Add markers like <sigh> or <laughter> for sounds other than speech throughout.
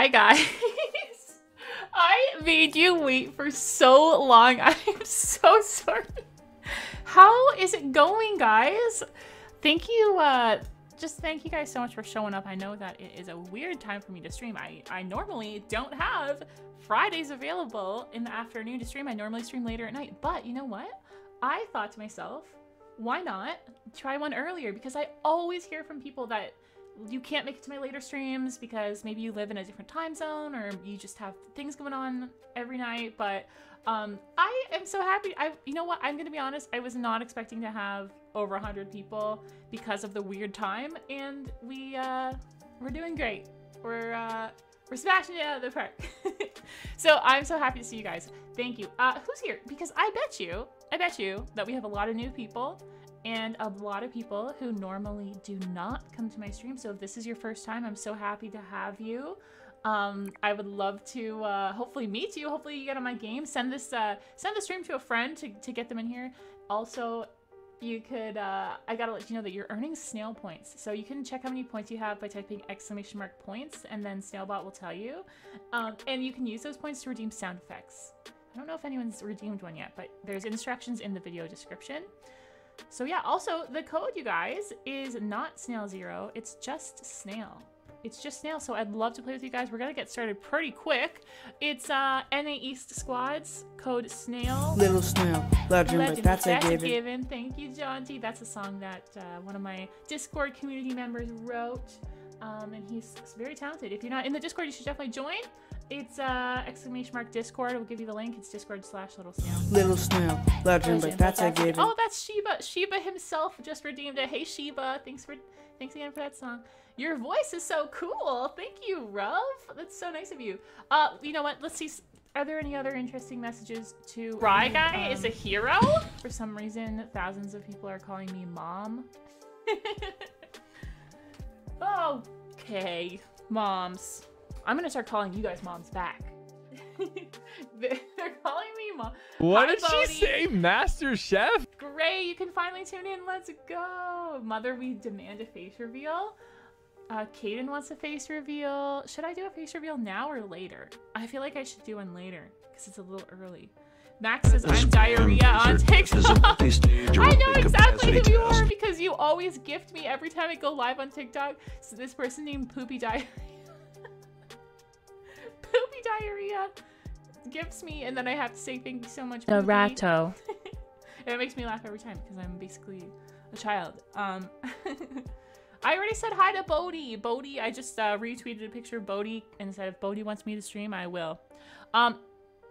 Hi, guys. <laughs> I made you wait for so long. <laughs> I'm so sorry. How is it going, guys? Thank you, uh, just thank you guys so much for showing up. I know that it is a weird time for me to stream. I, I normally don't have Fridays available in the afternoon to stream. I normally stream later at night. But you know what? I thought to myself, why not try one earlier? Because I always hear from people that you can't make it to my later streams because maybe you live in a different time zone or you just have things going on every night. But um, I am so happy. I, you know what? I'm gonna be honest. I was not expecting to have over 100 people because of the weird time, and we uh, we're doing great. We're uh, we're smashing it out of the park. <laughs> so I'm so happy to see you guys. Thank you. Uh, who's here? Because I bet you, I bet you that we have a lot of new people and a lot of people who normally do not come to my stream. So if this is your first time, I'm so happy to have you. Um, I would love to uh, hopefully meet you. Hopefully you get on my game. Send this uh, send the stream to a friend to, to get them in here. Also, you could uh, I gotta let you know that you're earning snail points. So you can check how many points you have by typing exclamation mark points, and then Snailbot will tell you. Um, and you can use those points to redeem sound effects. I don't know if anyone's redeemed one yet, but there's instructions in the video description. So yeah, also the code, you guys, is not snail zero. It's just snail. It's just snail, so I'd love to play with you guys. We're gonna get started pretty quick. It's uh NA East Squads, code snail. Little snail, legend, Legend, but that's, that's a a given. given. Thank you, John T. That's a song that uh, one of my Discord community members wrote. Um, and he's very talented. If you're not in the Discord, you should definitely join. It's uh, exclamation mark Discord. We'll give you the link. It's Discord slash Little Snail. Little snail, legend, but Legend, that's a a- given. Oh, that's Sheba. Sheba himself just redeemed it. Hey Sheba, thanks for thanks again for that song. Your voice is so cool. Thank you, Ruv. That's so nice of you. Uh, you know what? Let's see. Are there any other interesting messages to Rye Guy is a hero? For some reason, thousands of people are calling me mom. <laughs> okay, moms. I'm gonna start calling you guys moms back. <laughs> They're calling me mom. What Hi, did she say, Master Chef? Great, you can finally tune in. Let's go. Mother, we demand a face reveal. Uh, Kaden wants a face reveal. Should I do a face reveal now or later? I feel like I should do one later because it's a little early. Max says I'm diarrhea on TikTok. <laughs> I know exactly who you are because you always gift me every time I go live on TikTok. So this person named Poopy Diarrhea. Poopy Diarrhea gifts me, and then I have to say thank you so much. The Dorato. And <laughs> it makes me laugh every time because I'm basically a child. Um, <laughs> I already said hi to Bodhi. Bodhi, I just uh, retweeted a picture of Bodhi and said if Bodhi wants me to stream, I will. Um,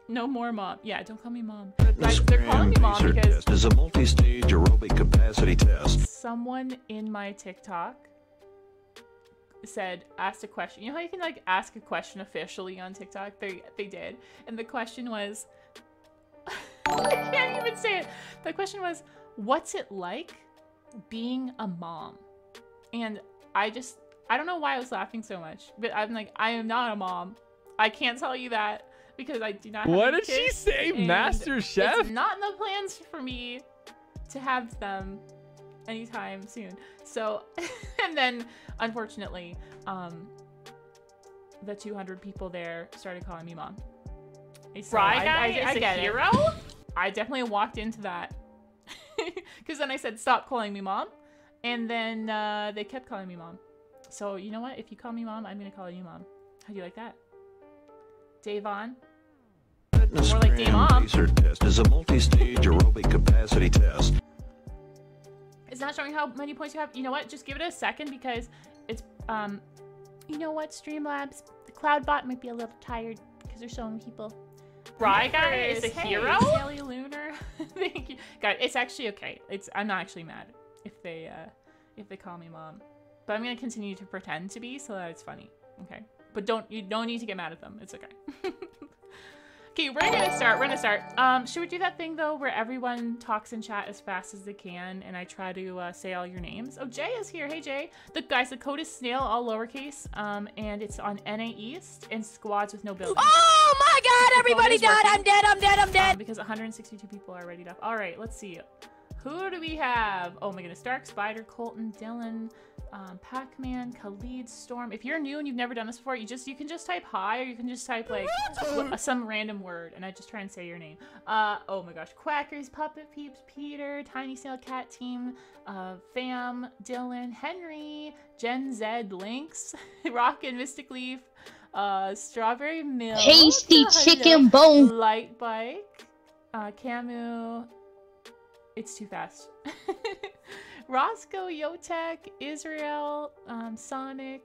no more mom. Yeah, don't call me mom. Guys, they're calling me mom because test is a multi-stage aerobic capacity test. someone in my TikTok said asked a question. You know how you can like ask a question officially on TikTok? They they did. And the question was <laughs> I can't even say it. The question was, what's it like being a mom? And I just I don't know why I was laughing so much, but I'm like, I am not a mom. I can't tell you that because I do not have What did she say, Master Chef? It's not in the plans for me to have them anytime soon. So, <laughs> and then unfortunately, um, the 200 people there started calling me mom. So Rye I- guy I, is I a get it. hero? I definitely walked into that <laughs> because then I said stop calling me mom, and then uh, they kept calling me mom. So you know what? If you call me mom, I'm gonna call you mom. How do you like that? Davon? Fitness More like gram Day-Mom. test is a multi-stage aerobic capacity test. It's not showing how many points you have. You know what? Just give it a second because it's um you know what, Streamlabs, the Cloudbot might be a little tired because there's so many people. Rye guy is a Hey, hero? Sally Lunar. <laughs> Thank you. God, it's actually okay. It's I'm not actually mad if they uh if they call me mom. But I'm gonna continue to pretend to be so that it's funny. Okay. But don't you don't need to get mad at them. It's okay. <laughs> Okay, we're gonna start. We're gonna start. Um, should we do that thing though, where everyone talks in chat as fast as they can, and I try to uh, say all your names? Oh, Jay is here. Hey, Jay. The guys, the code is snail, all lowercase. Um, and it's on NA East and squads with no buildings. Oh my god, everybody died. working. I'm dead. I'm dead. I'm Um, dead. because 162 people are already up. All right, let's see. Who do we have? Oh my goodness. Dark Spider, Colton, Dylan, um, Pac-Man, Khalid, Storm. If you're new and you've never done this before, you just you can just type hi or you can just type like <laughs> some random word and I just try and say your name. Uh oh my gosh. Quackers, Puppet Peeps, Peter, Tiny Snail Cat Team, uh, Fam, Dylan, Henry, Gen Z, Lynx, <laughs> Rockin' Mystic Leaf, uh, Strawberry Milk, Tasty chicken bone. Light Bike, uh, Camu. It's too fast. <laughs> Roscoe, Yotek, Israel, um, Sonic,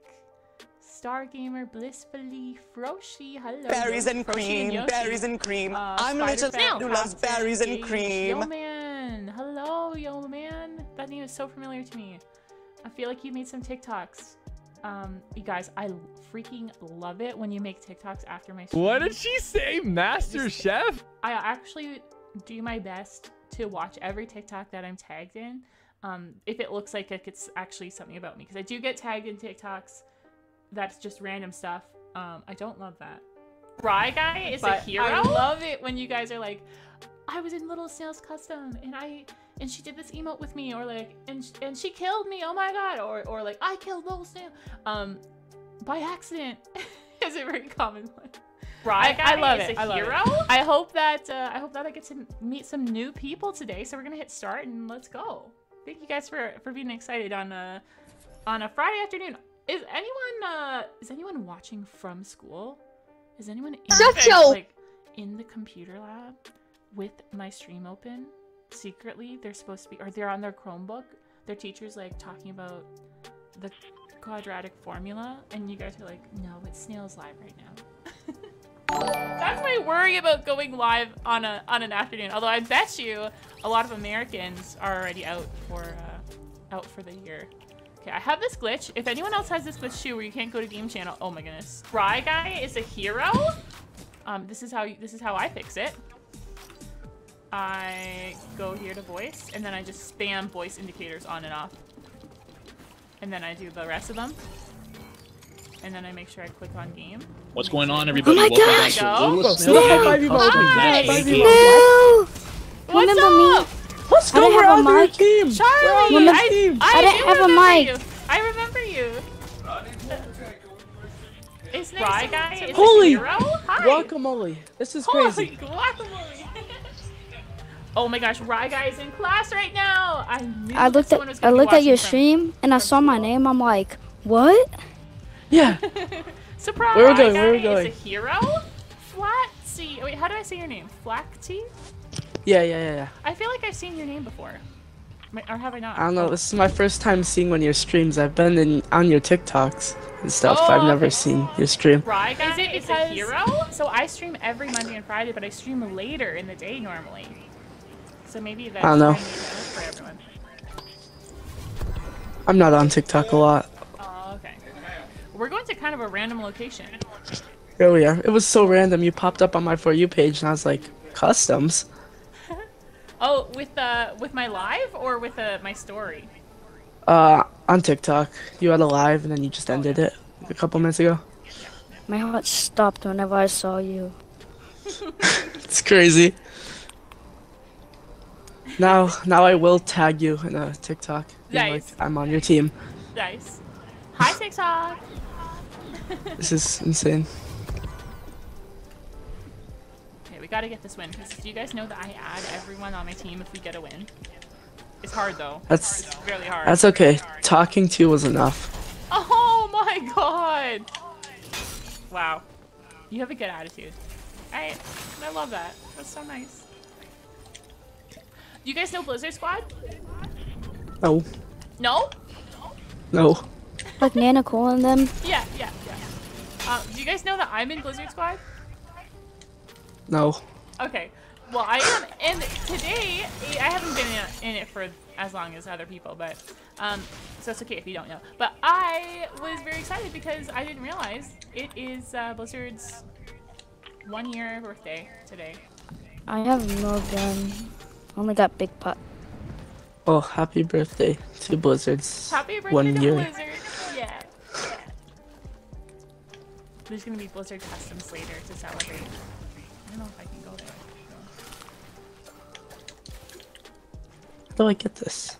Stargamer, Blissfully, Froshi, hello. Berries and Froshi cream, Yoshi. berries and cream. Uh, I'm a little Spider-Fan, who loves berries and Gage, cream. Yo man, hello, yo man. That name is so familiar to me. I feel like you made some TikToks. Um, you guys, I freaking love it when you make TikToks after my stream. What did she say? Master Chef? I actually do my best to watch every TikTok that I'm tagged in. Um, if it looks like it's actually something about me, because I do get tagged in TikToks that's just random stuff. Um, I don't love that. Rye guy is a hero. I love it when you guys are like, I was in Little Snail's custom and I and she did this emote with me, or like, and sh- and she killed me. Oh my god! Or or like, I killed Little Snail, um, by accident. <laughs> is a very common one. Rye I, I love is it. a I love hero. it. I hope that uh, I hope that I get to meet some new people today. So we're gonna hit start and let's go. Thank you guys for for being excited on a on a Friday afternoon. Is anyone uh is anyone watching from school? Is anyone in, Shut like in the computer lab with my stream open secretly? They're supposed to be or they're on their Chromebook. Their teacher's like talking about the quadratic formula and you guys are like, no, it's Snail's live right now. That's my worry about going live on a on an afternoon. Although I bet you a lot of Americans are already out for uh, out for the year. Okay, I have this glitch. If anyone else has this glitch too, where you can't go to game channel, oh my goodness. Rye guy is a hero. Um, this is how you, this is how I fix it. I go here to voice, and then I just spam voice indicators on and off, and then I do the rest of them. And then I make sure I click on game. What's going on, everybody? Oh my Welcome gosh. back to Go. Little Go, Snail Snail. Cave. Five people. Hi. Five Hey. people. No! What's Remember up? me? Let's go. We're on your team. Charlie, We're on your I, team. I, I didn't have a mic. You. I remember you. It's nice. Rye guy to- is Holy- hero. Hi. Guacamole. This is Holy crazy. guacamole. <laughs> oh my gosh, Rye guy is in class right now. I knew I looked at I looked at your stream and I saw my name. I'm like, what? Yeah. <laughs> Surprise. Where we going? Rye Where we guy going? Is a hero. Flatsy. Wait, how do I say your name? Flaxy? Yeah, yeah, yeah, yeah. I feel like I've seen your name before. Or have I not? I don't know. Oh. This is my first time seeing one of your streams. I've been in on your TikToks and stuff. Oh, I've never okay. seen your stream. Rye guy Is it is a hero. so I stream every Monday and Friday, but I stream later in the day normally. So maybe that's I don't know. trying to make it work for everyone. I'm not on TikTok a lot. Oh, okay. We're going to kind of a random location. Here we are. It was so random. You popped up on my for you page, and I was like, customs. <laughs> Oh, with uh with my live or with uh, my story? Uh, on TikTok, you had a live, and then you just ended it a couple minutes ago. My heart stopped whenever I saw you. <laughs> It's crazy. Now, now I will tag you in a TikTok. Nice. Like, I'm on your team. Nice. Hi TikTok. This is insane. Okay, we gotta get this win. 'cause do you guys know that I add everyone on my team if we get a win? It's hard though. That's It's really hard. that's okay. Talking to you was enough. Oh my god! Wow. You have a good attitude. Alright, I love that. That's so nice. Do you guys know Blizzard Squad? No, No? no. Like Nana Cole and them. Yeah, yeah, yeah. Uh, do you guys know that I'm in Blizzard Squad? No. Okay. Well, I am, and today I haven't been in, in it for as long as other people, but um, so it's okay if you don't know. But I was very excited because I didn't realize it is uh, Blizzard's one year birthday today. I have no gun. Only got big pot. Oh, happy birthday to Blizzards. Happy birthday One to year. Blizzard! Yeah. yeah. There's gonna be Blizzard customs later to celebrate. I don't know if I can go there. How do I get this?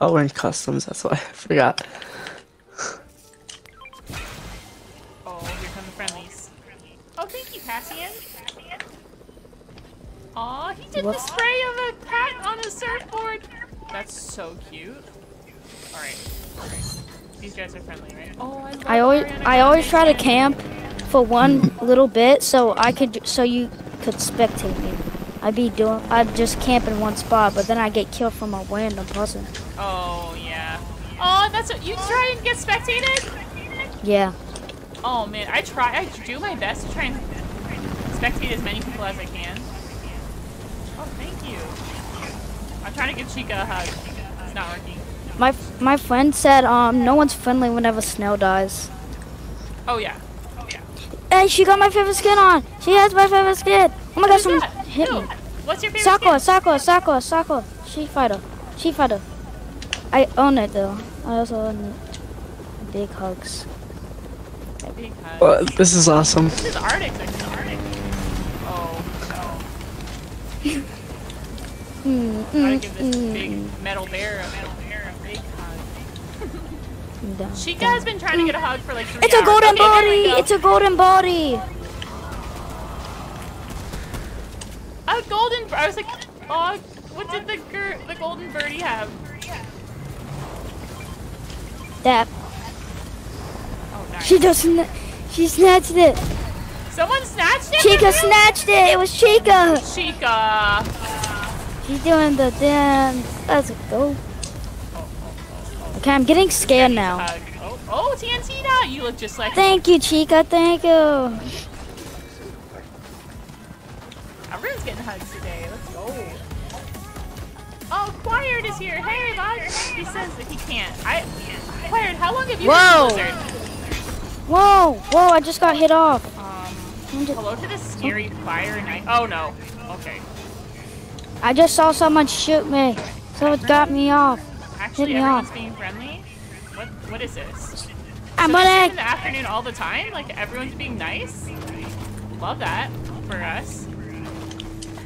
Oh, we're in customs. That's why <laughs> I forgot. Oh, here come the friendlies. Oh, thank you, Cassian. Aw, he did the spray of a cat on a surfboard. That's so cute. Alright. These guys are friendly, right? Oh, I I always Ariana I always try to camp for one little bit so I could so you could spectate me. I'd be doing I'd just camp in one spot, but then I get killed from a random person. Oh, yeah. Oh, that's what you try and get spectated? Yeah. Oh man, I try. I do my best to try and spectate as many people as I can. Oh, thank you. I'm trying to give Chica a hug. It's not working. My my friend said um no one's friendly whenever snow dies. Oh yeah. Oh yeah. Hey, she got my favorite skin on. She has my favorite skin. Oh my gosh, Who's someone hit Who? me. What's your favorite Sakura, skin? Sakura, Sakura, Sakura. She fighter. She fighter. I own it though. I also own it. Big hugs. Big hug. Well, this is awesome. This is Arctic. This is Arctic. Oh no. <laughs> Mm, Gotta mm, give this mm, big metal bear a metal bear a big hug. mm, down, Chica down. has been trying to get a hug for like three It's a golden Okay, body. go. It's a golden body. A golden. I was like, oh, what did the the golden birdie have? That Oh, nice. she doesn't. She snatched it. Someone snatched it. Chica snatched it. It was Chica. Chica. She's doing the dance. Let's go. Okay, I'm getting scared now. Hug. Oh, oh, you look just like. Thank you, Chica. Thank you. Everyone's getting hugs today. Let's go. Oh, Quired is here. Hey, bud. He says that he can't. I. Quired, how long have you Whoa. been in Blizzard? Whoa, whoa! I just got hit off. Um, hello to the scary fire night. Oh no. Okay. I just saw someone shoot me, so it got me off. Actually, everyone's off. being friendly. What? What is this? I'm so gonna. in the afternoon all the time. Like everyone's being nice. Love that for us.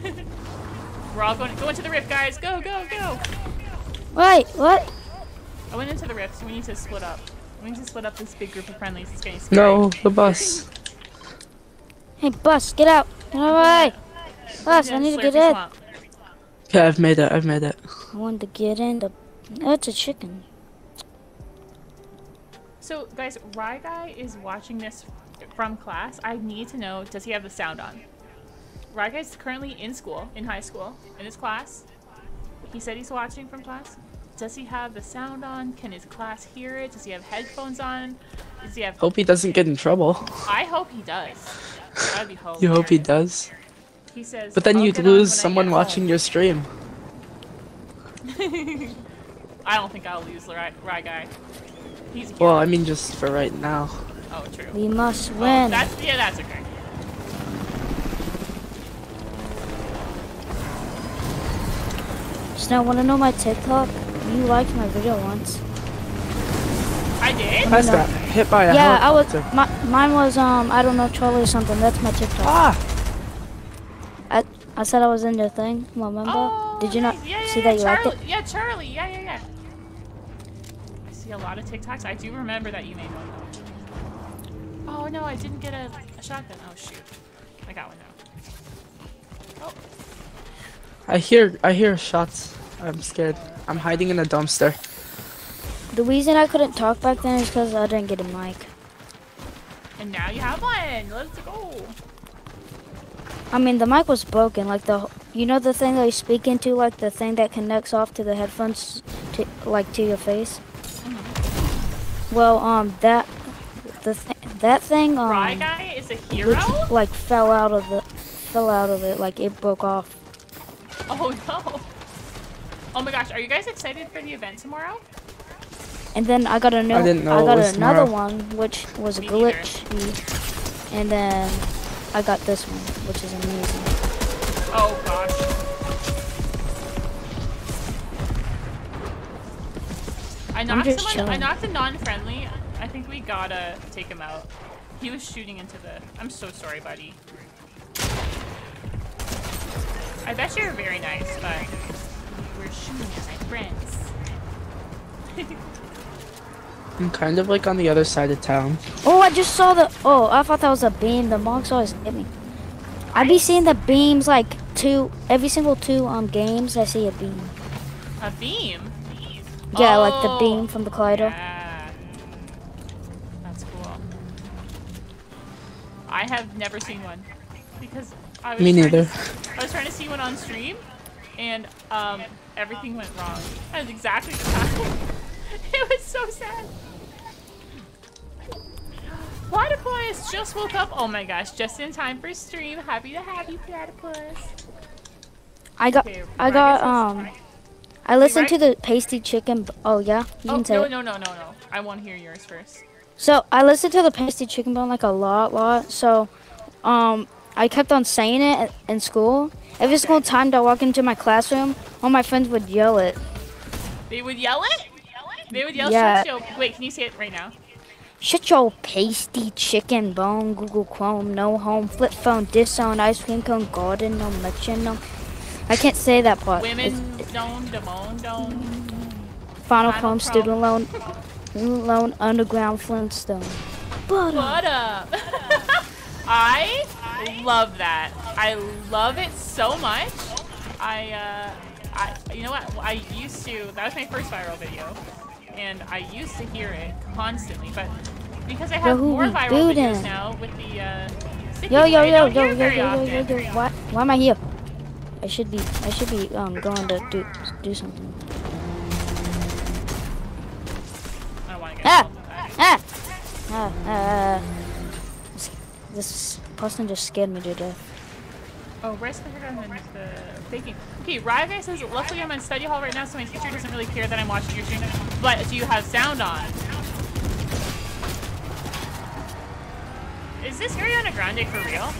<laughs> We're all going go into the rift, guys. Go, go, go. Wait, what? I went into the rift. So we need to split up. We need to split up this big group of friendlies. It's getting scary. No, the bus. <laughs> Hey, bus, get out! Get away! Bus, I need to get in. Swamp. Okay, I've made it. I've made it. I wanted to get in. The that's a chicken. So, guys, Rye Guy is watching this from class. I need to know, does he have the sound on? Rye Guy's currently in school, in high school, in his class. He said he's watching from class. Does he have the sound on? Can his class hear it? Does he have headphones on? Does he have... Hope he doesn't get in trouble. I hope he does. That'd be hilarious. You hope he does. He says, But then you'd lose someone watching home." your stream. <laughs> I don't think I'll lose Rye, Rye Guy. He's Well. I mean, just for right now. Oh, true. We must Oh, win. that's yeah, that's okay. Snow, wanna know my TikTok? You liked my video once. I did. I just got hit by a yeah, I was. My, mine was um, I don't know, Charlie or something. That's my TikTok. Ah! I I said I was in your thing. Remember? Oh, Did you not nice. yeah, yeah, see yeah, that you liked it? Yeah, Charlie. Yeah, yeah, yeah. I see a lot of TikToks. I do remember that you made one though. Oh no, I didn't get a, a shotgun. Oh shoot, I got one now. Oh, I hear, I hear shots. I'm scared. I'm hiding in a dumpster. The reason I couldn't talk back then is because I didn't get a mic. and now you have one. Let's go. I mean, the mic was broken. Like the, you know, the thing that you speak into, like the thing that connects off to the headphones, to like to your face. Well, um, that, the th- that thing, um, Rye guy is a hero. which, like fell out of the, fell out of it. Like it broke off. Oh no. Oh my gosh, are you guys excited for the event tomorrow? And then I got a new, didn't know it got another tomorrow. one, which was a Me neither. glitch. And then I got this one, which is amazing. Oh gosh. I knocked just someone. I knocked a non-friendly. I think we gotta take him out. He was shooting into the. I'm so sorry, buddy. I bet you're very nice, but We're shooting at my friends. <laughs> I'm kind of like on the other side of town. Oh, I just saw the. Oh, I thought that was a beam. The monks always hit me. I be seeing the beams like two every single two um games. I see a beam. A beam? Yeah, like the Oh, beam from the collider. Yeah. That's cool. I have never seen one because I was Me trying neither. To, I was trying to see one on stream, and um, everything went wrong. That was exactly the time. <laughs> it was so sad. Platypus just woke up. Oh my gosh, just in time for stream. Happy to have you, Platypus. I got. Okay, I got Ryan um. I listened right? to the pasty chicken. Oh yeah, you Oh can say no it. no no no no! I want to hear yours first. So I listened to the pasty chicken bone like a lot, lot. So, um, I kept on saying it in school. Every single time I walk into my classroom, all my friends would yell it. They would yell it. They would yell Yeah. shut your- Wait, can you say it right now? Shut your pasty chicken bone, Google Chrome, no home, flip phone, disown, ice cream cone, garden, no metronome. I can't say that part. Women It's don't, demon don't. Final Final Chrome, Chrome. student loan, student loan, underground Flintstone. But uh, What up? I love that. I love it so much. I, uh, I, you know what? I used to. That was my first viral video, and I used to hear it constantly. But because I have who more viral videos now with the, uh, sticky yo, yo, I yo, don't yo, hear yo, it yo, very yo, often. yo, yo, why, why am I here? I should be, I should be, um, going to do, do something. I don't want to get Ah! that. Ah! Ah, uh, this, person just scared me to death. Oh, where's the on the, baking? Okay, Ryvay says, luckily I'm in study hall right now, so my teacher doesn't really care that I'm watching your stream. But do you have sound on? Is this Ariana Grande for real?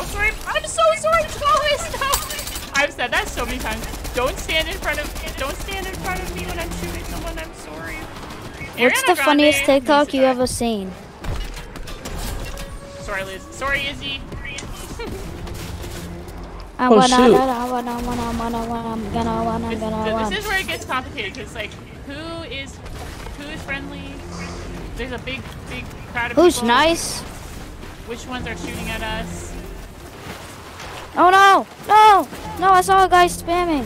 Oh, sorry. I'm so sorry, Thomas. No. I've said that so many times. Don't stand in front of. Don't stand in front of me when I'm shooting someone. I'm sorry. What's Ariana the funniest Grande TikTok you die. ever seen? Sorry, Liz. Sorry, Izzy. I Oh, wanna, shoot. wanna, wanna, wanna, wanna, wanna, gonna, wanna, This, gonna, th- wanna. this is where it gets complicated because, like, who is who is friendly? There's a big, big crowd of Who's people. nice? Which ones are shooting at us? Oh no! No! No, I saw a guy spamming.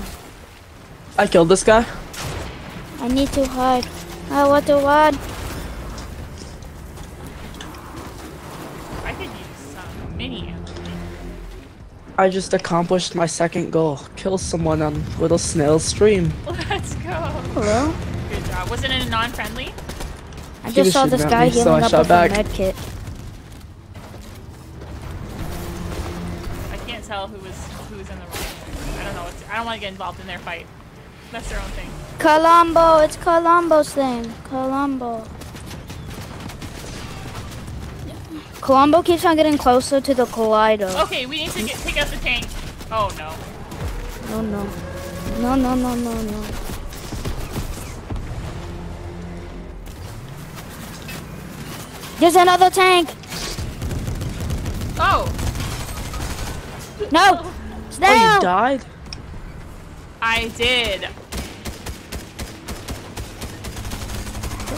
I killed this guy. I need to hide. I want to run. I could use some mini ammo. I just accomplished my second goal. Kill someone on Little Snail stream. Let's go. Hello? Good job. Was it a non-friendly? I just saw this guy me, healing I up with back. a med tell who was who was in the wrong. I don't know. What's, I don't want to get involved in their fight. That's their own thing. Colombo! It's Colombo's thing. Colombo. Colombo keeps on getting closer to the collider. Okay, we need to get, take out the tank. Oh no. No, no. No, no, no, no, no. There's another tank! Oh, No! Oh, Snail! you died? I did.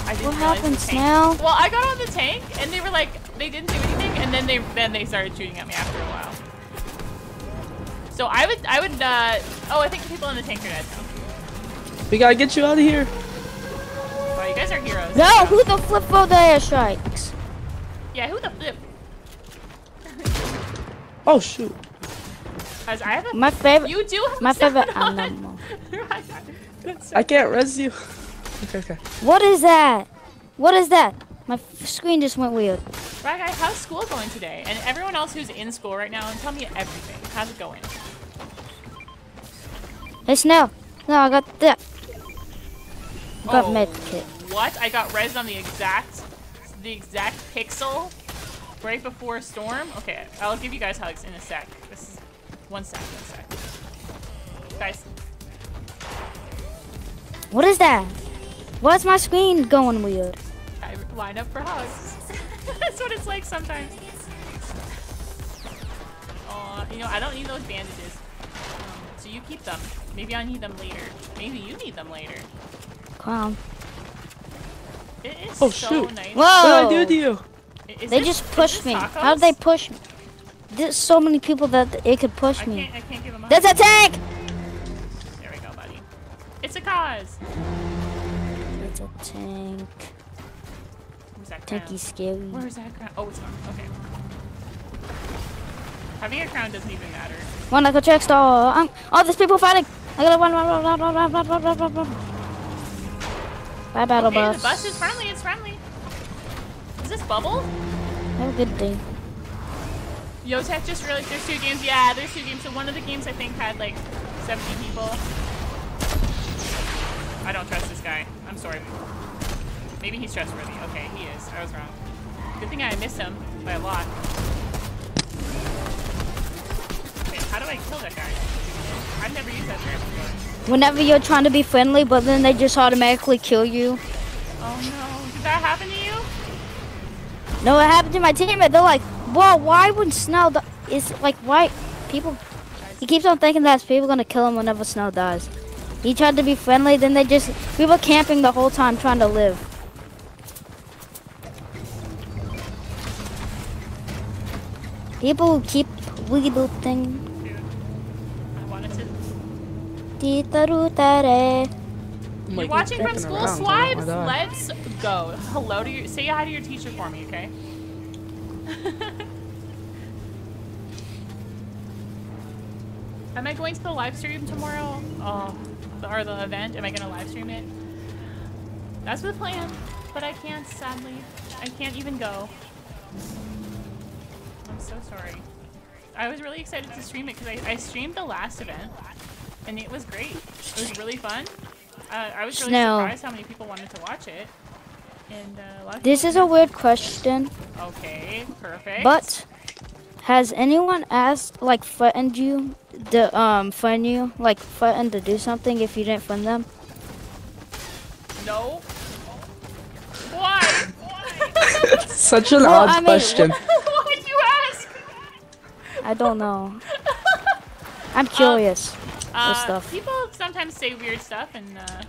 I What realize happened, the Snail? Well, I got on the tank and they were like, they didn't do anything, and then they then they started shooting at me after a while. So I would I would uh oh I think the people in the tank are dead now. We gotta get you out of here. Wow, you guys are heroes. No! Who the flip for the airstrikes? Yeah, who the flip? Oh shoot. As I have a My favorite. you do have my <laughs> favorite on. animal. <laughs> Right. That's I can't res you. <laughs> Okay, okay. What is that? What is that? My f- screen just went weird. Right, guy, how's school going today? And everyone else who's in school right now, and tell me everything. How's it going? Hey, Snail. No, I got that. Oh, got Oh, med kit. What? I got res on the exact, the exact pixel right before storm. Okay, I'll give you guys hugs in a sec. This is one sec, one sec. Guys, What is that? Why's my screen going weird? I line up for hugs. <laughs> That's what it's like sometimes. Oh, you know, I don't need those bandages. Um, so you keep them. Maybe I need them later. Maybe you need them later. Clown. It is Oh, so shoot. nice. Whoa! What did I do to you? Is They this- just is pushed me. How did they push me? There's so many people that it could push I me. can't, I can't give up. There's a tank! There we go, buddy. It's a cause. It's a tank. Where's that crown? Scary. Where's that crown? Oh, it's gone. Okay. Having a crown doesn't even matter. One like a check star. I'm, oh, there's people fighting. I gotta run, run, run, run, run, run, run, run, run. Bye, battle okay, bus. the bus is friendly. It's friendly. Is this Bubble? Have a good day. Yotech just realized there's two games. Yeah, there's two games. So one of the games I think had like 70 people. I don't trust this guy. I'm sorry. Maybe he's trustworthy. Okay, he is. I was wrong. Good thing I missed him by a lot. Okay, how do I kill that guy? I've never used that before. Whenever you're trying to be friendly, but then they just automatically kill you. Oh no. Did that happen to you? No, it happened to my teammate. They're like, whoa, why would Snow die? It's like, why? People. He keeps on thinking that people gonna kill him whenever Snow dies. He tried to be friendly, then they just. We were camping the whole time trying to live. People keep rebooting. Dude. I wanted to. You're watching from school, around. Swipes? Let's go. Hello to your. Say hi to your teacher for me, okay? <laughs> Am I going to the live stream tomorrow? Oh, or the event? Am I going to live stream it? That's the plan, but I can't, sadly. I can't even go. I'm so sorry. I was really excited to stream it because I, I streamed the last event, and it was great. It was really fun. Uh, I was really Snow. surprised how many people wanted to watch it. And uh, a lot of This is a weird question, Okay, perfect. but has anyone asked, like, threatened you, the um, friend you, like, threatened to do something if you didn't friend them? no. Why? <laughs> Such an Well, odd I mean, question. <laughs> Why'd you ask? I don't know. I'm curious. Uh, stuff. People sometimes say weird stuff and uh,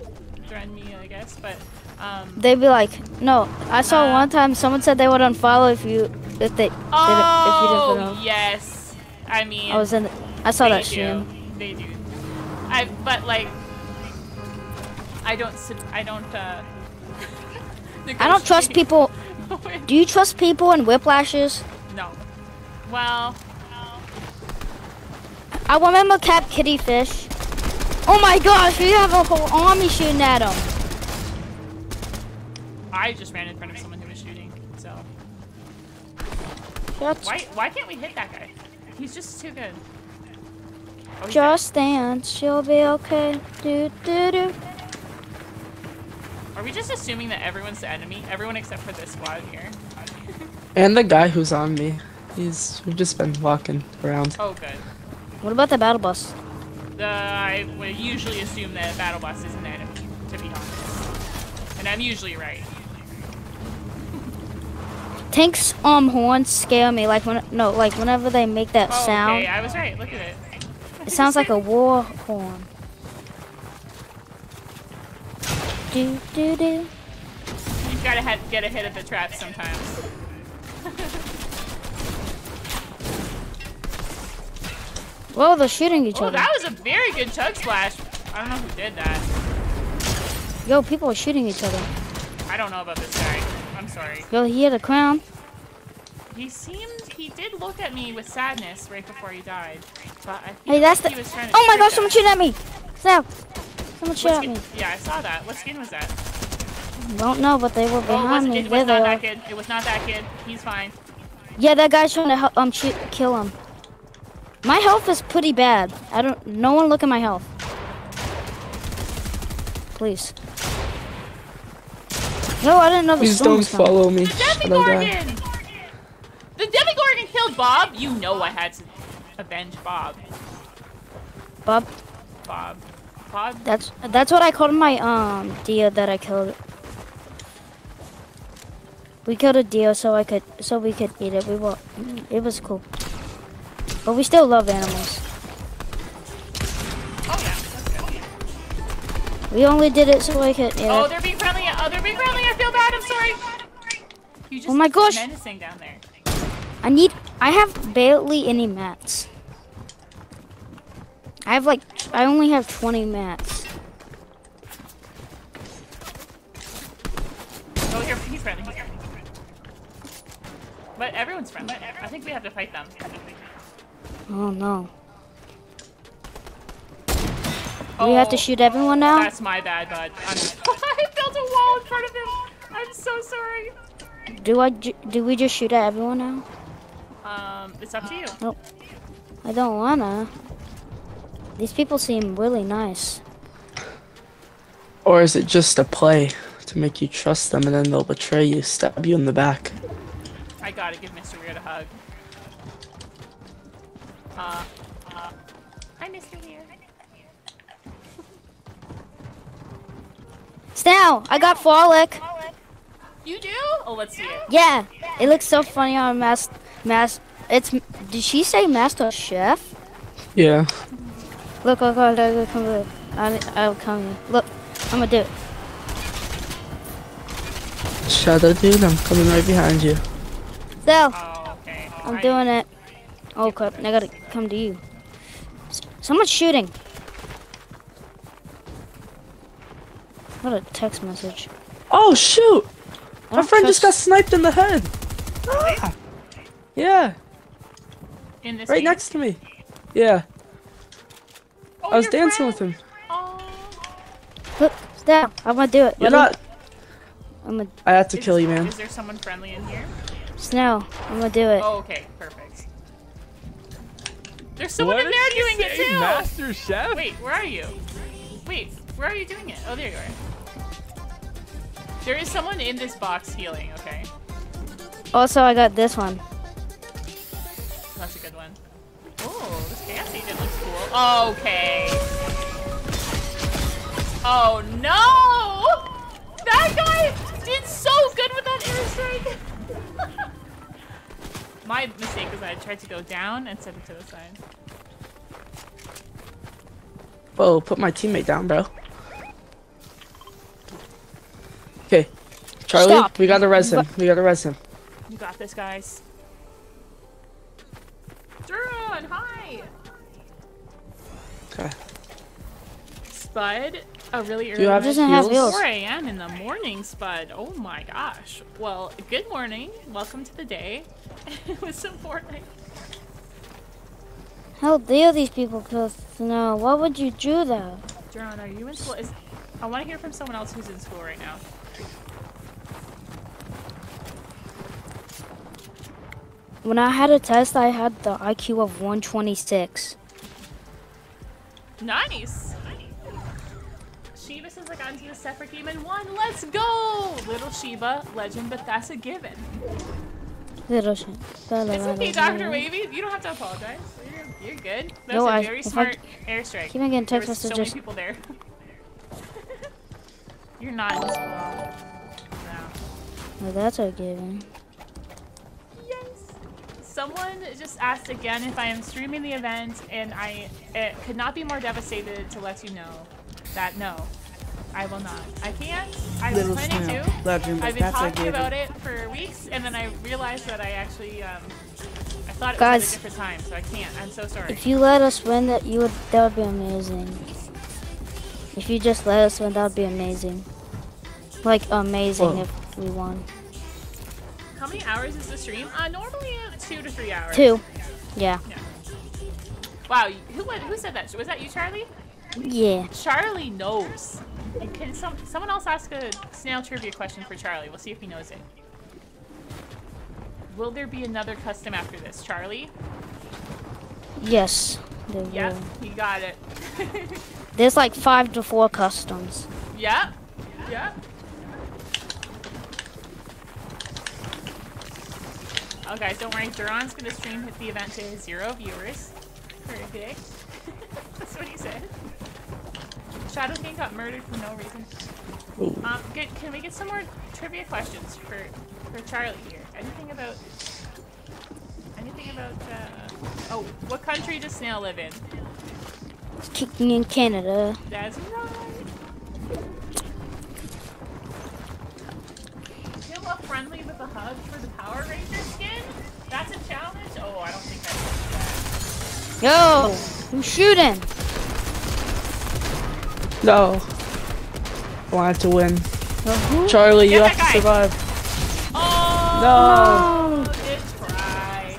threaten me, I guess, but um. They'd be like, no. I saw Uh, one time someone said they would unfollow if you if they didn't if you didn't Oh them. yes. I mean. I was in. The, I saw that do. stream. They do. I but like. I don't. I don't. uh... <laughs> I don't trust people. <laughs> Do you trust people in whiplashes? No. Well. I remember Cap Kitty Fish. Oh my gosh, we have a whole army shooting at him. I just ran in front of someone who was shooting, so Just, why why can't we hit that guy? He's just too good. Oh, he's just dance, you'll be okay. Do do do. Are we just assuming that everyone's the enemy? Everyone except for this squad here. <laughs> And the guy who's on me. He's we've just been walking around. Oh, good. What about the battle bus? The I would usually assume that a battle bus is an enemy, to be honest, and I'm usually right. Tanks um horns scare me. Like when no, like whenever they make that Oh, sound, okay, I was right. Look at it. it sounds like a war horn. Do do do. You've got to ha- get ahead of the trap sometimes. <laughs> Whoa, they're shooting each Oh, other. that was a very good chug splash. I don't know who did that. Yo, people are shooting each other. I don't know about this guy. Sorry. Yo, he had a crown. He seemed he did look at me with sadness right before he died. But I think Hey, that's the. was trying to Oh my gosh, someone shooting at me. Snap. Someone shot at me. Yeah, I saw that. What skin was that? Don't know, but they were Oh, it behind wasn't, me. it There was not that kid. It was not that kid. He's fine. Yeah, that guy's trying to help, um shoot, kill him. My health is pretty bad. I don't. No one look at my health. Please. No, I didn't know the Please don't coming. follow me. The Other guy. Demogorgon! The Demogorgon killed Bob! You know I had to avenge Bob. Bob, Bob. Bob. that's that's what I called my um deer that I killed. We killed a deer so I could so we could eat it. We were. It was cool. But we still love animals. We only did it so I could. Oh, they're being friendly. Oh, they're being friendly. I feel bad. I'm sorry. You just Oh my gosh. menacing down there. I need. I have barely any mats. I have like. I only have 20 mats. Oh, here, he's friendly. He's friendly. But everyone's friendly. I think we have to fight them. Oh no. Do we have to Oh, shoot everyone now? That's my bad, bud. I'm, <laughs> built a wall in front of him. I'm so sorry. Do I? ju- Do we just shoot at everyone now? Um, it's up to you. Nope. I don't wanna. These people seem really nice. Or is it just a play to make you trust them and then they'll betray you, stab you in the back? I gotta give Mr. Weird a hug. Uh, Now I got Frolic. You do? Oh, let's see it. Yeah, it looks so funny on Mass Mass. It's. Did she say Master Chef? Yeah. Look, look, look, look, look, come look. I, I'll come. Look, I'm gonna do it. Shadow dude, I'm coming right behind you. So, Oh, okay. I'm doing it. Oh crap! I gotta come to you. S- Someone's shooting. What a text message. Oh shoot! My don't friend just got sniped in the head. Ah. Yeah, In right game? next to me. Yeah, Oh, I was your dancing with him. Oh. Look, stop! I'm gonna do it. You're Ready? not. I'm gonna I had to Is- kill you, man. Is there someone friendly in here? snow. I'm gonna do it. Oh, okay, perfect. There's someone what in there doing it say, too. Master Chef? Wait, where are you? Wait, where are you doing it? Oh, there you are. There is someone in this box healing. Okay, Also, I got this one. that's a good one. Oh, this gas agent looks cool. Okay. Oh no! That guy did so good with that airstrike. <laughs> My mistake was I tried to go down and set it to the side. Whoa, put my teammate down, bro. Okay, Charlie, Stop. we gotta res him. We gotta res him. You got this, guys. Duran, hi! Okay. Spud, a really early Do you have Doesn't have heals? heals. 4 a.m. in the morning, Spud. Oh my gosh. Well, good morning. Welcome to the day with some Fortnite. How dare these people kill snow? What would you do though? Duran, are you in school? Is, I want to hear from someone else who's in school right now. When I had a test, I had the IQ of 126. Nice! Sheba says I got into the separate game and won. Let's go! Little Sheba, legend, but that's a given. Little shit. It's okay, Dr. Wavy. You don't have to apologize. You're, you're good. That's No, a I- very if I smart airstrike. keep on getting text was so messages. many people there. <laughs> you're not in school. No. Oh, that's a given. Yes. Someone just asked again if I am streaming the event, and I it could not be more devastated to let you know that no, I will not. I can't. I was Little planning snail. to. Legend, I've been talking about it for weeks, and then I realized that I actually um, I thought it was Guys. at a different time, so I can't. I'm so sorry. If you let us win, that you would that would be amazing. If you just let us win, that would be amazing. Like amazing Whoa. if we won. How many hours is the stream? Uh, normally uh, two to three hours. Two. Yeah. Wow, who who said that? Was that you, Charlie? Yeah. Charlie knows. Can some someone else ask a snail trivia question for Charlie? We'll see if he knows it. Will there be another custom after this, Charlie? Yes. There Yep, will. he got it. <laughs> There's like five to four customs. yep, yep. Oh, guys, don't worry. Duran's gonna stream hit the event to his zero viewers for a day. That's what he said. Shadow King got murdered for no reason. Um, good. Can we get some more trivia questions for for Charlie here? Anything about Anything about, uh... Oh, what country does Snail live in? It's Kicking in Canada. That's right. Kill a friendly with a hug for the Power Ranger skin? That's a challenge? Oh, I don't think I can do that. Yo, who's shooting? No. I wanted to win. Uh, Charlie, you have that to survive. Oh! No. Good try.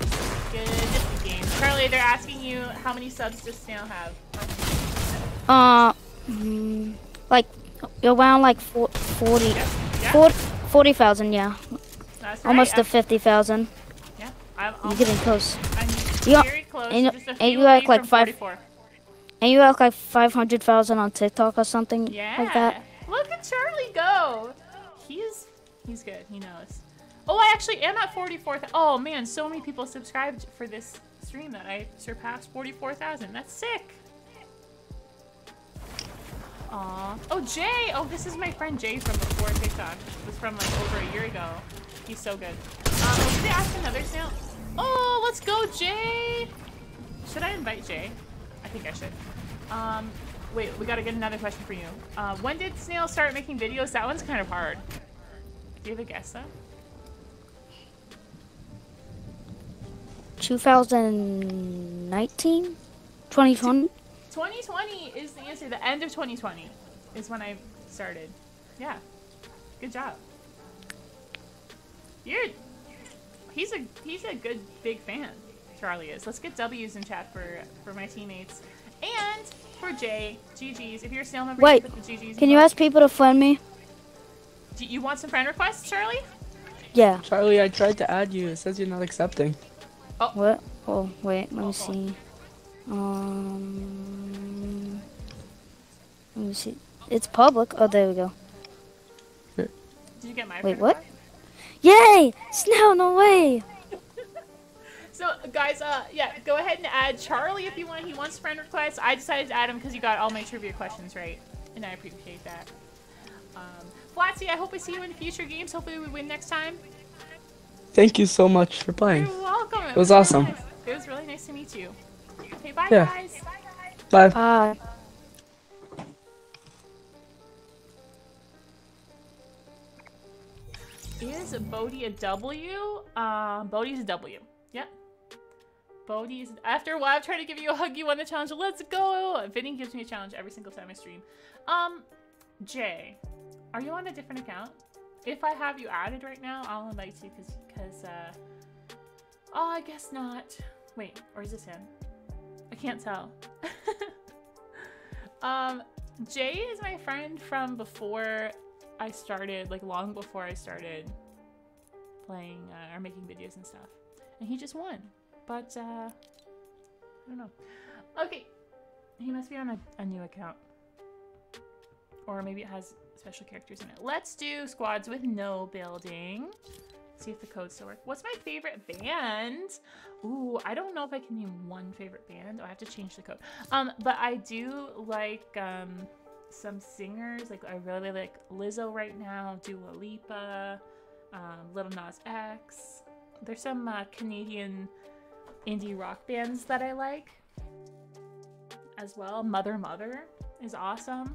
Good game. Charlie, they're asking you how many subs does Snail have? Uh, mm, like around like four, 40, Yeah, 40 40,000, yeah. That's right. Almost to I'm- 50,000. Yeah, I'm, You're getting close. I'm You- very close. and you- just a and you act like five- 44. And you have like 500,000 on TikTok or something Yeah. like that. Look at Charlie go. He's he's good. He knows. Oh, I actually am at 44,000. Oh man, so many people subscribed for this stream that I surpassed 44,000. That's sick. Aw. Oh, Jay. Oh, this is my friend Jay from before TikTok. It was from like over a year ago. He's so good. Um, did they ask another snail? Oh, let's go, Jay. Should I invite Jay? I think I should. Um, wait, we gotta get another question for you. Uh, when did Snail start making videos? That one's kind of hard. Do you have a guess though? 2019? 2020? 2020 is the answer. The end of 2020 is when I started. Yeah. Good job. You're. He's a he's a good big fan. Charlie is. Let's get W's in chat for for my teammates and for Jay. GG's. If you're a snail member, Wait, you can put the GG's. Can you ask people to friend me? Do you want some friend requests, Charlie? Yeah. Charlie, I tried to add you. It says you're not accepting. Oh. What? Oh, wait, let Oh, me oh. see. Um, let me see. It's public. Oh, there we go. Did you get my Wait, friend what? request? Yay! Snail, no way! So, guys, uh, yeah, go ahead and add Charlie if you want. He wants friend requests. I decided to add him because you got all my trivia questions right, and I appreciate that. Um, Flatsy, I hope I see you in future games. Hopefully, we win next time. Thank you so much for playing. You're welcome. It, was really awesome. nice. It was really nice to meet you. Okay, bye, Yeah. guys. Bye. Bye. Is Bodhi a W? Um, Bodhi's a W. Yep. Bodhi's after a while, I'm trying to give you a hug. You won the challenge. Let's go. Vinny gives me a challenge every single time I stream. Um, Jay, are you on a different account? If I have you added right now, I'll invite you because because uh. Oh, I guess not. Wait, or is this him? I can't tell. <laughs> um, Jay is my friend from before I started, like long before I started playing uh, or making videos and stuff. And he just won. But, uh, I don't know. Okay. He must be on a, a new account. Or maybe it has special characters in it. Let's do squads with no building. See if the codes still work. What's my favorite band? Ooh, I don't know if I can name one favorite band. Oh, I have to change the code. Um, but I do like um some singers. Like I really like Lizzo right now, Dua Lipa, um, Lil Nas X. There's some uh, Canadian indie rock bands that I like as well. Mother Mother is awesome.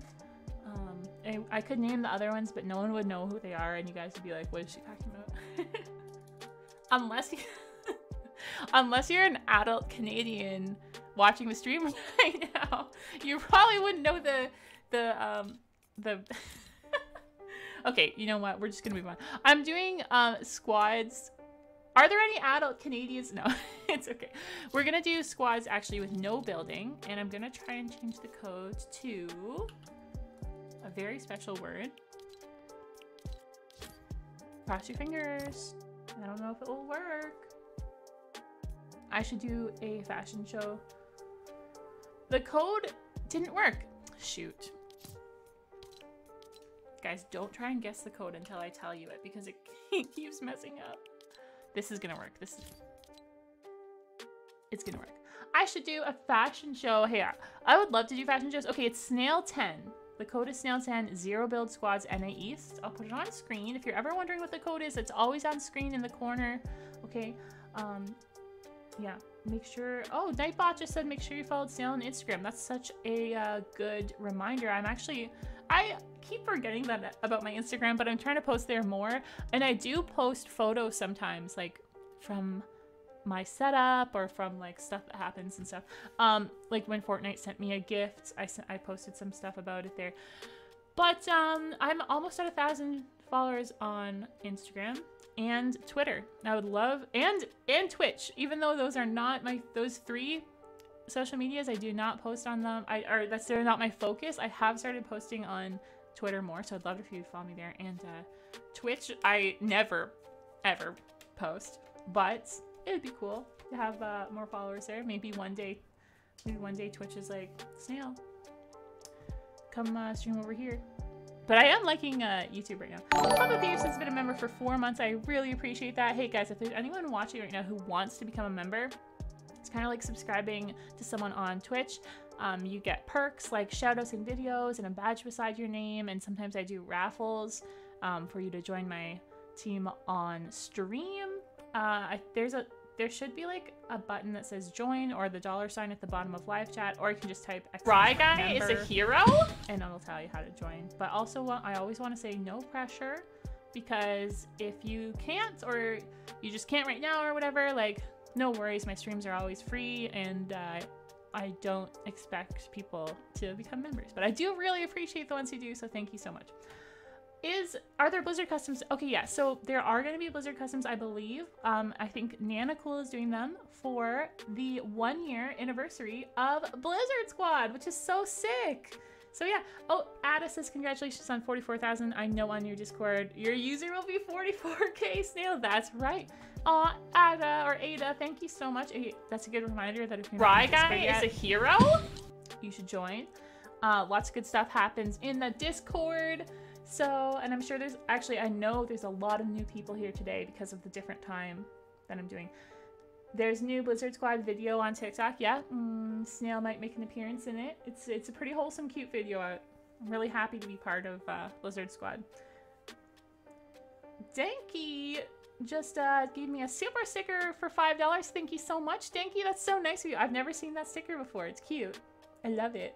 Um, I, I could name the other ones, but no one would know who they are, and you guys would be like, "What is she talking about?" <laughs> unless you, <laughs> unless you're an adult Canadian watching the stream <laughs> right now, you probably wouldn't know the the um the. <laughs> okay, you know what? We're just gonna move on. I'm doing um squads. Are there any adult Canadians? No, <laughs> it's okay. We're gonna do squads actually with no building, and I'm gonna try and change the code to a very special word. Cross your fingers. I don't know if it will work. I should do a fashion show. The code didn't work. Shoot. Guys, don't try and guess the code until I tell you it because <laughs> it keeps messing up. This is gonna work. This is it's gonna work. I should do a fashion show. Hey, I would love to do fashion shows. Okay, it's Snail 10. The code is Snail 10, Zero Build Squads NA East. I'll put it on screen. If you're ever wondering what the code is, it's always on screen in the corner. Okay. Um, yeah, make sure. Oh, Nightbot just said make sure you follow Snail on Instagram. That's such a uh, good reminder. I'm actually, I keep forgetting that about my Instagram, but I'm trying to post there more. And I do post photos sometimes, like from my setup or from like stuff that happens and stuff. Um, like when Fortnite sent me a gift, I sent, I posted some stuff about it there. But um, I'm almost at a thousand followers on Instagram and Twitter. I would love and and Twitch. Even though those are not my those three social medias, I do not post on them. I or that's they're not my focus. I have started posting on Twitter more, so I'd love if you'd follow me there. And uh, Twitch, I never ever post, but it would be cool to have uh, more followers there. Maybe one day, maybe one day Twitch is like snail. Come uh, stream over here. But I am liking uh, YouTube right now. Papa Thieves has been a member for four months. I really appreciate that. Hey guys, if there's anyone watching right now who wants to become a member, kind of like subscribing to someone on Twitch. Um, you get perks like shoutouts in videos and a badge beside your name. And sometimes I do raffles um, for you to join my team on stream. Uh, I, there's a there should be like a button that says join or the dollar sign at the bottom of live chat, or you can just type Rye guy is a hero? and it'll tell you how to join. But also, I always want to say no pressure because if you can't or you just can't right now or whatever, like no worries. My streams are always free and uh, I don't expect people to become members. But I do really appreciate the ones who do, so thank you so much. Is are there Blizzard customs? Okay, yeah. So there are going to be Blizzard customs, I believe. Um, I think Nana Cool is doing them for the one year anniversary of Blizzard Squad, which is so sick. So yeah. Oh, Ada says congratulations on 44,000. I know on your Discord your user will be 44k snail. That's right. Aw, Ada or Ada, thank you so much. That's a good reminder that if you're not Rye guy yet, is a hero? you should join. Uh, lots of good stuff happens in the Discord. So, and I'm sure there's actually, I know there's a lot of new people here today because of the different time that I'm doing. There's new Blizzard Squad video on TikTok. Yeah, mm, Snail might make an appearance in it. It's it's a pretty wholesome, cute video. I'm really happy to be part of uh, Blizzard Squad. Danky just uh, gave me a super sticker for five dollars. Thank you so much, Danky. That's so nice of you. I've never seen that sticker before. It's cute. I love it.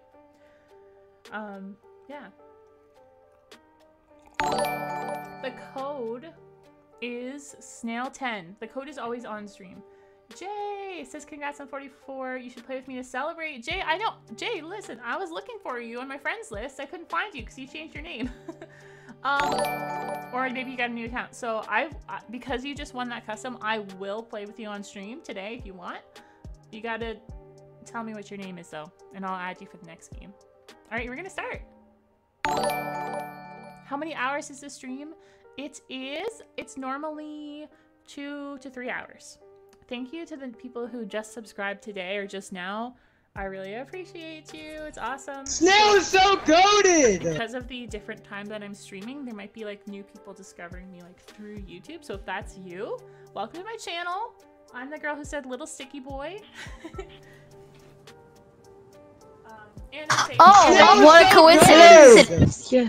Um, yeah. The code is snail10. The code is always on stream. Jay says congrats on 44. You should play with me to celebrate. Jay, I know. Jay, listen, I was looking for you on my friends list. I couldn't find you because you changed your name. <laughs> um, or maybe you got a new account. So I, because you just won that custom, I will play with you on stream today if you want. You gotta tell me what your name is though, and I'll add you for the next game. All right, we're gonna start. How many hours is the stream? It is, it's normally two to three hours. Thank you to the people who just subscribed today or just now. I really appreciate you. It's awesome. Snail is so goated! Because of the different time that I'm streaming, there might be like new people discovering me like through YouTube. So if that's you, welcome to my channel. I'm the girl who said little sticky boy. <laughs> um, and I say- Oh, what a coincidence! Yeah.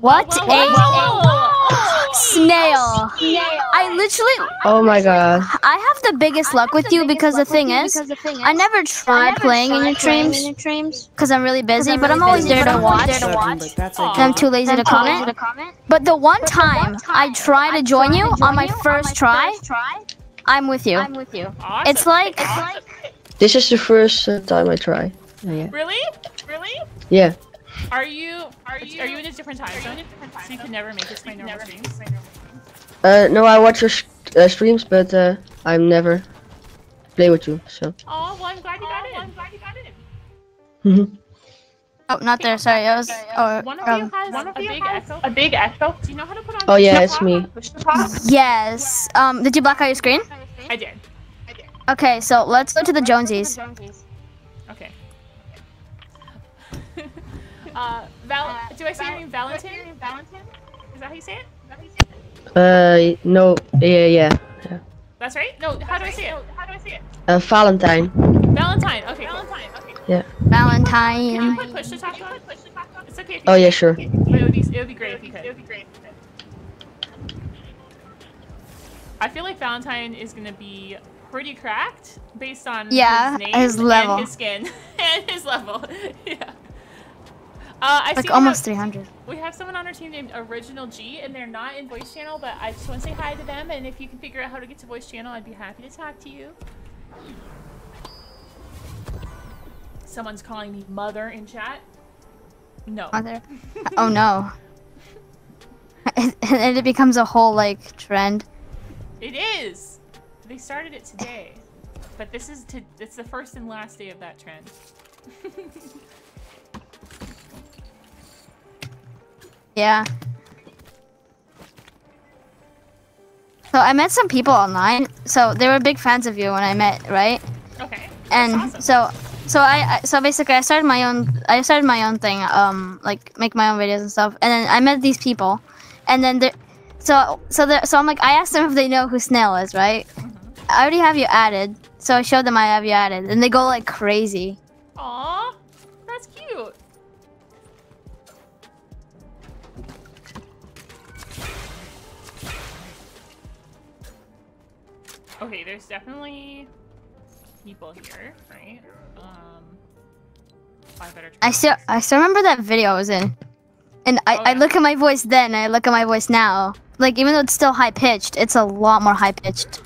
What Whoa, a whoa, whoa. Snail! I literally, Oh my god. I have the biggest luck with you because the thing is, I never tried playing in your streams because I'm really busy, but I'm always there to watch. And I'm too lazy to comment. But the one time I try to join you on my first try, I'm with you. Awesome. It's like This is the first uh, time I try. Yeah. Really? Really? Yeah. Are you are you are you in a different time zone? So you can never make it to my normal streams. Uh, no, I watch your sh- uh, streams, but uh, I never play with you. So. Oh, well, I'm glad you got in. I'm glad you got in. oh, not there. Sorry, I was. Or, One of you um, has a big echo. A big echo. Do you know how to put on? Oh yeah, it's me. talk? Push to talk? yes. Um, did you black out your screen? I did. I did. Okay, so let's go to the Joneses. Uh, Val. Do I say your name Valentin? Is that how you say it? Uh, no, yeah, yeah. yeah. That's right. No. How do I say it? How do I say it? Uh, Valentine. Valentine. Okay. Valentine. Okay. Yeah. Can you Valentine. put push to talk on? It's okay. If you Oh yeah, sure. It would be it would be great if you could. It would be great. If you could. I feel like Valentine is gonna be pretty cracked based on Yeah, his, name his level. and his skin <laughs> and his level. <laughs> yeah. Uh, I Like almost have- 300. We have someone on our team named Original G, and they're not in voice channel, but I just want to say hi to them. And if you can figure out how to get to voice channel, I'd be happy to talk to you. Someone's calling me mother in chat. No. Mother. oh no. <laughs> <laughs> and then it becomes a whole like trend. It is. They started it today, but this is to. It's the first and last day of that trend. <laughs> Yeah. So I met some people online. So they were big fans of you when I met, right? Okay. and awesome. so so I, so basically I started my own I started my own thing um like make my own videos and stuff and then I met these people and then there so so there so I'm like I asked them if they know who Snail is right I already have you added so I showed them I have you added and they go like crazy Aw, that's cute. Okay, there's definitely people here, right? Um, I better. I still I still remember that video I was in and I, Oh, I look at my voice then I look at my voice now like even though it's still high pitched it's a lot more high pitched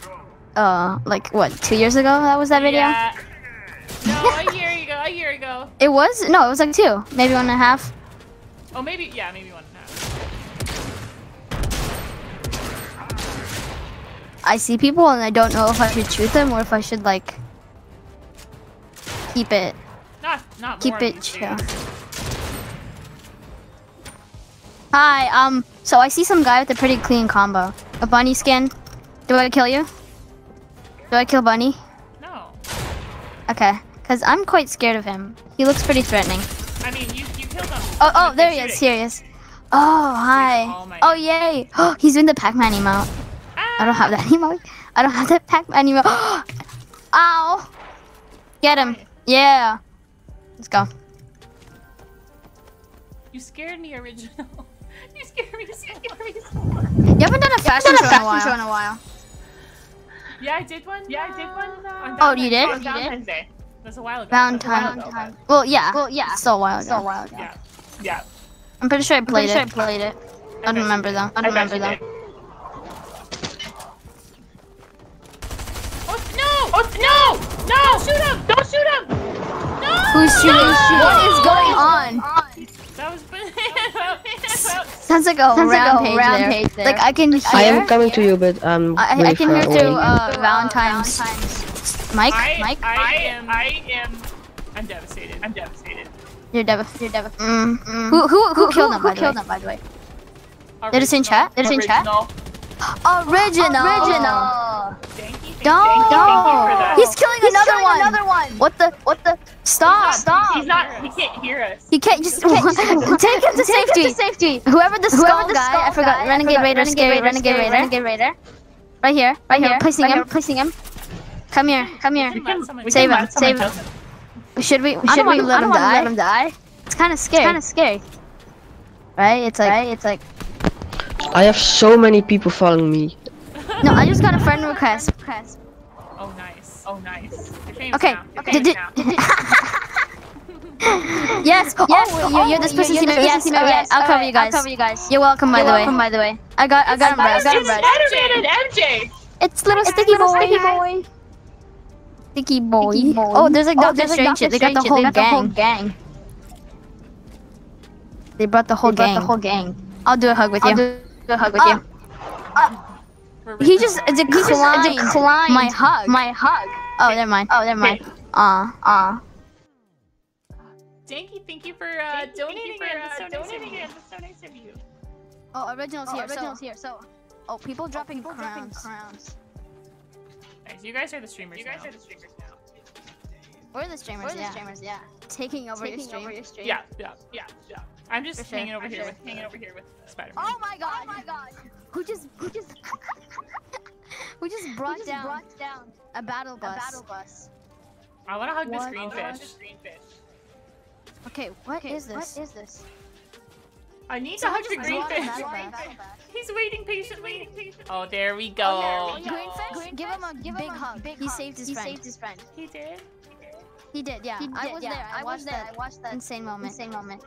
uh like what two years ago that was that video Yeah. No, a year ago. A year ago. it was no it was like two maybe one and a half Oh, maybe. Yeah, maybe one and a half. I see people and I don't know if I should shoot them or if I should like keep it Not, not keep it chill. Hi, um, so I see some guy with a pretty clean combo. A bunny skin. Do I kill you? Do I kill bunny? No. Okay, cause I'm quite scared of him. He looks pretty threatening. I mean, you you killed him. Oh, oh, there the he is. Here he is. Oh, hi. Oh Oh, yay. <gasps> He's doing the Pac-Man emote. I don't have that <laughs> anymore. I don't have that pack anymore. <gasps> Ow. Get him. Yeah. Let's go. You scared me, original. <laughs> you scared me. You scared me. You haven't done a fashion, show, in a while. Yeah, I did one. Yeah, I did one. Uh, on Oh, you did? Valentine's- You did? Valentine's Day. That's a while ago. Valentine. That's a while ago, Well, yeah. Well, yeah. Still a while ago. Still a while ago. Yeah. Yeah. I'm pretty sure I played sure it. I played it. I don't remember though. I don't bet remember you though. did. Oh no! No! No! Don't shoot him! Don't shoot him! No! Who's shooting? What is going on? That was <laughs> Sounds like a Sounds like a rampage, rampage there. there. Like I can hear. I am coming to you, but um, I, I really can far hear away. through uh, Valentine's. Mike, I, Mike, I am. I am. I'm devastated. I'm devastated. you're devastated. You're Dev. Mm, mm. Who who who killed them? By the way. them, by the way? Did it say in chat? Did it say in chat? Original. Original. Original. Thank you. Thank Don't. you. Thank you for that. He's killing He's another killing one. another one. What the? What the? Stop! Stop. He's not. He can't hear us. He can't just <laughs> take him to Take him safety. to safety. Whoever the skull Whoever the guy, skull I forgot. guy, Renegade I forgot. Raider, Renegade scary Raider, Renegade Raider. Renegade Raider. Right here, right, Right here, here, placing right him, here. placing him. Come here, come here. We can someone Save him, him. Save him. Should we? Should don't we let him die? Let him die. It's kind of scary, Kind of scary, right? It's like, right? It's like I have so many people following me. no, I just got a friend request. Oh nice. Oh nice. You're Okay, now. You're did- famous did- now. <laughs> Yes, oh, Yes, you, oh, you're this you- person's teammate. Yes, person's all Yes, I'll all cover right, you guys. I'll cover you guys. You're welcome, by You're the way. welcome, by the way. I got, I got him, It's bro. I got him, bro. edited MJ. It's little sticky boy. sticky boy. Sticky boy. Sticky boy. Oh, there's like Oh, Doctor there's like Strange Doctor shit. They got the whole shit. They got the whole gang. gang. They brought the whole They brought gang. the whole gang. I'll do a hug with you. Do a hug with Ah. you. We're He with just them. declined, declined my hug. My hug. oh, never mind. Oh, never mind. Aw. Aw. Danky, thank you for uh, donating for, again. uh, That's so nice of donating you. again. That's so nice of you. Oh, originals Oh, here. originals so, here. So, oh, people dropping people dropping crowns. crowns. Nice. You guys are the streamers You guys now. are the streamers now. We're the streamers. We're the yeah. streamers, yeah. Taking over your Taking stream. over your stream. Yeah, yeah, yeah, yeah. I'm just sure, hanging over for here sure. with hanging over here with Spider-Man. Oh my god. Oh my god. Who just who just who just brought Who just down brought down a battle bus? a bus? battle bus? I want to hug this What? green fish. Okay, what Okay, is this? What is this? I need to hug the green brought a fish. battle Why bus. battle bus? He's waiting patiently. Oh, there we oh, go. Green fish? give him a big hug. Big he saved his friend. He saved his friend. He did. He did, yeah. He I was yeah. there. I, I watched was there. that. I watched that insane moment. Insane moment.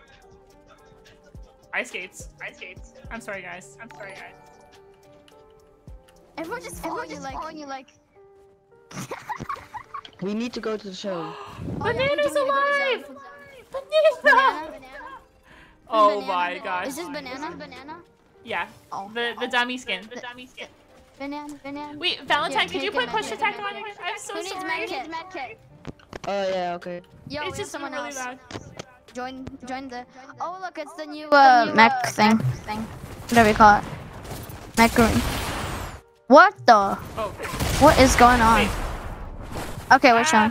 Ice skates. Ice skates. I'm sorry, guys. I'm sorry, guys. Everyone just following you like. You <laughs> like. We need to go to the zone. Banana's <gasps> Oh, yeah, we do need to go to alive! zone. Banana! Banana. <laughs> Oh Banana. my gosh. Is this banana? Banana. Yeah. Oh. The the oh. dummy skin. The dummy skin. Banana. Banana. Wait, Valentine, Here, could you put push attack on it. I'm so Who needs sorry. medkit? Medkit. Oh yeah, okay. Yo, It's just someone really else. bad. Join, join the. Oh look, it's the new uh, mech thing. Thing. Whatever you call it. Macaroon. What the? Oh, What is going on? Wait. Okay, which Ah,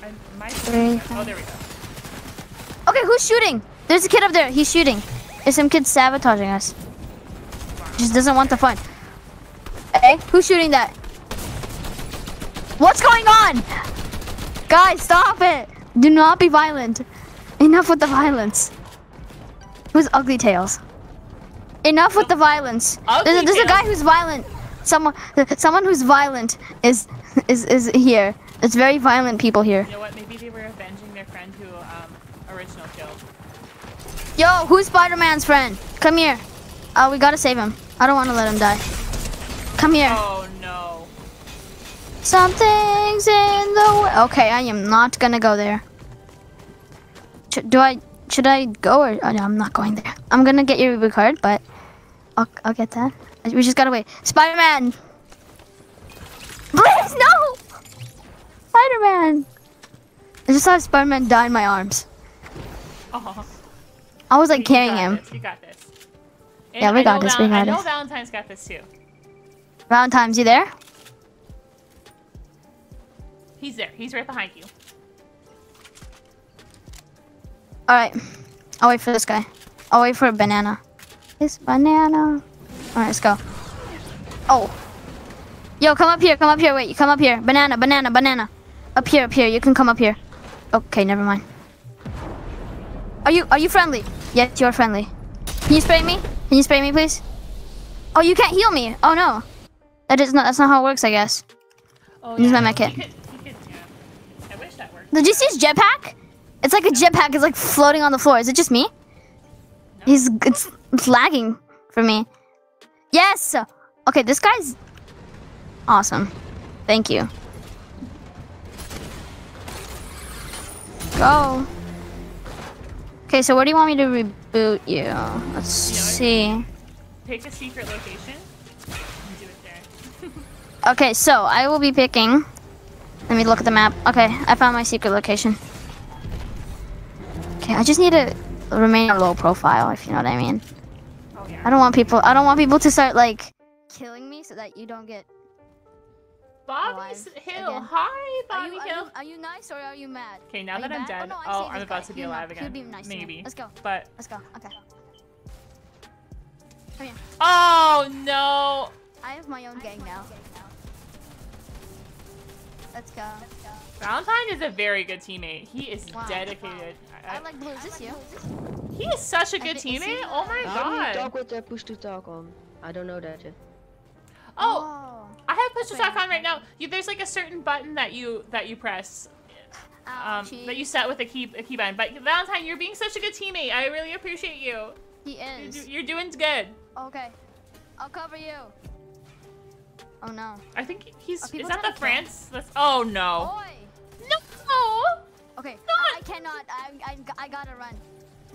one? Three. Oh, there we go. Okay, who's shooting? There's a kid up there. He's shooting. There's some kid sabotaging us. Just doesn't want the fun. Hey, who's shooting that? What's going on? Guys, stop it. Do not be violent. Enough with the violence. Who's Ugly Tails? Enough with the violence. There's, a- there's a guy who's violent. Someone, someone who's violent is is is here. It's very violent people here. You know what? Maybe they were avenging their friend who um original killed. Yo, who's Spider-Man's friend? Come here. Oh, we gotta save him. I don't want to let him die. Come here. Oh no. Something's in the way. Okay, I am not gonna go there. Do I? Should I go or? Oh, no, I'm not going there. I'm gonna get your reboot card, but I'll, I'll get that. We just gotta wait. Spider-Man. Please no. Spider-Man. I just saw Spider-Man die in my arms. Oh. <laughs> I was like You carrying him. This. You got this. And Yeah, we I got this, we Val- I got know this. Valentine's got this too. Valentine's, you there? He's there. He's right behind you. All right. I'll wait for this guy. I'll wait for a banana. This banana. All right, let's go. Oh. Yo, come up here. Come up here. Wait, you come up here. Banana, banana, banana. Up here, up here. You can come up here. Okay, never mind. Are you are you friendly? Yes, you're friendly. Can you spray me? Can you spray me, please? Oh, you can't heal me. Oh no. That is not. That's not how it works. I guess. Oh, Use my no, kit. he could- he could- yeah. I wish that worked. Did you see his jetpack? It's like a jetpack is like floating on the floor. Is it just me? He's it's, it's lagging for me. Yes. Okay, this guy's awesome. Thank you. Go. Okay, so where do you want me to reboot you? Let's see. Pick a secret location and do it there. Okay, so I will be picking. Let me look at the map. Okay, I found my secret location. Okay, I just need to remain a low profile, if you know what I mean. Oh yeah. I don't want people. I don't want people to start like killing me, so that you don't get. Bobby's alive Hill. again. Hi, Are Bobby you, are, Hill. you, are you nice or are you mad? Okay, now Are that I'm mad? dead, Oh, no, oh, I'm about guy. to be He'll alive again. be nice. Maybe. Let's go. But Let's go. Okay. Come here. oh no. I have my own gang now. Let's go. Valentine is a very good teammate. He is Wow. dedicated. I- I like blue. Is this you? he is such a good thi- is he teammate. Oh my How do you god. talk with the push to talk on? I don't know that yet. Oh, I have push to talk on right now. You, there's like a certain button that you that you press um, Ouchie. that you set with a key a key button. But Valentine, you're being such a good teammate. I really appreciate you. He You're, do- you're doing good. Okay. I'll cover you. Oh no. I think he's is that the to kill me? France? That's oh no. Oi! No. Okay, No. I, I cannot. I, I, I gotta run.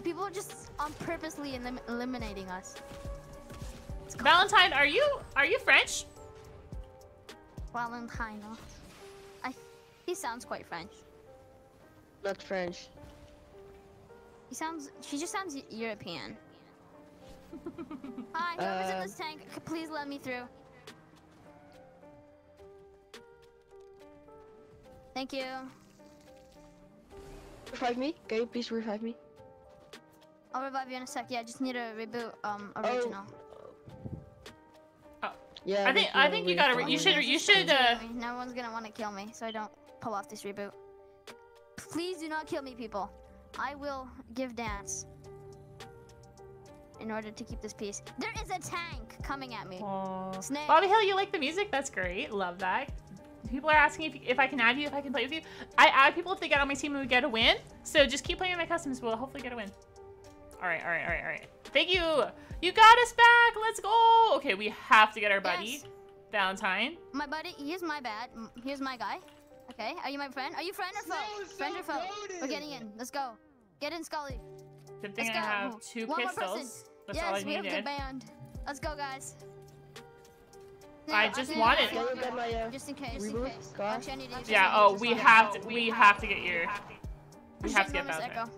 People are just on purposely elim eliminating us. Valentine, are you are you French? Valentine. I. He sounds quite French. Not French. He sounds. She just sounds European. <laughs> Hi, whoever's in Uh, this tank, please let me through. Thank you. Revive me? Can you please revive me? I'll revive you in a sec. Yeah, I just need to reboot um original. Oh. original. Yeah. I think I think you gotta. Re- you should. You should. Uh, No one's gonna want to kill me, so I don't pull off this reboot. Please do not kill me, people. I will give dance. in order to keep this peace. There is a tank coming at me. Aw. Snake. Bobby Hill, you like the music? That's great. Love that. People are asking if, if I can add you, if I can play with you. I add people if they get on my team and we get a win. So just keep playing my customs. We'll hopefully get a win. All right, all right, all right, all right. Thank you. You got us back. Let's go. Okay, we have to get our buddy, Yes. Valentine. My buddy, here's my bad. m- Here's my guy. Okay, are you my friend? Are you friend or foe? friend or foe? We're getting in. Let's go. Get in, Scully. Good thing Let's I go. have two One more pistols. person. That's yes, all I we have the band. Let's go, guys. No, I just gonna wanted- use Can you your get my, uh, Just in case. Just in case. car? Actually, I need to use Yeah. Oh, we have to. We have to get your. We have to get enormous Valentine. echo.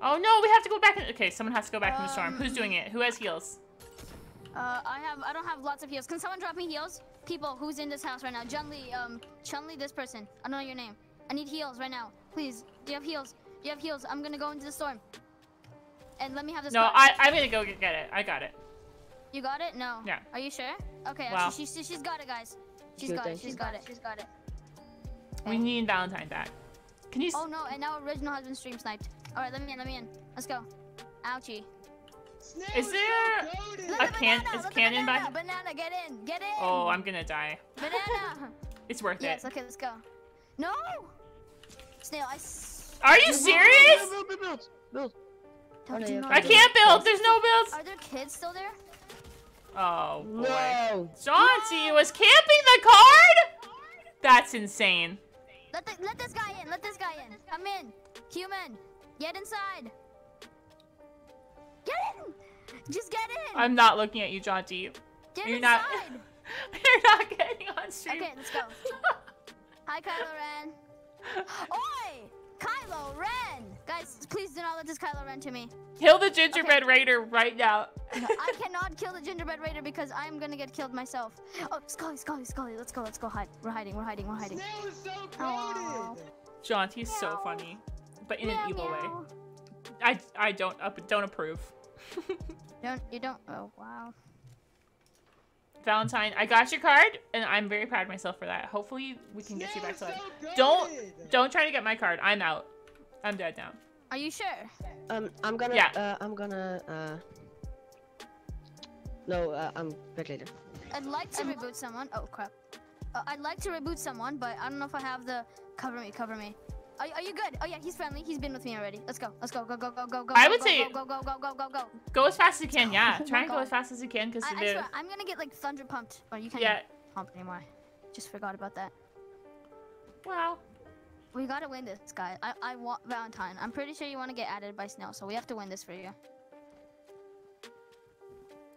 Oh no, we have to go back. In, okay, someone has to go back in the storm. Um, Who's doing it? Who has heals? Uh, I have. I don't have lots of heals. Can someone drop me heals? People, who's in this house right now? Junli, um, Chunli, this person. I don't know your name. I need heals right now. Please. Do you have heals? Do you have heals? I'm gonna go into the storm. And let me have this. No, card. I, I'm gonna go get, get it. I got it. You got it? No. Yeah. Are you sure? Okay. Wow. Actually, she, she, she's got it, guys. She's got it. thank She's you. got it. She's got it. We need Valentine back. Can you? Oh no! And now original has been stream sniped. All right, let me in. Let me in. Let's go. Ouchie. Is there Look a can? banana, Is look at cannon banana, back? Banana, get in. Get in. Oh, I'm gonna die. Banana. <laughs> It's worth yes. it. Okay. Let's go. No. Snail. I. s- Are you serious? Build, build, build, build. Don't Oh, do yeah, I can't it. build. There's no builds. Are there kids still there? Oh boy. No. Jaunty was camping the card. That's insane. Let the, let this guy in. Let this guy in. Come in. Human. Get inside. Get in. Just get in. I'm not looking at you, Jaunty. get you're inside. not- <laughs> You're not getting on stream. Okay, let's go. <laughs> Hi, Kylo Ren. <laughs> Oi! Kylo Ren! Guys, please do not let this Kylo Ren to me. Kill the gingerbread raider right now. I <laughs> cannot kill the gingerbread raider because I'm gonna get killed myself. Oh, Scully, Scully, Scully, let's go, let's go hide. We're hiding, we're hiding, we're hiding. Aw. Jaunty's so Meow. funny, but in Meow, an evil meow. way. I I don't up don't approve. <laughs> Don't, you don't, oh, wow. Valentine, I got your card, and I'm very proud of myself for that. Hopefully, we can get you back to life. Don't don't try to get my card. I'm out. I'm dead now. Are you sure? Um, I'm gonna. Yeah. Uh, I'm gonna. Uh. No, uh, I'm back later. I'd like to reboot someone. Oh, crap. Uh, I'd like to reboot someone, but I don't know if I have the... Cover me, cover me. Are, are you good? Oh, yeah, he's friendly. He's been with me already. Let's go, let's go, go, go, go, go, go. I would go, say- Go, go, go, go, go, go. Go Go as fast as you can. <laughs> Oh yeah, Oh try and go as fast as you can, because I, I swear, I'm gonna get like thunder pumped. Oh, you can't Yeah. get pumped anymore. Just forgot about that. wow. We gotta win this, guy. I, I want Valentine. I'm pretty sure you want to get added by Snail, so we have to win this for you.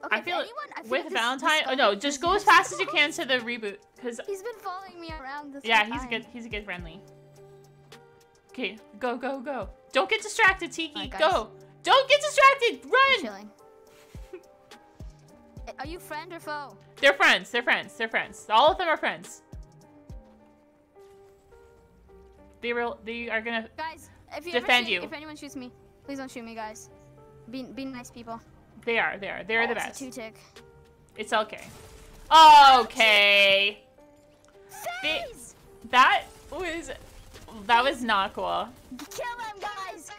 Okay, I feel anyone, I feel with like Valentine. Oh no, just go as fast as you can to the reboot, because He's been following me around this yeah, he's a time. good. He's a good friendly. Okay, go go go. Don't get distracted, Tiki. Guys. go. Don't get distracted. Run. <laughs> Are you friend or foe? They're friends. They're friends. They're friends. All of them are friends. They will. They are gonna. Guys, if you Defend shoot, you. if anyone shoots me, please don't shoot me, guys. Be be nice people. They are. They are. They're the It's a best. two tick. It's okay. Okay. They-! That was. That was not cool. Kill him, guys!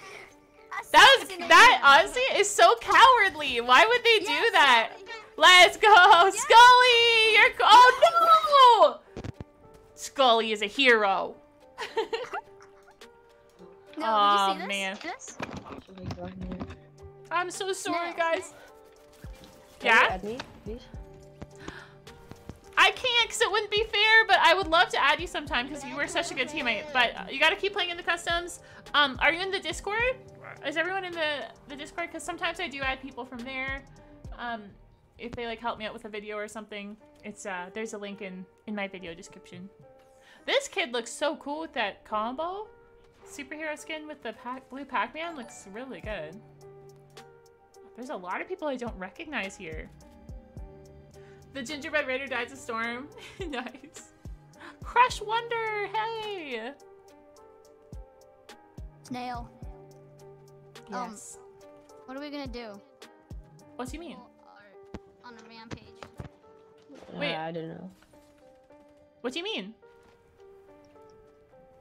That was that him. honestly is so cowardly. Why would they do Yes, that? Let's go, Scully! You're oh no! Scully is a hero. <laughs> No, Aw, did you see man. this? This? I'm so sorry, No. guys. Can you Yeah, Add me, please. I can't because it wouldn't be fair, but I would love to add you sometime because you were such a good teammate. But uh, you got to keep playing in the customs. Um, are you in the Discord? Is everyone in the the Discord? Because sometimes I do add people from there. Um, if they like help me out with a video or something, it's uh, there's a link in in my video description. This kid looks so cool with that combo. Superhero skin with the blue Pac-Man looks really good. There's a lot of people I don't recognize here. The gingerbread raider dies a storm. <laughs> nice. Crush Wonder, hey! Snail. Um, Yes. What are we gonna do? what do you mean? Or on a rampage. Wait. Uh, I don't know. What do you mean?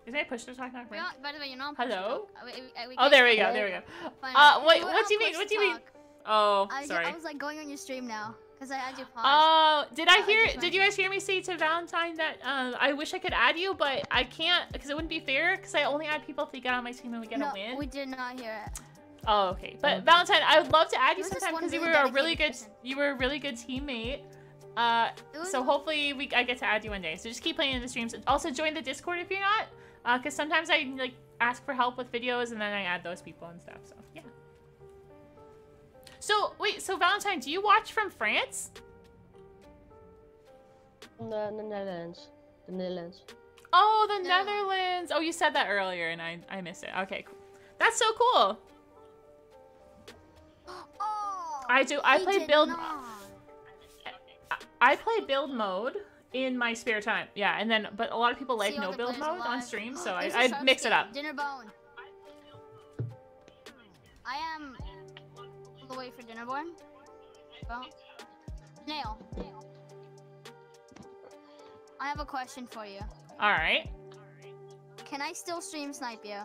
Is my push to talk not We're by the way, you're not. Hello? Uh, we- we- we Oh, there we go, there we go. Fine. Uh, We what, what do you mean? What do you mean? Oh, I, sorry. I was like going on your stream now because I had you pause. Oh, did I Uh, hear? Did you guys hear me say to Valentine that uh, I wish I could add you, but I can't because it wouldn't be fair because I only add people if they get on my team and we get no, a win. we did not hear it. Oh, okay. But Valentine, I would love to add you sometime because you were a really good person. you were a really good teammate. Uh, so hopefully we I get to add you one day. So just keep playing in the streams. Also join the Discord if you're not, because sometimes I like ask for help with videos and then I add those people and stuff. So yeah. So wait, so Valentine, do you watch from France? The, the Netherlands. The Netherlands. Oh, the No. Netherlands. Oh, you said that earlier and I I missed it. Okay, cool. That's so cool. <gasps> Oh, I do. I play build. not. I play build mode in my spare time. Yeah, and then but a lot of people like no build players mode on stream, <gasps> so I, There's a I shark mix it up. Dinner bone. The way for dinner bone. Bone. Nail. I have a question for you. All right. Can I still stream snipe you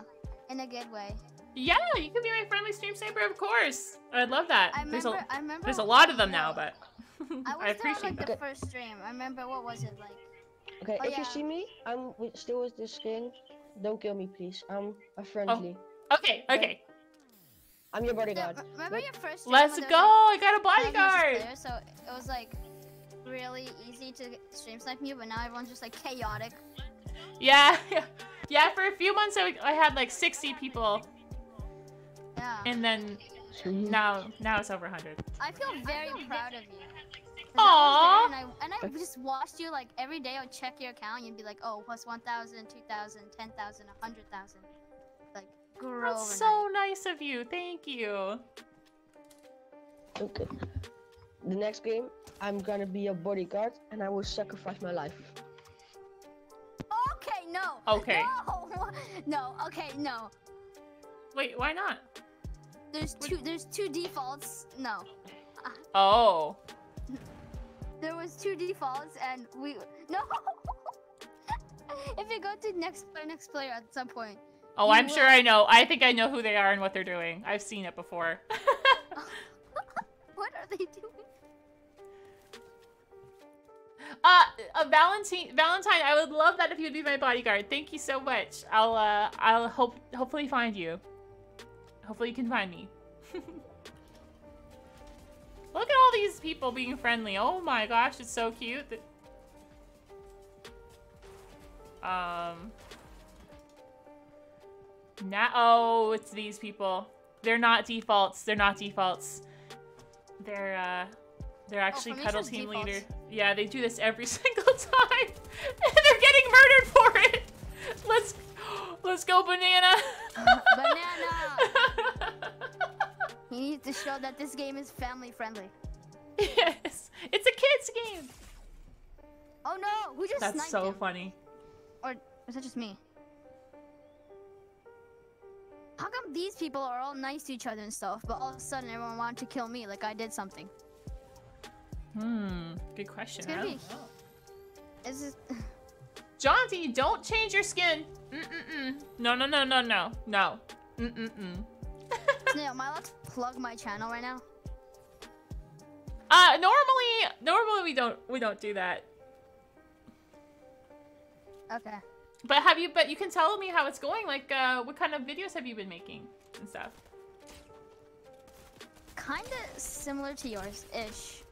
in a good way? Yeah, you can be my friendly stream sniper, of course. I'd love that. I there's remember. a I remember. there's a lot of them now, but I <laughs> was I there appreciate like that. the first stream. I remember what was it like? Okay, Oh, if you yeah. see me, I'm still with this skin. Don't kill me, please. I'm a friendly. Oh, okay, okay. I'm your The- bodyguard. remember your first stream? Let's go. like, I got a bodyguard. players, so it was like really easy to stream snipe you, but now everyone's just like chaotic. Yeah, <laughs> yeah. For a few months, I, I had like 60 people, Yeah. and then now now it's over 100. I feel very proud of you. Aw. I and I, and I just watched you like every day. I would check your account. And you'd be like, oh, plus 1,000, 2,000, 10,000, 100,000. Like, grow That's so nice of you. Thank you. Okay. The next game, I'm gonna be a bodyguard and I will sacrifice my life. Okay, no. Okay. No. <laughs> No. Okay, no. Wait, why not? There's two. There's two defaults. No. Oh. <laughs> There was two defaults, and we <laughs> no. if you go to next player, next player at some point, Oh, I'm sure. I know. I think I know who they are and what they're doing. I've seen it before. <laughs> what are they doing? uh, uh, Valentine, Valentine, I would love that if you'd be my bodyguard. Thank you so much. I'll, uh, I'll hope, hopefully find you. Hopefully you can find me. <laughs> Look at all these people being friendly. Oh my gosh, it's so cute. Um. Now, oh, it's these people. They're not defaults. They're not defaults. They're, uh, they're actually for me, cuddle team defaults. leader. Yeah, they do this every <laughs> single time. <laughs> and they're getting murdered for it. Let's, let's go, banana. <laughs> Banana. He needs to show that this game is family friendly. yes, it's a kids game. Oh no! Who just That's so him? funny. Or is that just me? How come these people are all nice to each other and stuff, but all of a sudden everyone wanted to kill me like I did something? Hmm, good question. It's gonna be-. Is this? <laughs> Jaunty, don't change your skin. Mm-mm-mm. No, no, no, no, no, no. Mm-mm-mm. <laughs> Snail, am I allowed to plug my channel right now? Uh, normally, normally we don't, we don't do that. Okay. But have you, but you can tell me how it's going. Like, uh, what kind of videos have you been making and stuff? Kinda similar to yours, ish.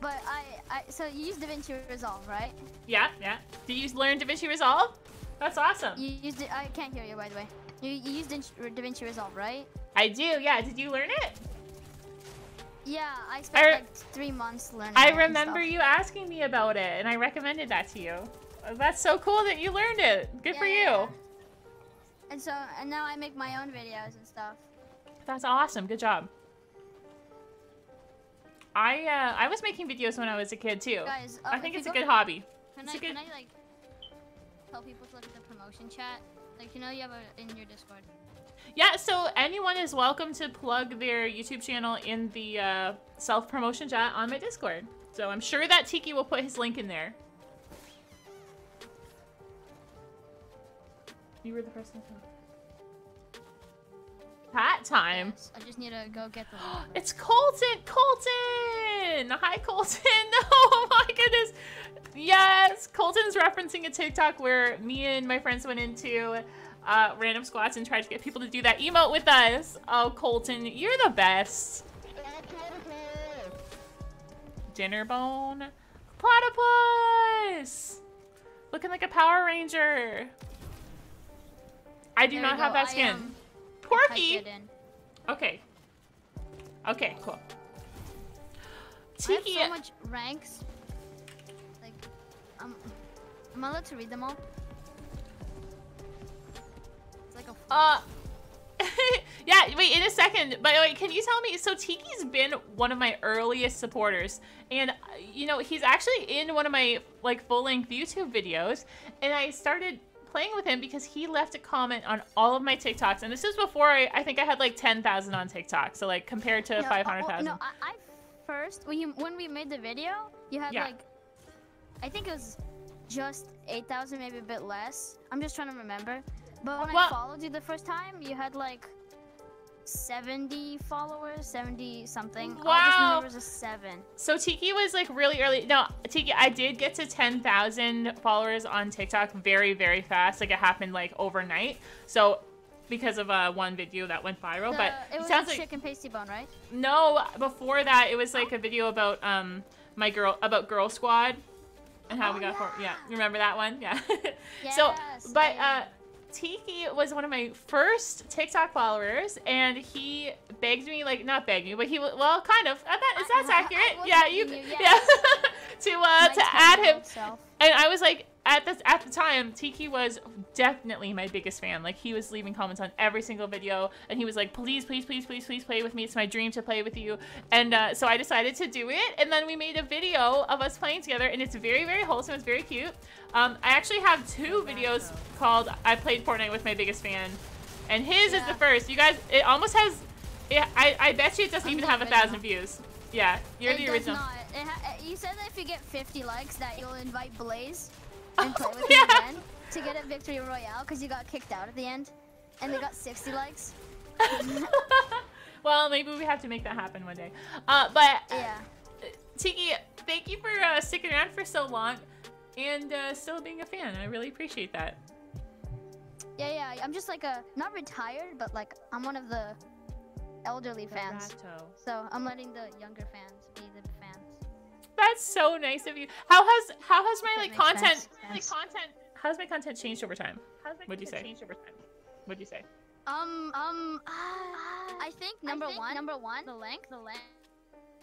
But I, I, so you use DaVinci Resolve, right? Yeah, yeah. Do you learn DaVinci Resolve? That's awesome. You used it. I can't hear you, by the way. You, you used DaVinci DaVinci Resolve, right? I do, yeah. Did you learn it? Yeah, I spent I- like three months learning. I remember you asking me about it, and I recommended that to you. Uh, That's so cool that you learned it. Good for you. yeah, yeah. And so, and now I make my own videos and stuff. That's awesome. Good job. I uh, I was making videos when I was a kid too. Guys, uh, I think it's a go good to- hobby. Can It's I, a good- can I like tell people to look at the promotion chat? Like, you know, you have a in your Discord. Yeah, so anyone is welcome to plug their YouTube channel in the uh, self promotion chat on my Discord. So I'm sure that Tiki will put his link in there. You were the first one. Hat time. Yes, I just need to go get the. <gasps> It's Colton! Colton! Hi, Colton! <laughs> Oh my goodness! Yes! Colton's referencing a TikTok where me and my friends went into uh, random squads and tried to get people to do that emote with us. Oh, Colton, you're the best. Dinner bone. Platypus! Looking like a Power Ranger. I do There not have that skin. um, Porky! typed it in. Okay. Okay, cool. I have Tiki, so much ranks. Like, um, am I allowed to read them all? It's like a. uh, <laughs> yeah, wait, in a second, but wait, can you tell me, so Tiki's been one of my earliest supporters, and, uh, you know, he's actually in one of my, like, full-length YouTube videos, and I started playing with him because he left a comment on all of my TikToks, and this is before I, I think I had, like, 10,000 on TikTok, so, like, compared to No, 500,000. No, I, I first when you when we made the video, you had Yeah. like, I think it was just eight thousand, maybe a bit less. I'm just trying to remember. But when Well- I followed you the first time, you had like. 70 followers, 70 something. All I just Wow. was a seven. So Tiki was like really early. No, Tiki, I did get to 10,000 followers on TikTok very, very fast. Like it happened like overnight. So because of uh, one video that went viral, The- but it was sounds like chicken pasty bone, right? no. Before that, it was like a video about um my girl about Girl Squad and how Oh, we got for yeah. yeah. You remember that one? Yeah. <laughs> so, Yes, but I- uh. Tiki was one of my first TikTok followers, and he begged me, like, not begged me, but he, well, kind of. Uh, that, is I- that's I- <laughs> I accurate? yeah, you, you, <laughs> yeah. <laughs> to uh, My to add him, 10-year-old self. and I was like, at the at the time, Tiki was definitely my biggest fan. Like he was leaving comments on every single video, and he was like, "Please, please, please, please, please play with me. It's my dream to play with you." And uh, so I decided to do it, and then we made a video of us playing together, and it's very, very wholesome. It's very cute. Um, I actually have two videos called "I played Fortnite with my biggest fan," and his is the first. You guys, it almost has. It, I I bet you it doesn't I'm even have a thousand views. Yeah, you're it the original. not. It you said that if you get 50 likes, that you'll invite Blaze and play with <laughs> yeah. again to get a victory royale because you got kicked out at the end, and they got 60 likes. <laughs> well, maybe we have to make that happen one day. Uh, but Yeah. Tiki, thank you for uh, sticking around for so long and uh, still being a fan. I really appreciate that. Yeah, yeah. I'm just like a not retired, but like I'm one of the elderly fans. So I'm letting the younger fans be the fans. That's so nice of you. How has how has my like content sense. like Yes. content how's my content changed over time? What'd you say? What'd you say? Um, um, I think number one, number one, the length, the length,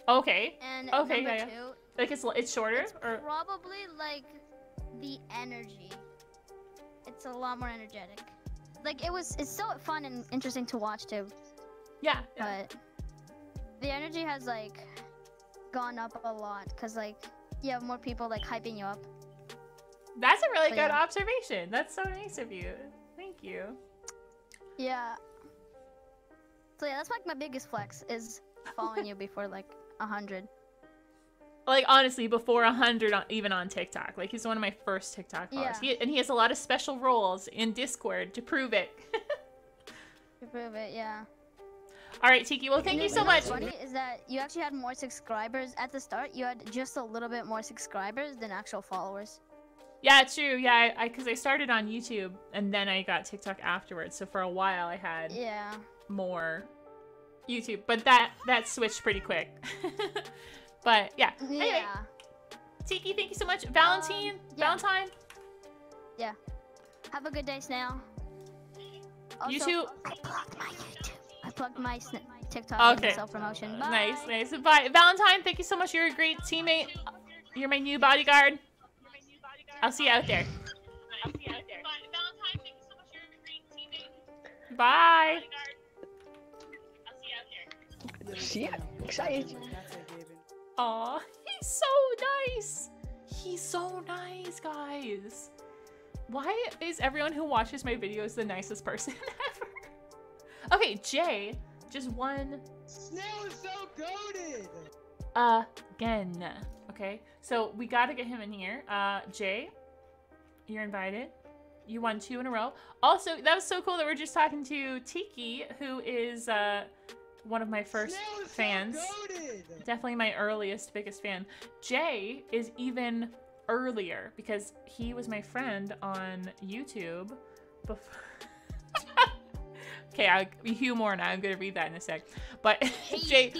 Okay. and Okay, number yeah, two. Like it's it's shorter It's or probably like the energy. It's a lot more energetic. Like it was, it's still fun and interesting to watch too. yeah. But the energy has like gone up a lot because like you have more people like hyping you up. That's a really But good yeah. observation. That's so nice of you. Thank you. Yeah. So yeah, that's like my biggest flex is following you <laughs> before like a hundred. Like honestly, before a hundred, even on TikTok. Like he's one of my first TikTok followers, Yeah. he, and he has a lot of special roles in Discord to prove it. <laughs> To prove it, yeah. All right, Tiki. Well, thank you so much. what's Funny is that you actually had more subscribers at the start. You had just a little bit more subscribers than actual followers. Yeah, true. Yeah, I because I, started on YouTube and then I got TikTok afterwards. So for a while I had Yeah. more YouTube, but that that switched pretty quick. <laughs> but yeah. Anyway, Yeah. Tiki, thank you so much. Valentine, Um, yeah. Valentine. Yeah. Have a good day, Snail. You Also, too. I plugged my YouTube. I plugged my sn- TikTok Okay. self promotion. Bye. Nice, nice. Bye, Valentine. Thank you so much. You're a great teammate. You're my new bodyguard. I'll see you out there. I'll see you out there. Valentine, thank you so much. You're a great teammate. Bye. I'll see you out there. See, excited. Aw, he's so nice. He's so nice, guys. Why is everyone who watches my videos the nicest person <laughs> ever? Okay, Jay, just one Snail is so goated. again. Okay, so we gotta get him in here. Uh, Jay, you're invited. You won two in a row. Also, that was so cool that we're just talking to Tiki, who is uh, one of my first Snail so fans. goated! Definitely my earliest, biggest fan. Jay is even earlier because he was my friend on YouTube before. Okay, I Hugh Moore now. I'm gonna read that in a sec. But <laughs> Jay,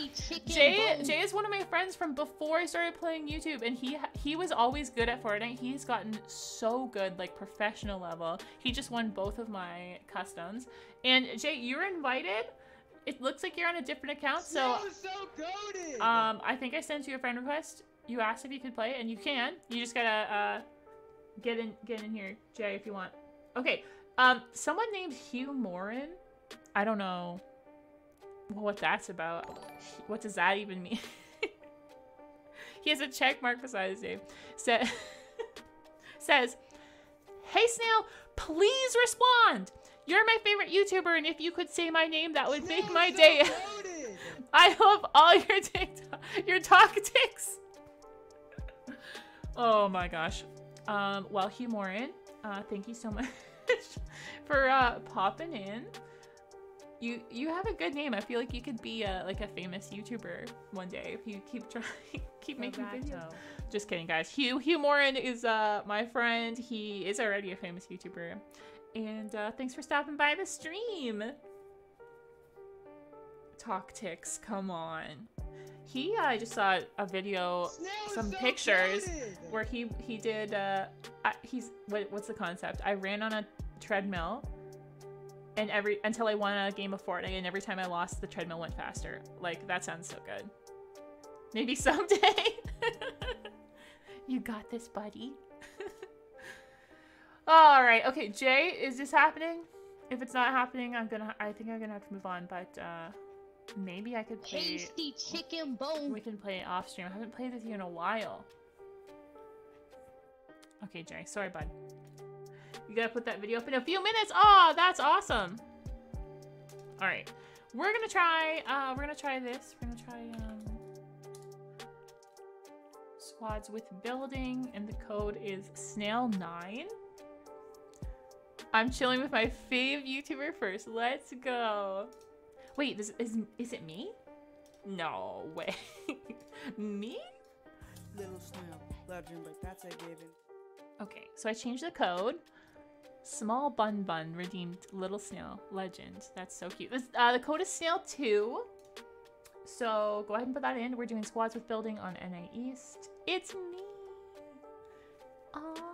Jay, Jay is one of my friends from before I started playing YouTube, and he he was always good at Fortnite. He's gotten so good, like professional level. He just won both of my customs. And Jay, you're invited. It looks like you're on a different account, so so um, I think I sent you a friend request. You asked if you could play, and you can. You just gotta uh, get in, get in here, Jay, if you want. Okay. Um, someone named Hugh Morin. I don't know what that's about. What does that even mean? <laughs> he has a check mark beside his name. Sa- <laughs> says, "Hey Snail, please respond. You're my favorite YouTuber, and if you could say my name, that would make my day." <laughs> I love all your TikTok, your tactics. oh my gosh. Um, well, Hugh Morin, uh, thank you so much for uh, popping in. You you have a good name. I feel like you could be a, like a famous YouTuber one day if you keep trying, <laughs> keep making videos. Just kidding, guys. Hugh Hugh Morin is uh my friend. He is already a famous YouTuber, and uh, thanks for stopping by the stream. Talk ticks, come on. He uh, I just saw a video, Snail some so pictures goated! where he he did. Uh, I, he's what, what's the concept? I ran on a treadmill, and every until I won a game of Fortnite, and every time I lost, the treadmill went faster. Like that sounds so good. Maybe <laughs> someday. <laughs> you got this, buddy. <laughs> All right. Okay, Jay, is this happening? If it's not happening, I'm gonna. I think I'm gonna have to move on. But uh, maybe I could play. Tasty chicken bone. We can play it off stream. I haven't played with you in a while. Okay, Jay. Sorry, bud. You gotta put that video up in a few minutes. Oh, that's awesome. All right, we're gonna try. Uh, we're gonna try this. We're gonna try um, squads with building, and the code is snail nine. I'm chilling with my fave YouTuber first. Let's go. Wait, this is is it me? No way. <laughs> me? Little Snail, legend, but that's a given. Okay, so I changed the code. Small Bun Bun redeemed Little Snail Legend. That's so cute. Uh, the code is Snail2. So go ahead and put that in. We're doing squads with building on NA East. It's me. Aw.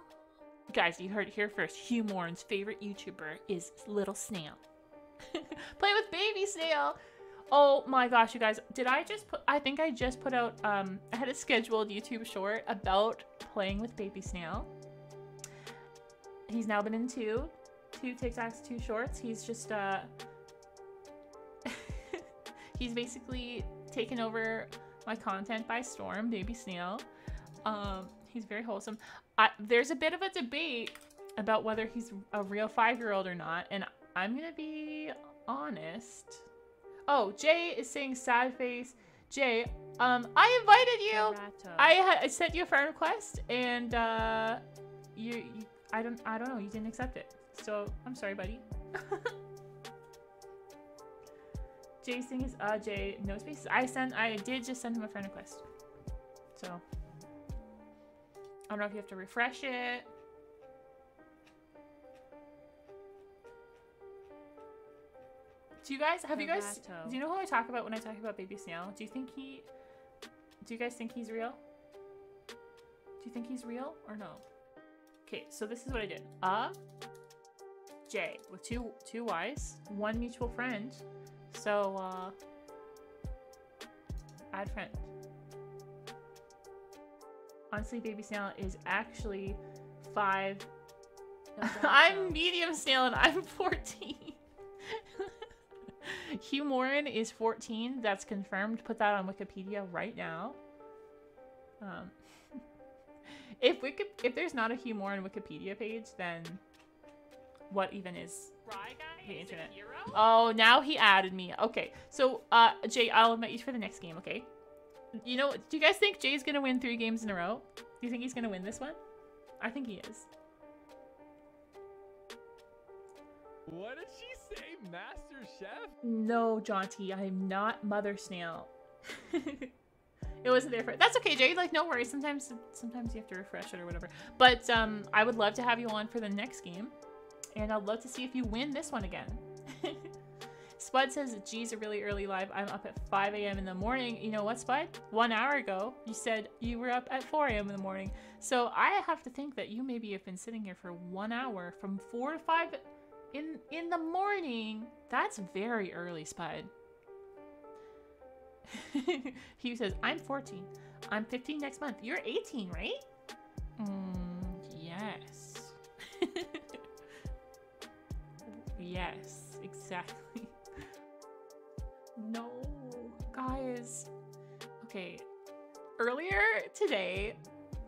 Guys, you heard it here first. Hugh Morin's favorite YouTuber is Little Snail. <laughs> Play with Baby Snail. Oh my gosh, you guys. Did I just put, I think I just put out, um, I had a scheduled YouTube short about playing with Baby Snail. He's now been in two, two TikToks, two shorts. He's just, uh, <laughs> he's basically taken over my content by storm, Baby Snail. Um, he's very wholesome. I, there's a bit of a debate about whether he's a real five-year-old or not, and I'm gonna be honest. Oh, Jay is saying sad face. Jay, um, I invited you. I, I sent you a friend request, and uh, you, you, I don't, I don't know, you didn't accept it. So I'm sorry, buddy. <laughs> Thing is uh Jay no spaces. I sent, I did just send him a friend request. So I don't know if you have to refresh it. Do you guys have you guys do you know who I talk about when I talk about baby snail? Do you think he do you guys think he's real? Do you think he's real or no? Okay, so this is what I did. Uh J with two two Y's, one mutual friend. So uh add friend. Honestly, baby snail is actually five. <laughs> I'm medium snail and I'm 14. <laughs> Hugh Morin is 14. That's confirmed. Put that on Wikipedia right now. Um, if Wiki- if there's not a Hugh Morin Wikipedia page, then what even is the internet? Oh, now he added me. Okay, so uh, Jay, I'll invite you for the next game. Okay. You know, do you guys think Jay's gonna win three games in a row? Do you think he's gonna win this one? I think he is. What did she say, Master Chef? No, Jaunty, I am not Mother Snail. <laughs> it wasn't there for that's okay, Jade. Like, no worries. Sometimes, sometimes you have to refresh it or whatever. But um, I would love to have you on for the next game, and I'd love to see if you win this one again. <laughs> Spud says, geez, a really early live. I'm up at 5 a.m. in the morning. You know what, Spud? One hour ago, you said you were up at 4 a.m. in the morning. So I have to think that you maybe have been sitting here for one hour from 4 to 5 in, in the morning. That's very early, Spud. <laughs> Hugh says, I'm 14. I'm 15 next month. You're 18, right? Mm, yes. <laughs> yes, exactly. No, guys. Okay, earlier today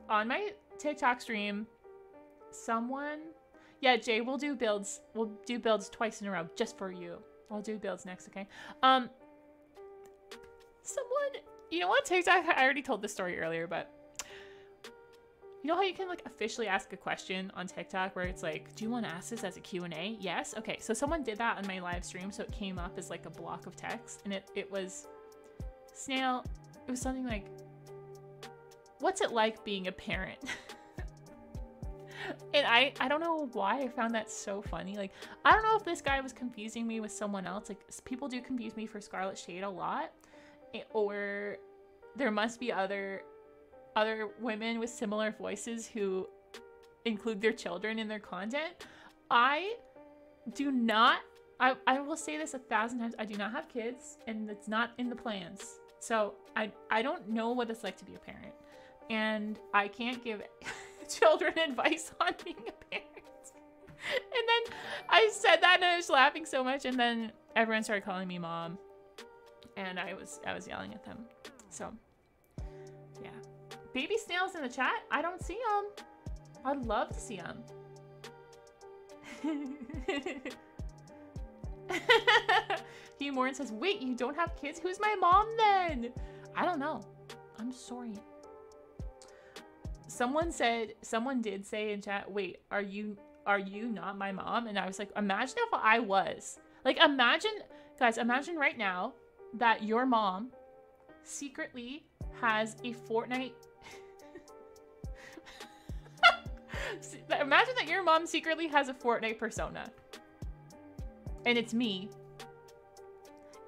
on my TikTok stream, someone, yeah, Jay, we'll do builds. We'll do builds twice in a row just for you. I'll do builds next, okay? Um, someone, you know what? TikTok, I already told this story earlier, but you know how you can like officially ask a question on TikTok where it's like, do you want to ask this as a Q&A? Yes. Okay. So someone did that on my live stream. So it came up as like a block of text and it, it was snail. It was something like, what's it like being a parent? <laughs> and I, I don't know why I found that so funny. Like, I don't know if this guy was confusing me with someone else. Like people do confuse me for Scarlet Shade a lot or there must be other other women with similar voices who include their children in their content. I do not, I, I will say this a thousand times, I do not have kids and it's not in the plans. So I, I don't know what it's like to be a parent. And I can't give <laughs> children advice on being a parent. And then I said that and I was laughing so much and then everyone started calling me mom. And I was I was yelling at them. So yeah. Baby snails in the chat? I don't see them. I'd love to see them. Hugh <laughs> Morin says, wait, you don't have kids? Who's my mom then? I don't know. I'm sorry. Someone said, someone did say in chat, wait, are you, are you not my mom? And I was like, imagine if I was. Like, imagine, guys, imagine right now that your mom secretly has a Fortnite <laughs> Imagine that your mom secretly has a Fortnite persona. And it's me.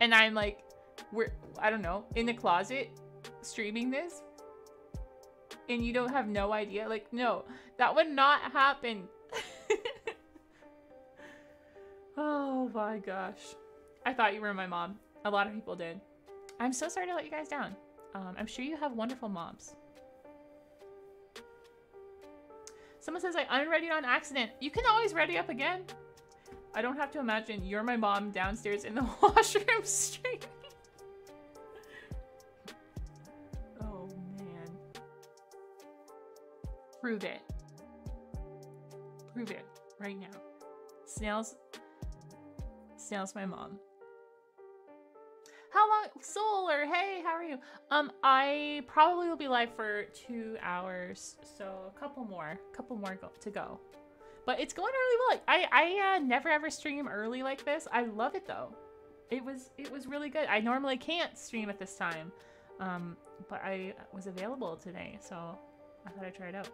And I'm like, we're, I don't know, in the closet streaming this. And you don't have no idea. Like, no, that would not happen. <laughs> oh my gosh. I thought you were my mom. A lot of people did. I'm so sorry to let you guys down. Um, I'm sure you have wonderful moms. Someone says I unreadied on accident. You can always ready up again. I don't have to imagine you're my mom downstairs in the <laughs> washroom streaming. <laughs> oh man. Prove it. Prove it right now. Snails. Snails my mom. How long? Solar, hey, how are you? Um, I probably will be live for two hours, so a couple more, couple more go to go. But it's going really well. I I uh, never ever stream early like this. I love it though. It was it was really good. I normally can't stream at this time, um, but I was available today, so I thought I'd try it out.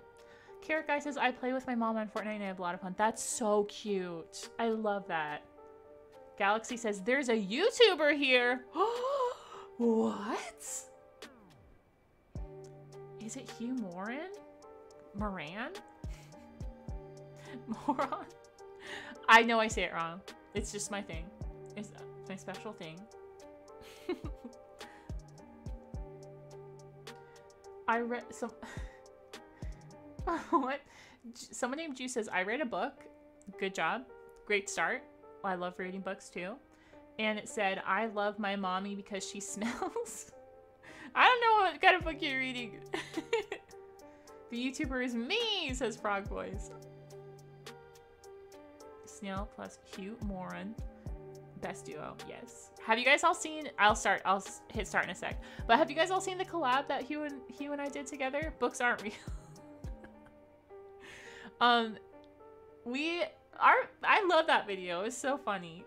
Carrot Guy says, I play with my mom on Fortnite and I have a lot of fun. That's so cute. I love that. Galaxy says, there's a YouTuber here. <gasps> what? Is it Hugh Moran? Moran? <laughs> Moron? I know I say it wrong. It's just my thing. It's my special thing. <laughs> I read some... <laughs> what? Someone named Juice says, I read a book. Good job. Great start. I love reading books too. And it said, I love my mommy because she <laughs> smells. I don't know what kind of book you're reading. <laughs> the YouTuber is me, says Frog Boys. Snail plus Hugh Moran. Best duo, yes. Have you guys all seen, I'll start, I'll hit start in a sec. But have you guys all seen the collab that Hugh and, Hugh and I did together? Books aren't real. <laughs> um, we Our I love that video. It's so funny.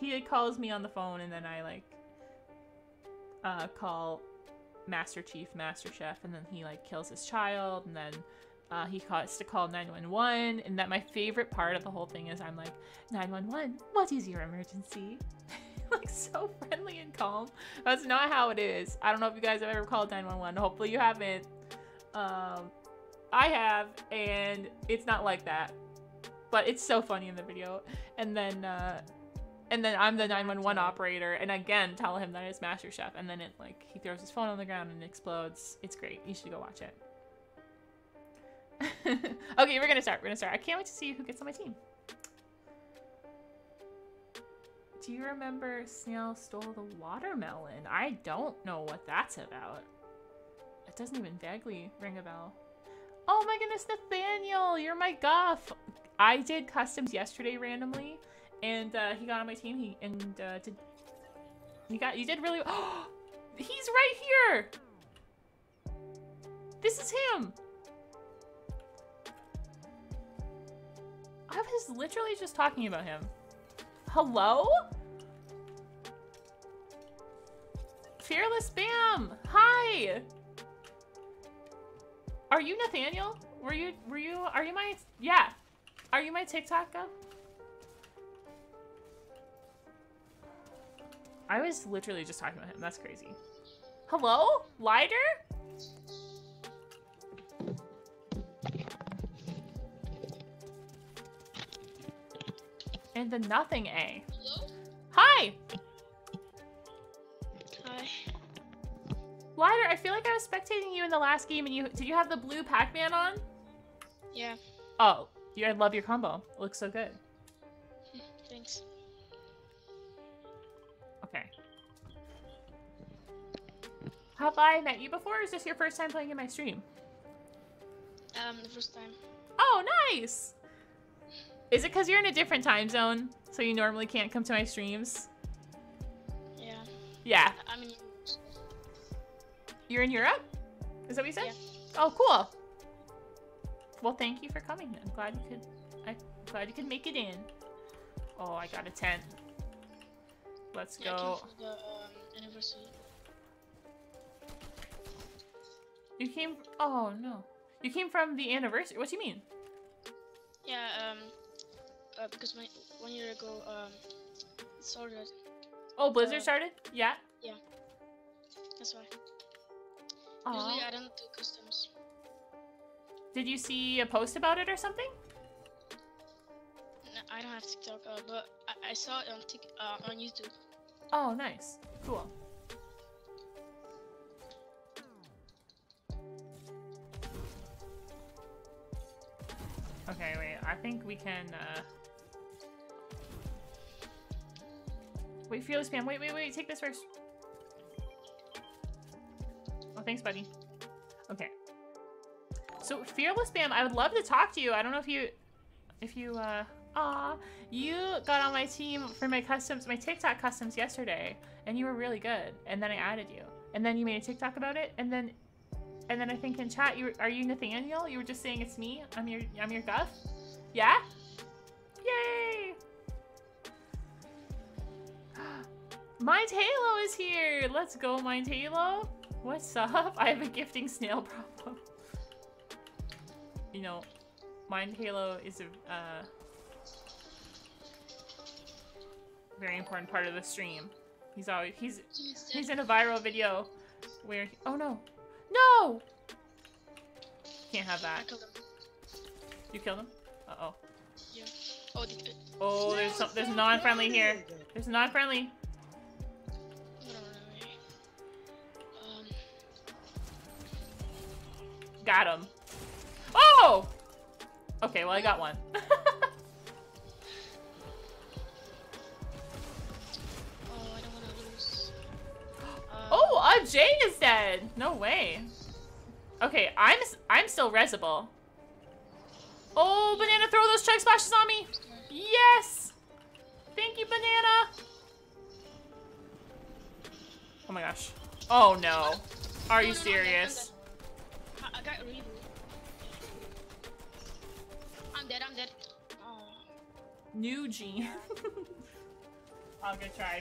He calls me on the phone and then I like uh call Master Chief, Master Chef, and then he like kills his child and then uh, he has to call 911 and that my favorite part of the whole thing is I'm like 911 what is your emergency? <laughs> Like so friendly and calm. That's not how it is. I don't know if you guys have ever called 911 hopefully you haven't. Um I have and it's not like that but it's so funny in the video and then uh and then I'm the 911 operator and again tell him that it's Master Chef and then it like he throws his phone on the ground and it explodes it's great you should go watch it <laughs> okay, we're gonna start. We're gonna start. I can't wait to see who gets on my team. Do you remember Snail stole the watermelon? I don't know what that's about. It doesn't even vaguely ring a bell. Oh my goodness, Nathaniel, you're my guff. I did customs yesterday randomly, and uh, he got on my team. He and uh, did you got you did really. Oh, <gasps> he's right here. This is him. I was literally just talking about him. Hello? Fearless Bam! Hi! Are you Nathaniel? Were you, were you, are you my, yeah. Are you my TikTok go? I was literally just talking about him. That's crazy. Hello? Lider? And the nothing A. Hello? Hi! Hi. Lider, I feel like I was spectating you in the last game and you did you have the blue Pac-Man on? Yeah. Oh, you I love your combo. It looks so good. <laughs> Thanks. Okay. Have I met you before or is this your first time playing in my stream? Um, the first time. Oh, nice! Is it because you're in a different time zone? So you normally can't come to my streams? Yeah. Yeah. I mean, You're in Europe? Is that what you said? Yeah. Oh, cool. Well, thank you for coming. I'm glad you could. I'm glad you could make it in. Oh, I got a tent. Let's yeah, go. the um, anniversary. You came. Oh no. You came from the anniversary. What do you mean? Yeah. Um. Uh, because my, one year ago, um, it started. Oh, Blizzard Uh, started. Yeah. Yeah. That's why. Aw. Usually I don't do customs. Did you see a post about it or something? No, I don't have TikTok, uh, but I, I saw it on Tik uh, on YouTube. Oh, nice. Cool. Okay, wait. I think we can, uh... Wait, Fearless Spam. Wait, wait, wait. Take this first. Oh, thanks, buddy. Okay. So, Fearless Bam, I would love to talk to you. I don't know if you... If you, uh... Aw, you got on my team for my customs, my TikTok customs yesterday, and you were really good. And then I added you, and then you made a TikTok about it, and then, and then I think in chat, you are you Nathaniel? You were just saying it's me. I'm your, I'm your Guff. Yeah. Yay! <gasps> Mind Halo is here. Let's go, Mind Halo. What's up? <laughs> I have a gifting snail <laughs> problem. You know, Mind Halo is a uh, very important part of the stream. He's always he's he's in a viral video where he, oh no no can't have that. Killed. You killed him. Uh oh. Yeah. Oh, the, uh, Oh, there's some, there's non-friendly here. There's non-friendly. I'm gonna run away. Um, Got him. Oh! Okay, well I got one. <laughs> oh, I don't wanna lose. Um, oh, uh, Jay is dead. No way. Okay, I'm I'm still resible. Oh, banana, throw those chug splashes on me. Yes. Thank you, banana. Oh my gosh. Oh no. Are you serious? I'm dead, I'm dead. Oh. New Gene. <laughs> I'll go try.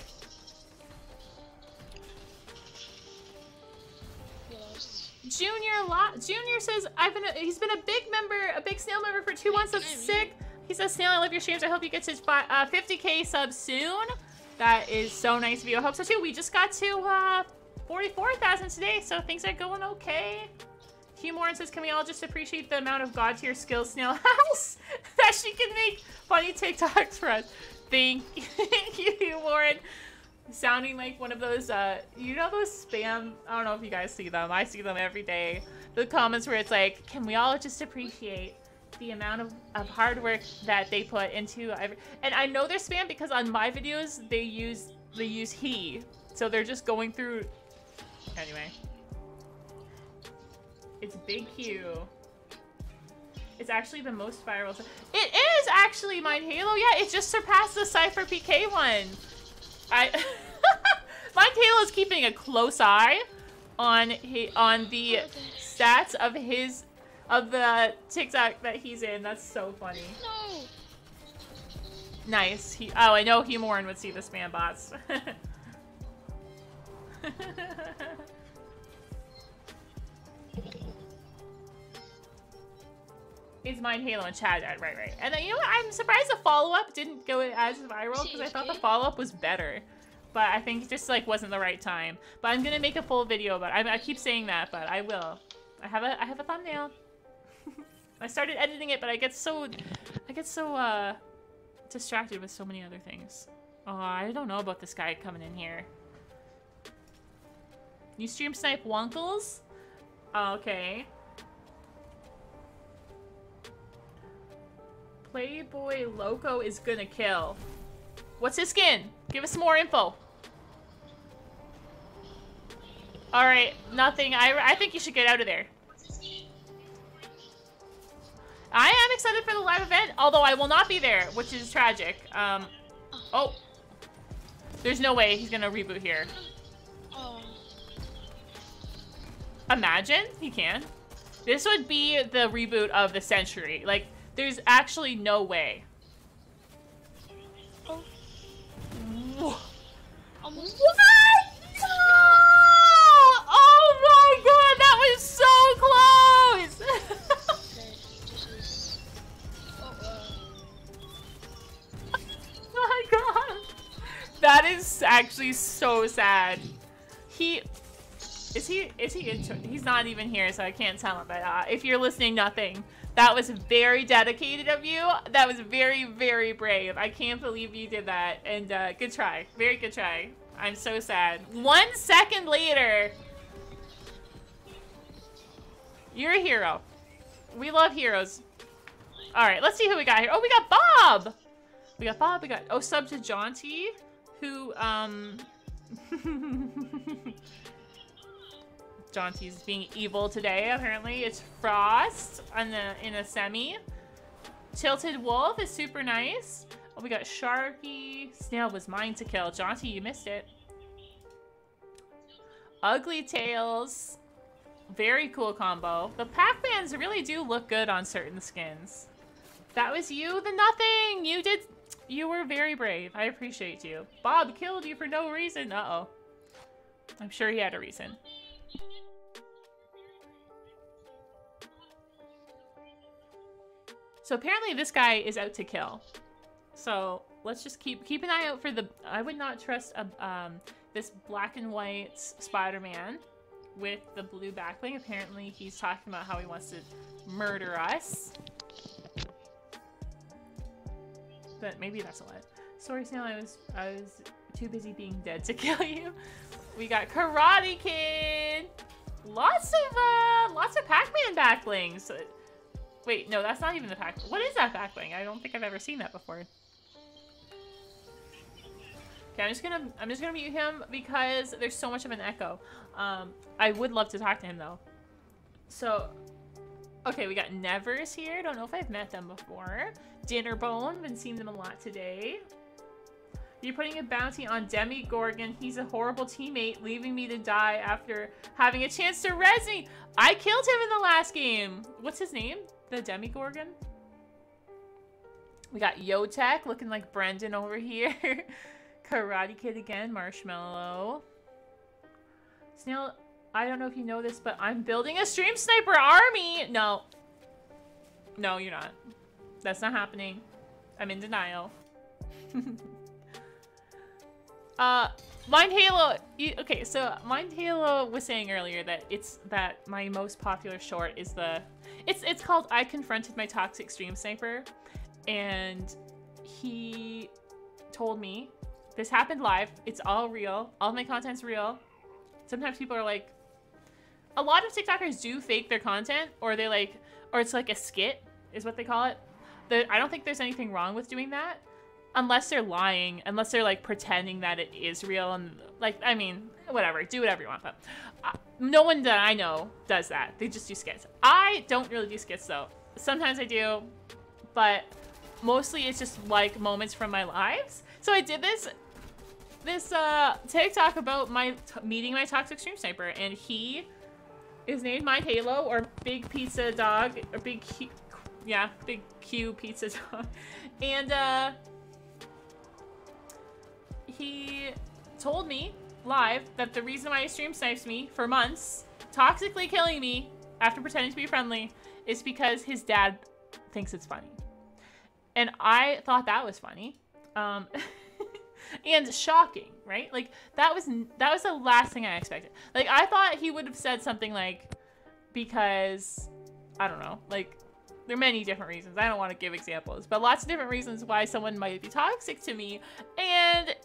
Junior La Junior says I've been a, he's been a big member, a big snail member for two months. That's sick. He says Snail, I love your streams. I hope you get to uh, 50k subs soon. That is so nice of you. I hope so too. We just got to uh, 44,000 today, so things are going okay. Hugh Morin says, can we all just appreciate the amount of god tier skills Snail <laughs> has <laughs> that she can make funny TikToks for us? Thank <laughs> you, Hugh Morin. Sounding like one of those, uh, you know those spam, I don't know if you guys see them. I see them every day. The comments where it's like, can we all just appreciate the amount of, of hard work that they put into every, and I know they're spam because on my videos, they use, they use he. So they're just going through, anyway. It's Big Q. It's actually the most viral. It is actually Mind Halo. Yeah, it just surpassed the Sypher PK one. I <laughs> Mind Halo is keeping a close eye on he, on the stats of his of the TikTok that he's in. That's so funny. No. Nice. He oh I know Humorin would see the spam bots. <laughs> It's mine, Halo and Chad, right, right. And then, you know what? I'm surprised the follow-up didn't go as viral because I thought the follow-up was better. But I think it just like wasn't the right time. But I'm gonna make a full video about it. I, I keep saying that, but I will. I have a I have a thumbnail. <laughs> I started editing it, but I get so I get so uh distracted with so many other things. Oh, I don't know about this guy coming in here. You stream snipe Wonkles? Okay. Playboy Loco is gonna kill. What's his skin? Give us more info. Alright, nothing. I, I think you should get out of there. I am excited for the live event, although I will not be there, which is tragic. Um, oh. There's no way he's gonna reboot here. Imagine he can. This would be the reboot of the century. Like, there's actually no way. Oh. What? Oh my god, that was so close! <laughs> oh my god. That is actually so sad. He is he is he he's not even here so I can't tell him but uh, if you're listening nothing that was very dedicated of you. That was very very brave. I can't believe you did that. And uh, good try. Very good try. I'm so sad. One second later. You're a hero. We love heroes. All right let's see who we got here. Oh we got Bob! We got Bob we got oh sub to Jaunty who um <laughs> Jaunty's being evil today, apparently. It's Frost on the in a semi. Tilted Wolf is super nice. Oh, we got Sharky. Snail was mine to kill. Jaunty, you missed it. Ugly Tails. Very cool combo. The Pac-Mans really do look good on certain skins. That was you, the nothing! You did... You were very brave. I appreciate you. Bob killed you for no reason. Uh-oh. I'm sure he had a reason. So apparently this guy is out to kill. So let's just keep keep an eye out for the. I would not trust a, um, this black and white Spider-Man with the blue backbling. Apparently he's talking about how he wants to murder us. But maybe that's a lie. Sorry, Snail. I was I was too busy being dead to <laughs> kill you. We got Karate Kid. Lots of uh, lots of Pac-Man backblings. Wait, no, that's not even the pack. What is that backbling? I don't think I've ever seen that before. Okay, I'm just gonna I'm just gonna mute him because there's so much of an echo. Um, I would love to talk to him though. So, okay, we got Nevers here. Don't know if I've met them before. Dinnerbone, been seeing them a lot today. You're putting a bounty on Demogorgon. He's a horrible teammate, leaving me to die after having a chance to res me. I killed him in the last game. What's his name? The Demogorgon? We got Yotek looking like Brendan over here. <laughs> Karate Kid again, Marshmallow. Snail, I don't know if you know this, but I'm building a Stream Sniper army! No. No, you're not. That's not happening. I'm in denial. <laughs> uh, Mind Halo. You, okay, so Mind Halo was saying earlier that it's that my most popular short is the. It's it's called I confronted my toxic stream sniper, and he told me this happened live. It's all real. All my content's real. Sometimes people are like, a lot of TikTokers do fake their content, or they like, or it's like a skit, is what they call it. The, I don't think there's anything wrong with doing that, unless they're lying, unless they're like pretending that it is real, and like, I mean, whatever, do whatever you want. But uh, no one that I know does that. They just do skits. I don't really do skits though. Sometimes I do, but mostly it's just like moments from my lives. So I did this this uh TikTok about my meeting my toxic stream sniper, and he is named Mind Halo or Big Pizza Dog or Big Q, yeah, Big Q Pizza Dog, <laughs> and uh, he told me live that the reason why he stream snipes me for months, toxically killing me after pretending to be friendly, is because his dad thinks it's funny, and I thought that was funny. Um, <laughs> and shocking, right? Like that was that was the last thing I expected. Like I thought he would have said something like because I don't know, like there are many different reasons. I don't want to give examples, but lots of different reasons why someone might be toxic to me. And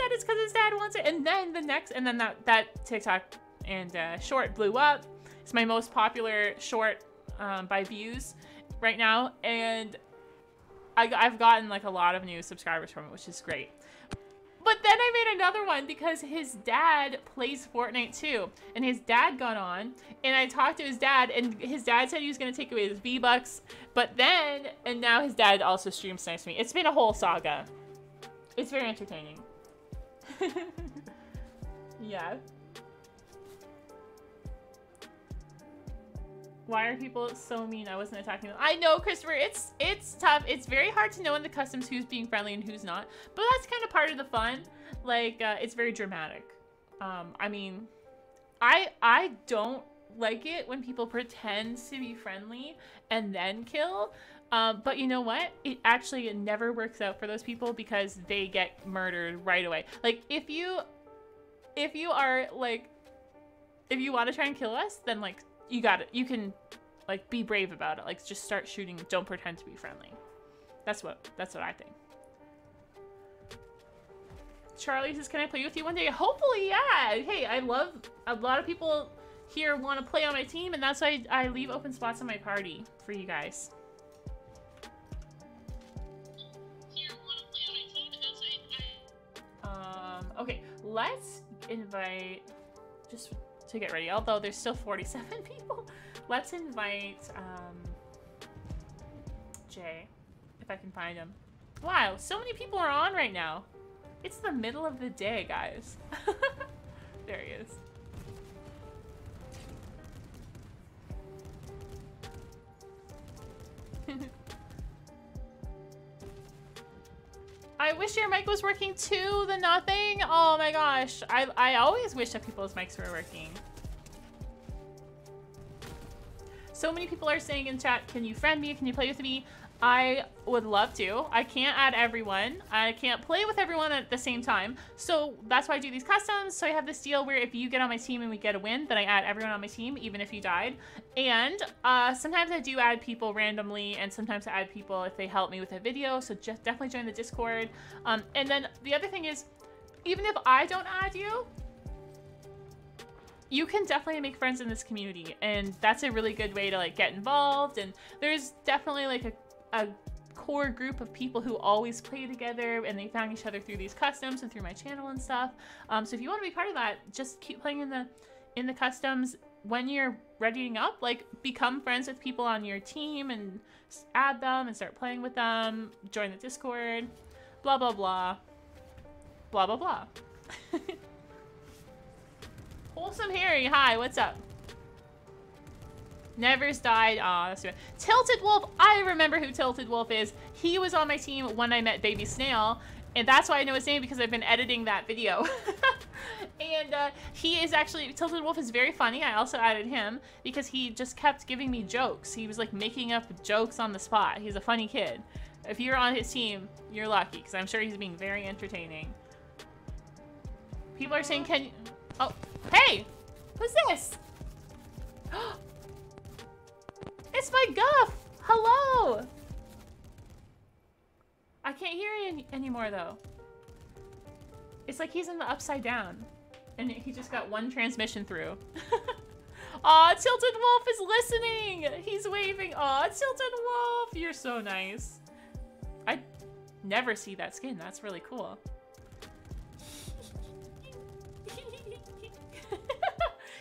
said it's because his dad wants it. And then the next, and then that that TikTok and uh, short blew up. It's my most popular short um, by views right now, and I, have gotten like a lot of new subscribers from it, which is great. But then I made another one because his dad plays Fortnite too. And his dad got on and I talked to his dad and his dad said he was going to take away his V-Bucks. But then, and now his dad also stream snipes me. It's been a whole saga. It's very entertaining. <laughs> yeah. Why are people so mean? I wasn't attacking them. I know, Christopher. It's it's tough. It's very hard to know in the customs who's being friendly and who's not. But that's kind of part of the fun. Like, uh, it's very dramatic. Um, I mean, I I don't like it when people pretend to be friendly and then kill. Um, but you know what? It actually never works out for those people because they get murdered right away. Like, if you if you are like if you want to try and kill us, then like you got it. You can like be brave about it. Like just start shooting. Don't pretend to be friendly. That's what that's what I think. Charlie says, "Can I play with you one day?" Hopefully, yeah. Hey, I love a lot of people here want to play on my team, and that's why I leave open spots on my party for you guys. Okay, let's invite just to get ready. Although there's still 47 <laughs> people. Let's invite um, Jay, if I can find him. Wow, so many people are on right now. It's the middle of the day, guys. <laughs> there he is. I wish your mic was working too, the nothing. Oh my gosh. I, I always wish that people's mics were working. So many people are saying in chat, can you friend me? Can you play with me? I would love to. I can't add everyone. I can't play with everyone at the same time. So that's why I do these customs. So I have this deal where if you get on my team and we get a win, then I add everyone on my team, even if you died. And uh, sometimes I do add people randomly, and sometimes I add people if they help me with a video. So just definitely join the Discord. Um, and then the other thing is, even if I don't add you, you can definitely make friends in this community and that's a really good way to like get involved and there's definitely like a a core group of people who always play together and they found each other through these customs and through my channel and stuff. Um, so if you want to be part of that, just keep playing in the in the customs. When you're readying up, like become friends with people on your team and add them and start playing with them. Join the Discord. Blah blah blah. Blah blah blah. <laughs> Wholesome Harry, hi, what's up? Never's died. Aw, that's too. Tilted Wolf. I remember who Tilted Wolf is. He was on my team when I met Baby Snail. And that's why I know his name because I've been editing that video. <laughs> and uh, he is actually, Tilted Wolf is very funny. I also added him because he just kept giving me jokes. He was like making up jokes on the spot. He's a funny kid. If you're on his team, you're lucky because I'm sure he's being very entertaining. People are saying, can you... Oh, hey! Who's this? <gasps> it's my Guff! Hello! I can't hear any anymore, though. It's like he's in the upside down. And he just got one transmission through. <laughs> Aw, Tilted Wolf is listening! He's waving. Aw, Tilted Wolf! You're so nice. I never see that skin. That's really cool.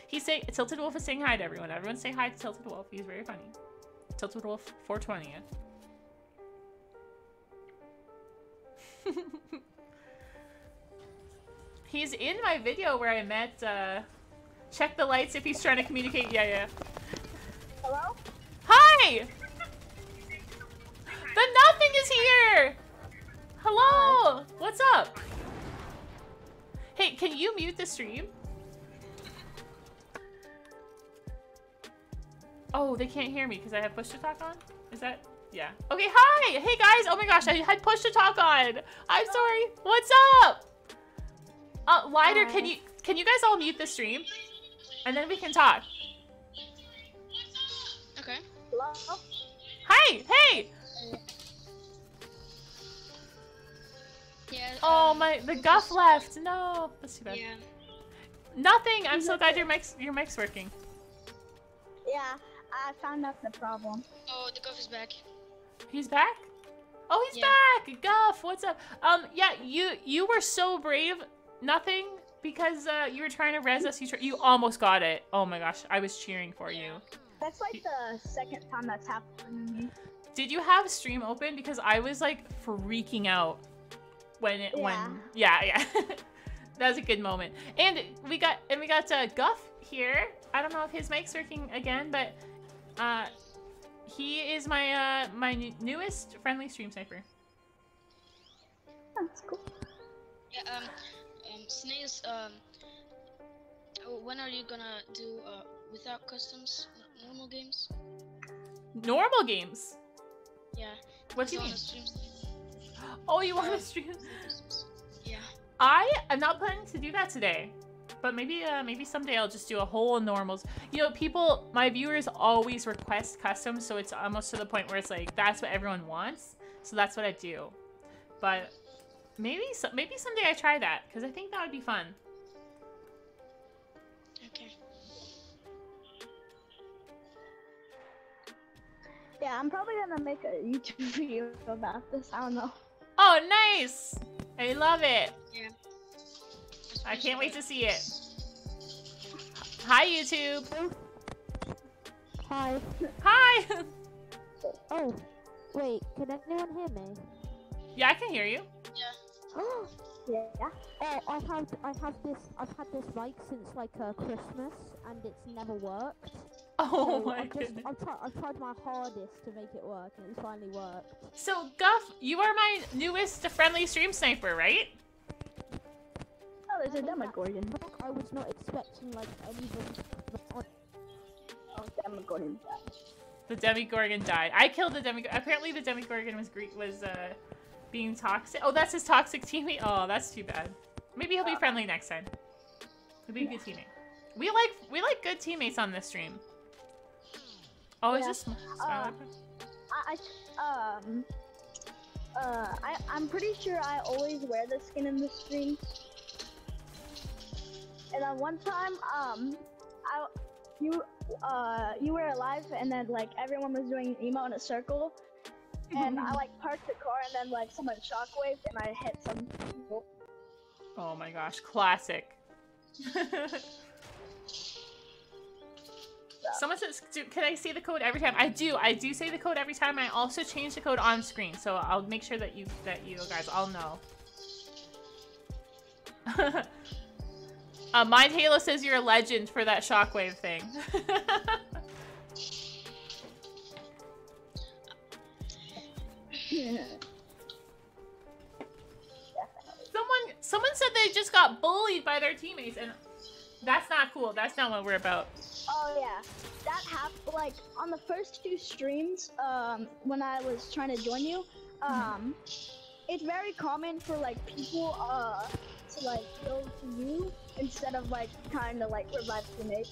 He's saying Tilted Wolf is saying hi to everyone. Everyone say hi to Tilted Wolf. He's very funny. Tilted Wolf 420. <laughs> he's in my video where I met uh check the lights if he's trying to communicate. Yeah, yeah. Hello? Hi! The nothing is here! Hello! What's up? Hey, can you mute the stream? Oh, they can't hear me because I have push to talk on? Is that? Yeah. Okay, hi! Hey guys! Oh my gosh, I had push to talk on! I'm sorry. What's up? Uh, Lighter, can you can you guys all mute the stream? And then we can talk. Okay. Hello? Hi! Hey! Yeah. Oh um, my, the guff left. No, that's too bad. Yeah. Nothing. I'm so glad your mic's your mic's working. Yeah, I found out the problem. Oh, the Guff is back. He's back. Oh, he's Yeah. back. Guff, what's up? Um, yeah, you you were so brave. Nothing because uh, you were trying to res us. You you almost got it. Oh my gosh, I was cheering for you. That's like the second time that's happened to me. Did you have stream open? Because I was like freaking out when it when yeah yeah. <laughs> that was a good moment. And we got and we got uh, Guff here. I don't know if his mic's working again, but uh, he is my uh my newest friendly stream sniper. That's cool. Yeah. Um. Um. Snails. Um. oh, When are you gonna do uh without customs normal games? Normal games. Yeah. What do you mean? stream- Oh, you want to stream? Yeah. I am not planning to do that today. But maybe uh, maybe someday I'll just do a whole normals. You know, people, my viewers always request custom, so it's almost to the point where it's like that's what everyone wants. So that's what I do. But maybe so, maybe someday I try that because I think that would be fun. Okay. Yeah, I'm probably gonna make a YouTube <laughs> video about this. I don't know. Oh, nice! I love it. Yeah. I can't wait to see it. Hi, YouTube. Hi. Hi. <laughs> Oh, wait, can anyone hear me? yeah, I can hear you. Yeah. <gasps> Yeah. Oh, I have I have this I've had this mic since like uh, Christmas and it's never worked. <laughs> Oh So my I've just, goodness. I've tried I've tried my hardest to make it work and it's finally worked. So, Guff, you are my newest friendly stream sniper, right? Oh, there's a Demogorgon. I was not expecting like anybody. Oh, Demogorgon. The Demogorgon died. I killed the Demogorgon. Apparently, the Demogorgon was gre- was uh, being toxic. Oh, that's his toxic teammate. Oh, that's too bad. Maybe he'll be friendly next time. He'll be a good teammate. We like we like good teammates on this stream. Oh, is Yeah. this Sm- Uh, I, I um uh I I'm pretty sure I always wear this skin in the stream. And then one time um I you uh you were alive and then like everyone was doing an emo in a circle and I like <laughs> parked the car and then like someone shockwaved and I hit some people. Oh my gosh, classic. Someone says, "Can I say the code every time?" I do. I do say the code every time. I also change the code on screen, so I'll make sure that you that you guys all know. <laughs> Uh, Mind Halo says you're a legend for that shockwave thing. <laughs> someone someone said they just got bullied by their teammates and that's not cool. That's not what we're about. Oh yeah. That happened like on the first two streams um when I was trying to join you, um it's very common for like people uh to like go to you instead of like trying to like revive teammates.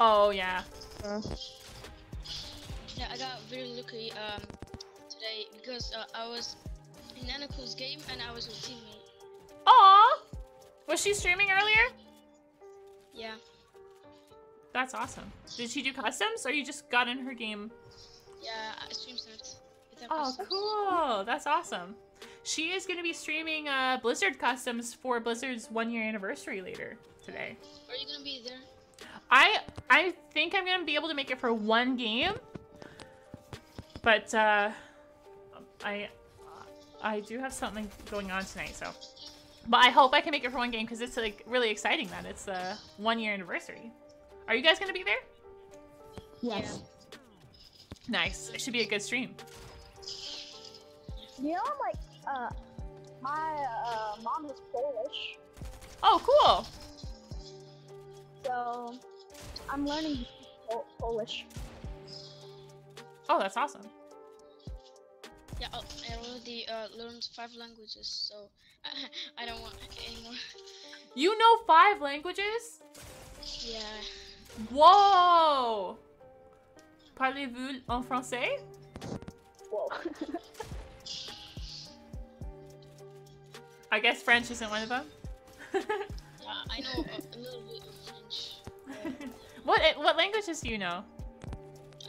Oh yeah. Yeah, I got very lucky um today because uh, I was in Anako's game and I was with teammate. Aw! Was she streaming earlier? Yeah. That's awesome. Did she do customs or you just got in her game? Yeah, I stream sniped. without Oh, cool. That's awesome. She is going to be streaming uh, Blizzard customs for Blizzard's one year anniversary later today. Are you gonna be there? I I think I'm gonna be able to make it for one game, but uh, I I do have something going on tonight, so. But I hope I can make it for one game because it's like really exciting that it's the one year anniversary. Are you guys gonna be there? Yes. Nice. It should be a good stream. You know, like uh, my uh, mom is Polish, Oh, cool. so I'm learning Pol- Polish. Oh, that's awesome. Yeah, oh, I already uh, learned five languages, so <laughs> I, don't want anymore. You know five languages? Yeah. Whoa! Parlez-vous en français? Whoa. <laughs> I guess French isn't one of them. Uh, I know a, a little bit of French. <laughs> What eh, what languages do you know?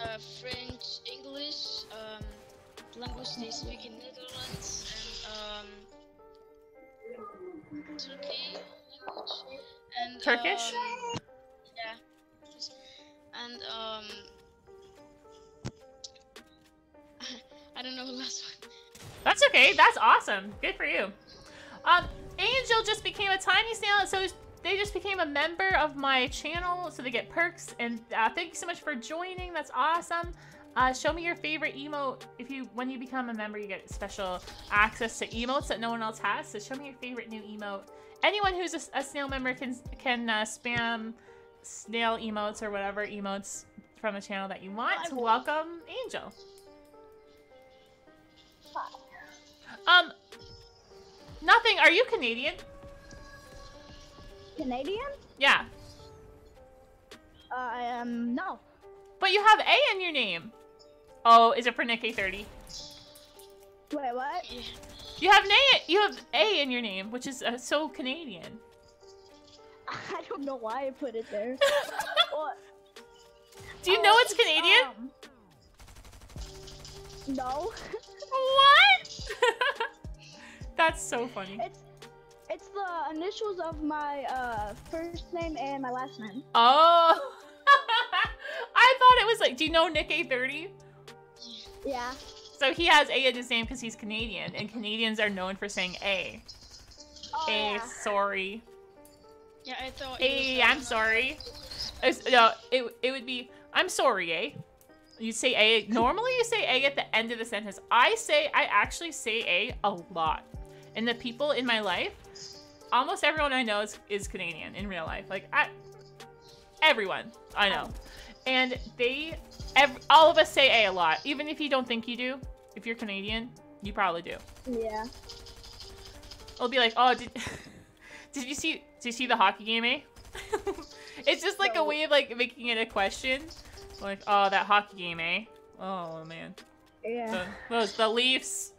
Uh, French, English, um, language they speak in Netherlands, and um, Turkey language, and Turkish? um, yeah, and um, <laughs> I don't know the last one. That's okay. That's awesome. Good for you. Um, Angel just became a tiny snail, so they just became a member of my channel, so they get perks. And uh, thank you so much for joining. That's awesome. Uh, show me your favorite emote. If you, when you become a member, you get special access to emotes that no one else has. So show me your favorite new emote. Anyone who's a, a snail member can can uh, spam snail emotes or whatever emotes from the channel that you want to welcome Angel. Um, nothing. Are you Canadian? Canadian? Yeah, Uh, I am no. but you have A in your name. Oh, is it for NickEh30? Wait, what? You have Na- you have A in your name, which is uh, so Canadian. <laughs> I don't know why I put it there. <laughs> what? Do you know it's Canadian? Um, no. <laughs> what? That's so funny. It's it's the initials of my uh first name and my last name. Oh, <laughs> I thought it was like. Do you know NickEh30? Yeah. So he has A in his name because he's Canadian, and Canadians are known for saying A. Oh, A, yeah. sorry. Yeah, I thought. Hey, it was, I'm sorry. It's, no, it, it would be, I'm sorry, A. You say A. Normally you say A at the end of the sentence. I say, I actually say A a lot. And the people in my life, almost everyone I know is, is Canadian in real life. Like, I, everyone I know. And they, ev- all of us say A a lot. Even if you don't think you do, if you're Canadian, you probably do. Yeah. It'll be like, oh, did, <laughs> did you see, did you see the hockey game, eh? <laughs> it's just like a way of like making it a question. Like, oh, that hockey game, eh? Oh man. Yeah. The, those the Leafs.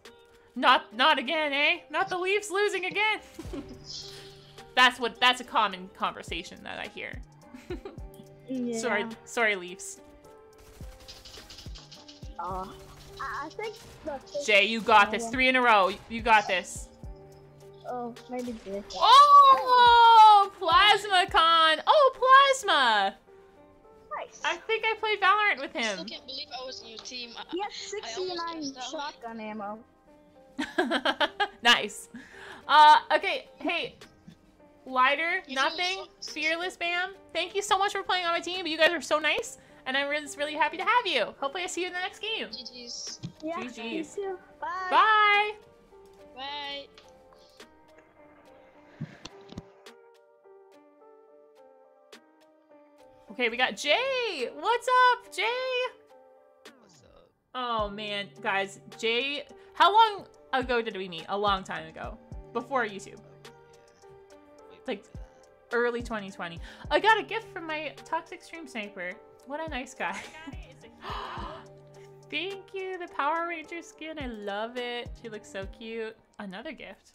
Not not again, eh? Not the Leafs losing again. <laughs> that's what that's a common conversation that I hear. <laughs> yeah. Sorry, sorry, Leafs. Uh, I, I think the Jay, you got this. yeah. Three in a row. You got this. Oh, maybe this. Oh, PlasmaCon. Oh, Plasma. Nice. I think I played Valorant with him. I still him. can't believe I was in your team. I, He has 69 missed that one. shotgun ammo. <laughs> nice. Uh, okay, hey, Lighter, You nothing, Fearless Bam, thank you so much for playing on my team. You guys are so nice. and I'm just really happy to have you. Hopefully, I see you in the next game. GG's. Yeah. GG's. You too. Bye. Bye. Bye. Okay, we got Jay. What's up, Jay? What's up? Oh man, guys, Jay. How long ago did we meet? A long time ago, before YouTube. Like early 2020. I got a gift from my toxic stream sniper. What a nice guy. <laughs> Thank you, the Power Ranger skin. I love it. She looks so cute. Another gift.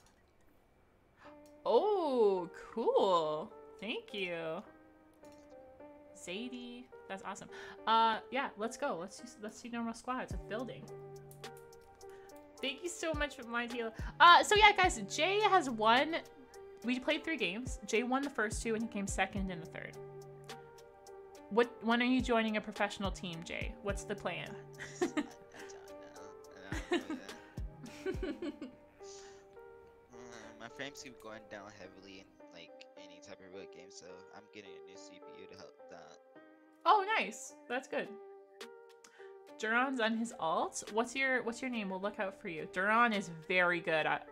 Oh, cool. Thank you. Zadie. That's awesome. Uh, yeah, let's go. Let's do, let's do normal squads of building. Thank you so much, for my deal. Uh, so yeah, guys, Jay has won. We played three games. Jay won the first two, and he came second in the third. What? When are you joining a professional team, Jay? What's the plan? <laughs> <laughs> My frames keep going down heavily in like any type of real game, so I'm getting a new CPU to help that. Oh, nice. That's good. Duron's on his alt. What's your What's your name? We'll look out for you. Duron is very good at.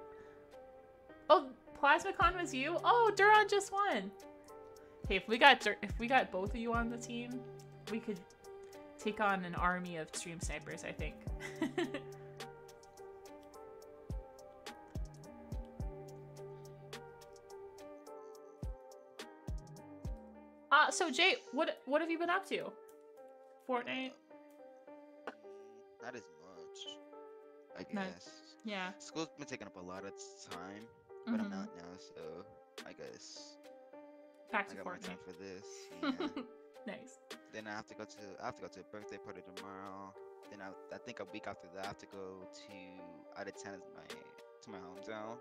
Oh, PlasmaCon was you. Oh, Duron just won. Hey, if we got Dur- if we got both of you on the team, we could take on an army of stream snipers. I think. <laughs> Uh, so Jay, what what have you been up to? Fortnite? Not as much, I guess. Not- yeah. School's been taking up a lot of time, but I'm Mhm. out now, so I guess Back to I got more time for this. Yeah. <laughs> Nice. then I have to go to I have to go to a birthday party tomorrow. Then I I think a week after that I have to go to out of town my to my hometown.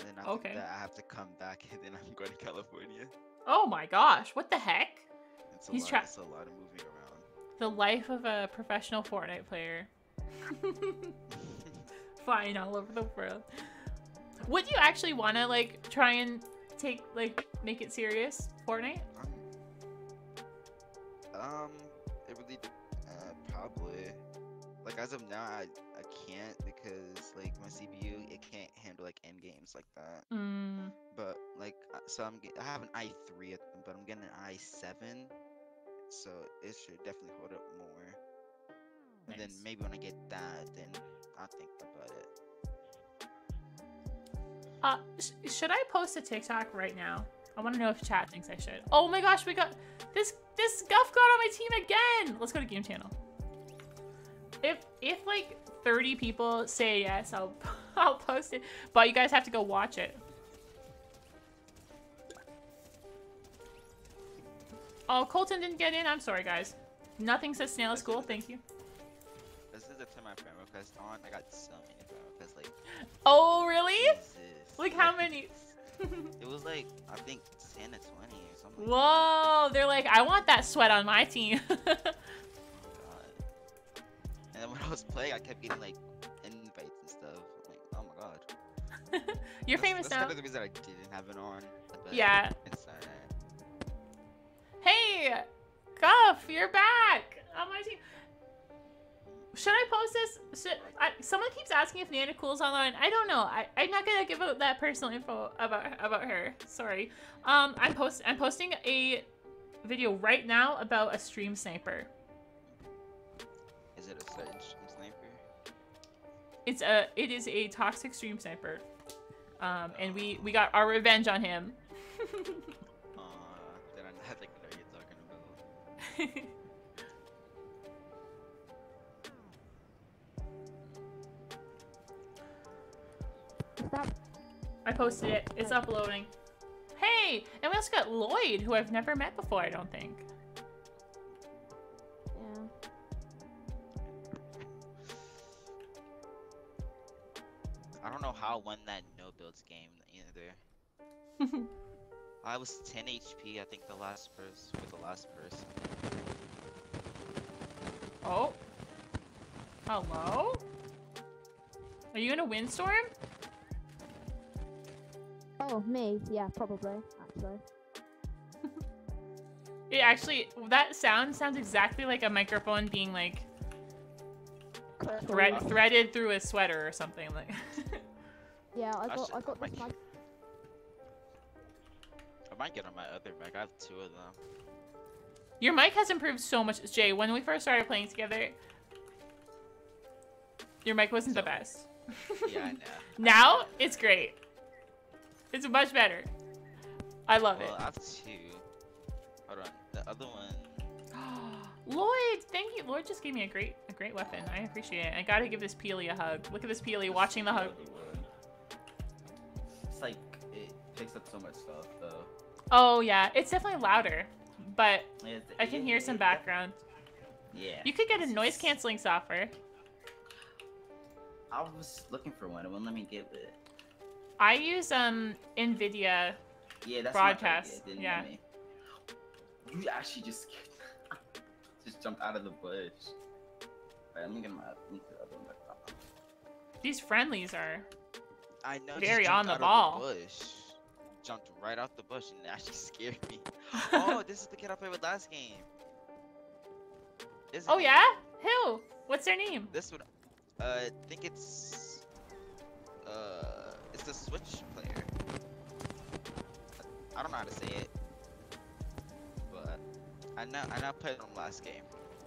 And then after Okay. that I have to come back <laughs> and then I'm going to California. Oh my gosh, what the heck? It's a He's lot, tra- it's a lot of moving around. The life of a professional Fortnite player. <laughs> Flying all over the world. Would you actually want to like try and take like make it serious Fortnite? Um, it really, uh, probably. Like as of now, I I can't because like my CPU it can't handle like end games like that. Mm. But like, uh, so I'm I have an i3 but I'm getting an i7, so it should definitely hold up more. And then maybe when I get that, then I'll think about it. Uh, sh- should I post a TikTok right now? I want to know if chat thinks I should. Oh my gosh, we got this. This Guff got on my team again. Let's go to game channel. If if like 30 people say yes, I'll <laughs> I'll post it. But you guys have to go watch it. Oh, Colton didn't get in. I'm sorry, guys. Nothing says snail is cool. Thank you. This is the time my friend request on. I got so many friend requests. Like, Oh, really? Jesus. Like how many? <laughs> it was like I think 10 to 20 or something. Whoa, they're like, I want that sweat on my team. <laughs> Oh and then when I was playing, I kept getting like invites and stuff. I'm like, oh my god. <laughs> You're That's- famous that's now. kind of the reason I didn't have it on. Yeah. It's alright. Hey, Guff, you're back on my team. Should I post this? Should I, someone keeps asking if Nana Cool's online. I don't know. I, I'm not gonna give out that personal info about about her. Sorry. Um, I'm post I'm posting a video right now about a stream sniper. Is it a certain stream sniper? It's a it is a toxic stream sniper. Um, and we we got our revenge on him. <laughs> you're talking about. I posted it. It's uploading. Hey, and we also got Lloyd, who I've never met before. I don't think. Yeah. I don't know how I won that no builds game either. <laughs> I was 10 HP. I think the last person for the last person. Oh. Hello? Are you in a windstorm? Oh, me? Yeah, probably, actually. <laughs> It actually, that sound sounds exactly like a microphone being like thread, threaded through a sweater or something like. <laughs> Yeah, I I got should- I got this mic. I might get on my other mic. I have two of them. Your mic has improved so much, Jay. When we first started playing together, your mic wasn't the best. Yeah, I know. <laughs> Now it's great. It's much better. I love well, it. I have two. Hold on. The other one. <gasps> Lloyd, thank you. Lloyd just gave me a great, a great weapon. I appreciate it. I gotta give this Peely a hug. Look at this Peely watching the hug. It's like it picks up so much stuff though. Oh yeah, it's definitely louder, but I can hear some background. Yeah. You could get a noise canceling software. I was looking for one. It wouldn't let me get it. I use um Nvidia Yeah, that's broadcast. What I did. It didn't yeah. me. You actually just <laughs> just jumped out of the bush. Alright, let me get my let me get the other one back up. These friendlies are I know. just very on the out of ball. bush. Jumped right off the bush and actually <laughs> scared me. <laughs> oh, this is the kid I played with last game. Isn't Oh it? yeah? Who? What's their name? This one, uh, I think it's, uh, it's the Switch player. I don't know how to say it, but I know I know I played on last game.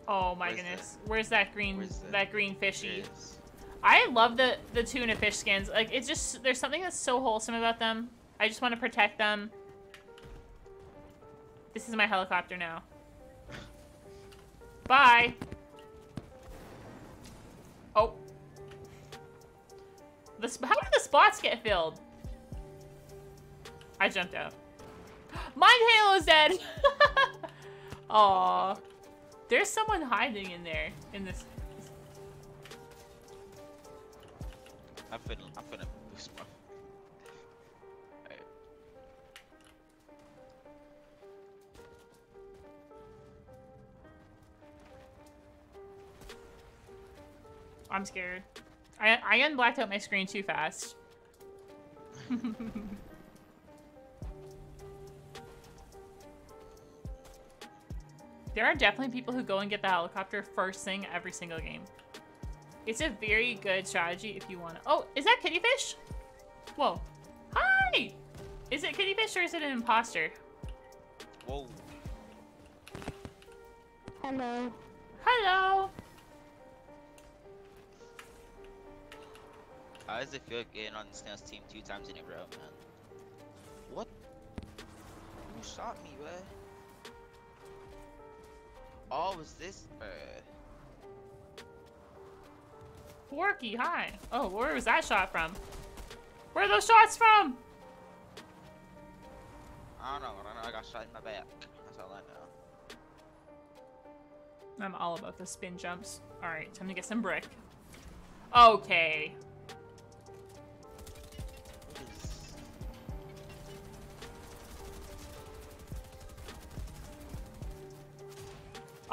Oh my Where's the- goodness. Where's that green where's the- that green fishy? There it is. I love the the tuna fish skins. Like it's just there's something that's so wholesome about them. I just want to protect them. This is my helicopter now. Bye. Oh. The how did the spots get filled? I jumped out. <gasps> Mind Halo's dead. <laughs> Aw. There's someone hiding in there in this I'm finna I'm I'm scared. I I unblacked out my screen too fast. <laughs> there are definitely people who go and get the helicopter first thing every single game. It's a very good strategy if you want to. Oh, is that kitty fish? Whoa. Hi! Is it kitty fish or is it an imposter? Whoa. Hello. Hello. How does it feel getting on the Snails team two times in a row, man? What? Who shot me, man? Oh, was this? Uh, Porky, hi. Oh, where was that shot from? Where are those shots from? I don't know. I don't know. I got shot in my back. That's all I know. I'm all about the spin jumps. Alright, time to get some brick. Okay.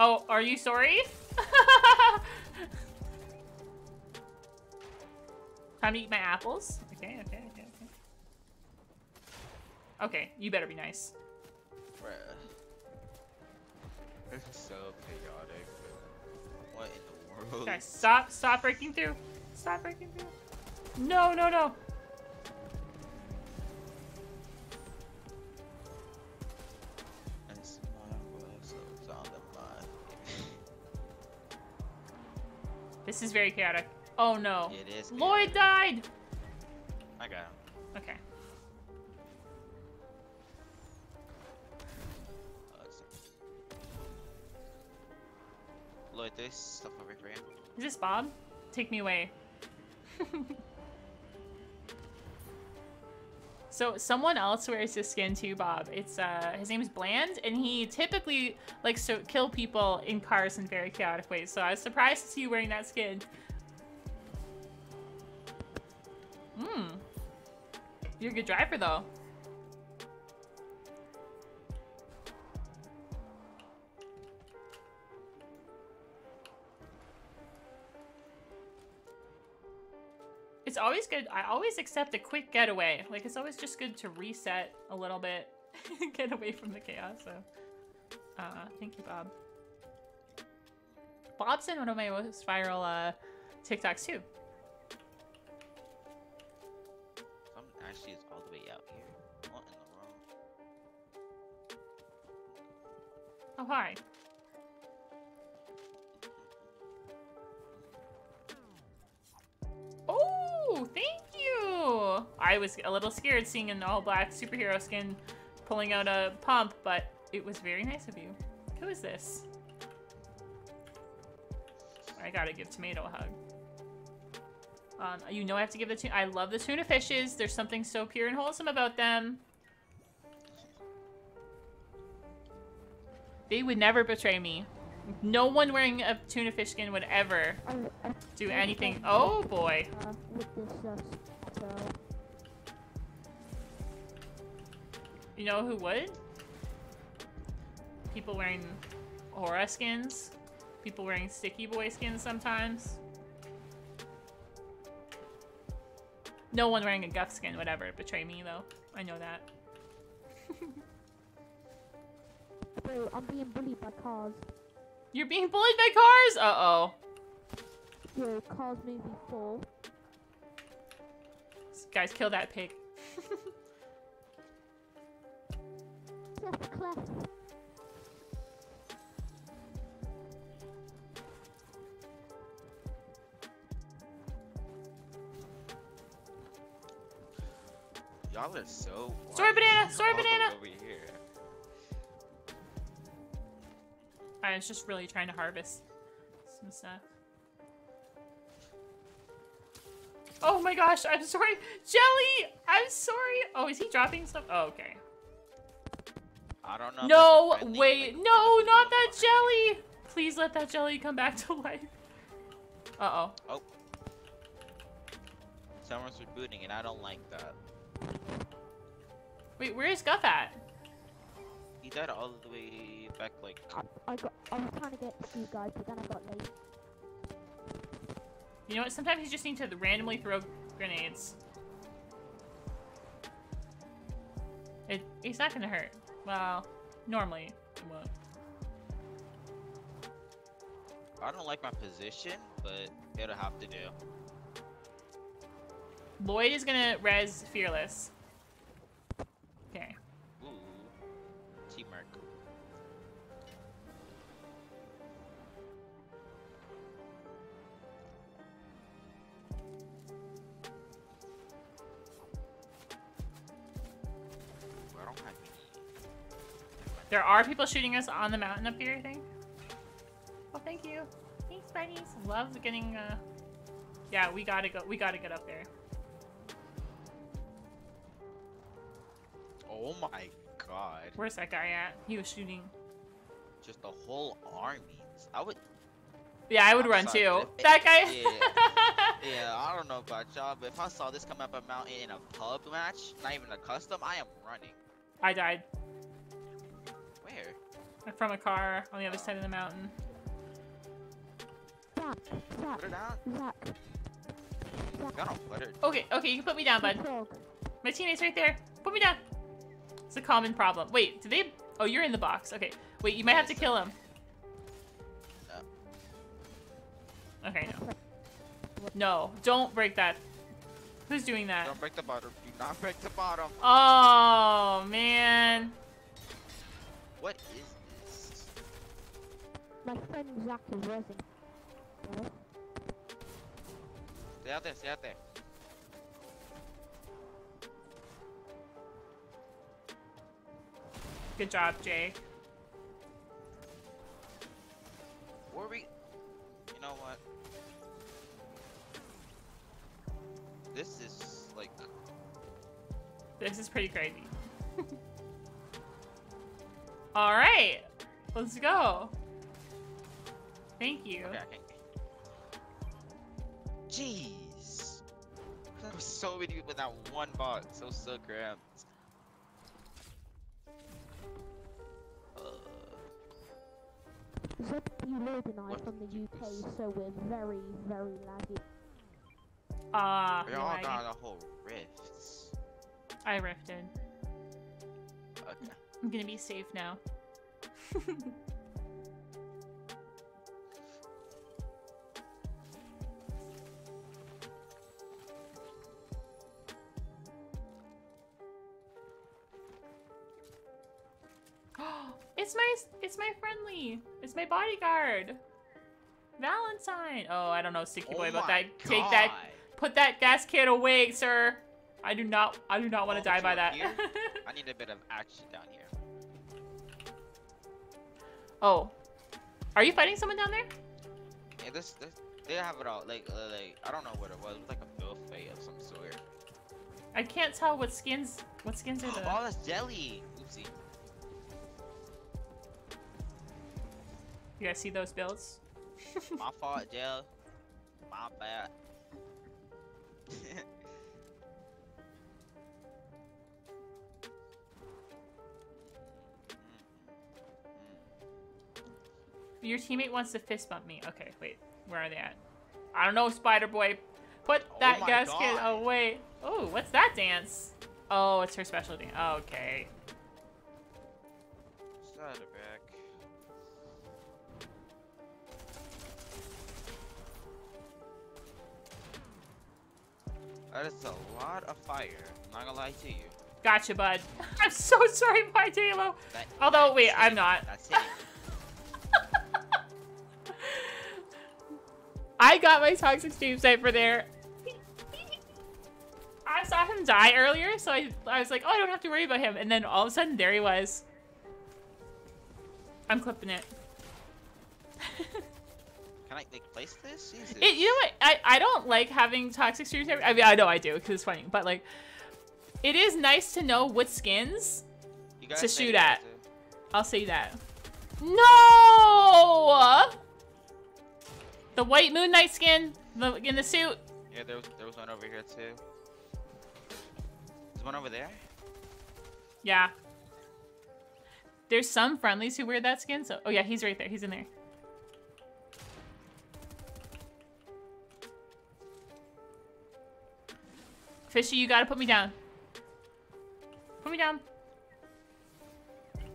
Oh, are you sorry? <laughs> Time to eat my apples. Okay, okay, okay, okay. Okay, you better be nice. Bruh. This is so chaotic. What in the world? Guys, stop, stop breaking through. Stop breaking through. No, no, no. This is very chaotic. Oh no. It is Lloyd died! I got him. Okay. Lloyd, there's stuff over you. Is this Bob? Take me away. <laughs> so someone else wears this skin too, Bob. It's uh his name is Bland, and he typically likes to kill people in cars in very chaotic ways. So I was surprised to see you wearing that skin. Hmm. You're a good driver though. It's always good. I always accept a quick getaway. Like, it's always just good to reset a little bit, <laughs> get away from the chaos, so. Uh, thank you, Bob. Bob's in one of my most viral uh, TikToks too. Some actually is all the way out here. What in the world? Oh, hi. I was a little scared seeing an all-black superhero skin pulling out a pump, but it was very nice of you. Who is this? I gotta give Tomato a hug. Um, you know I have to give the tuna- I love the tuna fishes. There's something so pure and wholesome about them. They would never betray me. No one wearing a tuna fish skin would ever do anything. Oh boy. You know who would? People wearing aura skins. People wearing sticky boy skins sometimes. No one wearing a guff skin would ever betray me though. I know that. <laughs> Bro, I'm being bullied by cars. You're being bullied by cars? Uh-oh. Yo, Cars Movie 4. Guys, kill that pig. <laughs> Clef, clef. Y'all are so. Sorry, banana! Sorry, banana! Over here. I was just really trying to harvest some stuff. Oh my gosh, I'm sorry. Jelly! I'm sorry. Oh, is he dropping stuff? Oh, okay. I don't know. No, that's friendly, wait. like, No, not that jelly! Please let that jelly come back to life. Uh-oh. Oh. Someone's rebooting, and I don't like that. Wait, where is Guff at? He died all the way back, like. I got. I was trying to get to you guys, but then I got late. You know what? Sometimes you just need to randomly throw grenades. It, it's not gonna hurt. Well, normally it won't. I don't like my position, but it'll have to do. Lloyd is gonna res Fearless. There are people shooting us on the mountain up here, I think. Oh, thank you. Thanks, buddies. Love getting, uh... Yeah, we gotta go. We gotta get up there. Oh my god. Where's that guy at? He was shooting. Just the whole army. I would. Yeah, I would I'm run sorry, too. That guy. Yeah, <laughs> yeah, I don't know about y'all, but if I saw this come up a mountain in a pub match, not even a custom, I am running. I died? From a car on the other side of the mountain. Zach, Zach, Put it down. Zach. Got on. Okay, okay, you can put me down, bud. My teammate's right there. Put me down. It's a common problem. Wait, do they? Oh, you're in the box. Okay. Wait, you might have to kill him. Okay, no. No, don't break that. Who's doing that? Don't break the bottom. Do not break the bottom. Oh, man. What is? My friend Zach is resin. Hello? Stay out there, stay out there. Good job, Jake. Were we? You know what? This is like. This is pretty crazy. <laughs> All right, let's go. Thank you. Okay, okay. Jeez. There was so many people in that one box. So so cramped. Zeb, you Lloyd and I from the UK, so we're very, very laggy. Ah, we all lagging. got a whole rifts. I rifted. Okay. I'm gonna be safe now. <laughs> it's my it's my friendly. It's my bodyguard. Valentine. Oh, I don't know, Sticky Boy, Oh about my that. Take that. Put that gas can away, sir. I do not. I do not want to die by that. <laughs> I need a bit of action down here. oh, are you fighting someone down there? Yeah, this, this they have it all. Like, uh, like I don't know what it was. It was like a buffet of some sort. I can't tell what skins. What skins are <gasps> the? Oh, that's jelly. Oopsie. You guys see those builds? <laughs> My fault, Jill. My bad. <laughs> Your teammate wants to fist bump me. Okay, wait. Where are they at? I don't know, Spider Boy. Put oh that my gas can God. away. Oh, what's that dance? Oh, it's her specialty. Okay. Side That is a lot of fire. I'm not gonna lie to you. Gotcha, bud. <laughs> I'm so sorry, Mind Halo. That- Although, wait, I'm not. <laughs> I got my toxic stream sniper there. I saw him die earlier, so I, I was like, oh, I don't have to worry about him. And then all of a sudden, there he was. I'm clipping it. <laughs> Like place this? Jesus. It, you know what? I, I don't like having toxic stream sniper. I mean, I know I do because it's funny, but like, it is nice to know what skins You to shoot at. I'll say that. No! The white Moon Knight skin the, in the suit. Yeah, there was there was one over here too. There's one over there. Yeah. There's some friendlies who wear that skin, so... Oh, yeah, he's right there. He's in there. Fishy, you gotta put me down. Put me down.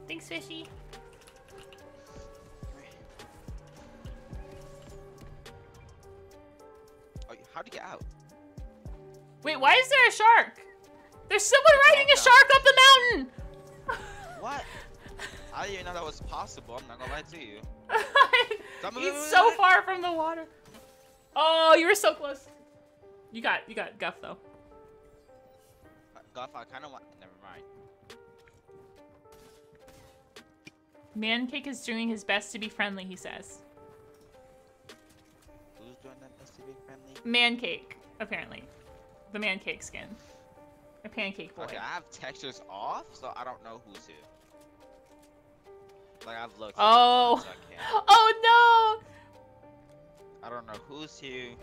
Thanks, Fishy. Oh, how'd you get out? Wait, why is there a shark? There's someone riding a shark up the mountain! <laughs> What? I didn't even know that was possible. I'm not gonna lie to you. <laughs> He's so far from the water. Oh, you were so close. You got, you got guff though. Golf, I kind of want. Never mind. Mancake is doing his best to be friendly, he says. Who's doing that best to be friendly? Mancake, apparently. The mancake skin. A pancake boy. Okay, I have textures off, so I don't know who's who. Like I've looked. Oh. So I, oh. can't. <laughs> Oh I don't know who's who.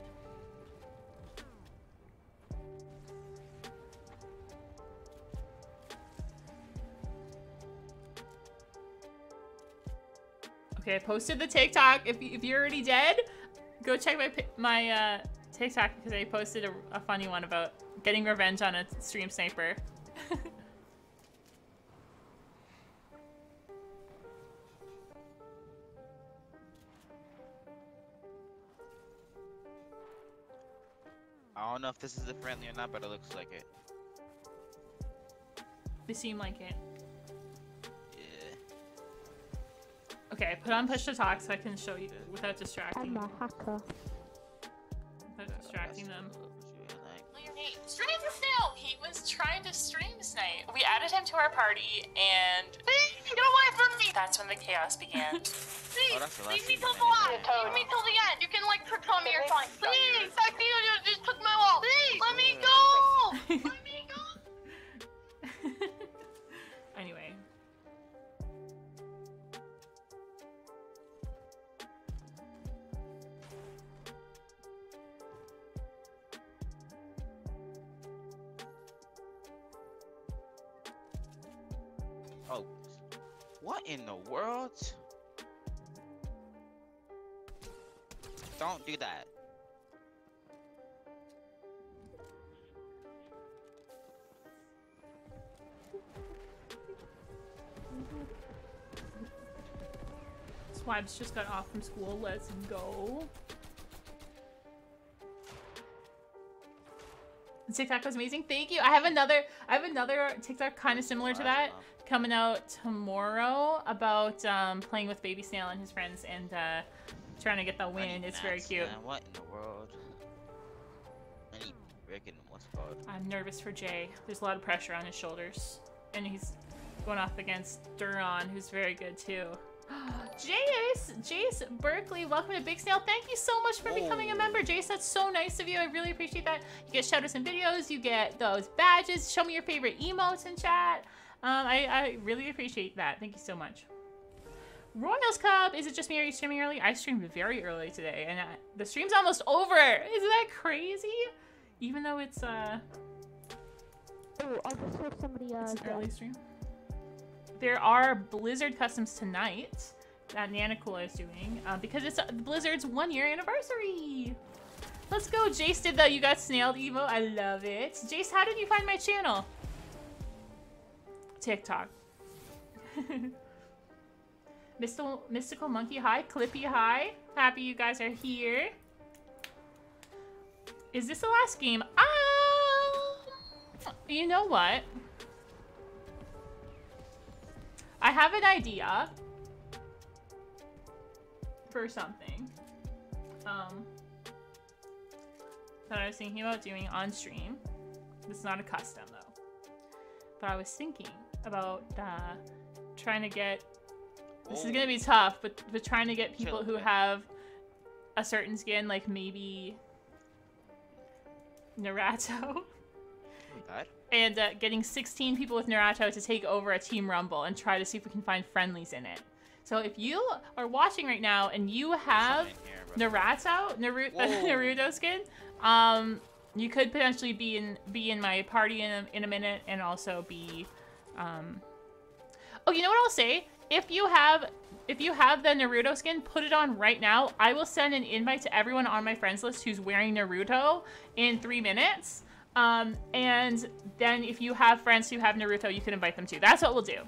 Okay, I posted the TikTok. If, if you're already dead, go check my my uh, TikTok because I posted a, a funny one about getting revenge on a stream sniper. <laughs> I don't know if this is a friendly or not, but it looks like it. They seem like it. Okay, I put on push to talk so I can show you without distracting. I'm a hacker. Without distracting them. Stream still. He was trying to stream tonight. We added him to our party, and please get away from me. That's when the chaos began. please, <laughs> Oh, that's the last leave me till the needed. end. Leave me till the end. You can like trick on me or something. Please, that Vito in the world? Don't do that. Swabs just got off from school. Let's go. TikTok was amazing. Thank you. I have another. I have another TikTok kind of similar to that coming out tomorrow about um, playing with Baby Snail and his friends and uh, trying to get the win. It's very cute. Man, what in the world? I need freaking what's it called? I'm nervous for Jay. There's a lot of pressure on his shoulders, and he's going off against Duran, who's very good too. <gasps> Jace, Jace Berkeley, welcome to Big Snail. Thank you so much for becoming a member, Jace. That's so nice of you. I really appreciate that. You get shoutouts and videos, you get those badges. Show me your favorite emotes in chat. Um, I, I really appreciate that. Thank you so much. Royals Cup, is it just me or are you streaming early? I streamed very early today, and uh, the stream's almost over. Isn't that crazy? Even though it's uh, Oh, I just heard somebody uh, it's an early stream. There are Blizzard customs tonight that Nanakula is doing uh, because it's uh, Blizzard's one year anniversary. Let's go. Jace did the You Got Snailed Evo. I love it. Jace, how did you find my channel? TikTok. <laughs> Mystical, Mystical Monkey, hi. Clippy, hi. Happy you guys are here. Is this the last game? Ah! You know what? I have an idea for something. Um, that I was thinking about doing on stream. It's not a custom though. But I was thinking about uh, trying to get. This is gonna be tough, but but trying to get people who have a certain skin, like maybe Naruto. And uh, getting 16 people with Naruto to take over a Team Rumble and try to see if we can find friendlies in it. So if you are watching right now and you have Naruto, Naruto, <laughs> Whoa. Naruto skin, um, you could potentially be in be in my party in a, in a minute and also be, um. Oh, you know what I'll say? If you have if you have the Naruto skin, put it on right now. I will send an invite to everyone on my friends list who's wearing Naruto in three minutes. Um, and then if you have friends who have Naruto, you can invite them too. That's what we'll do.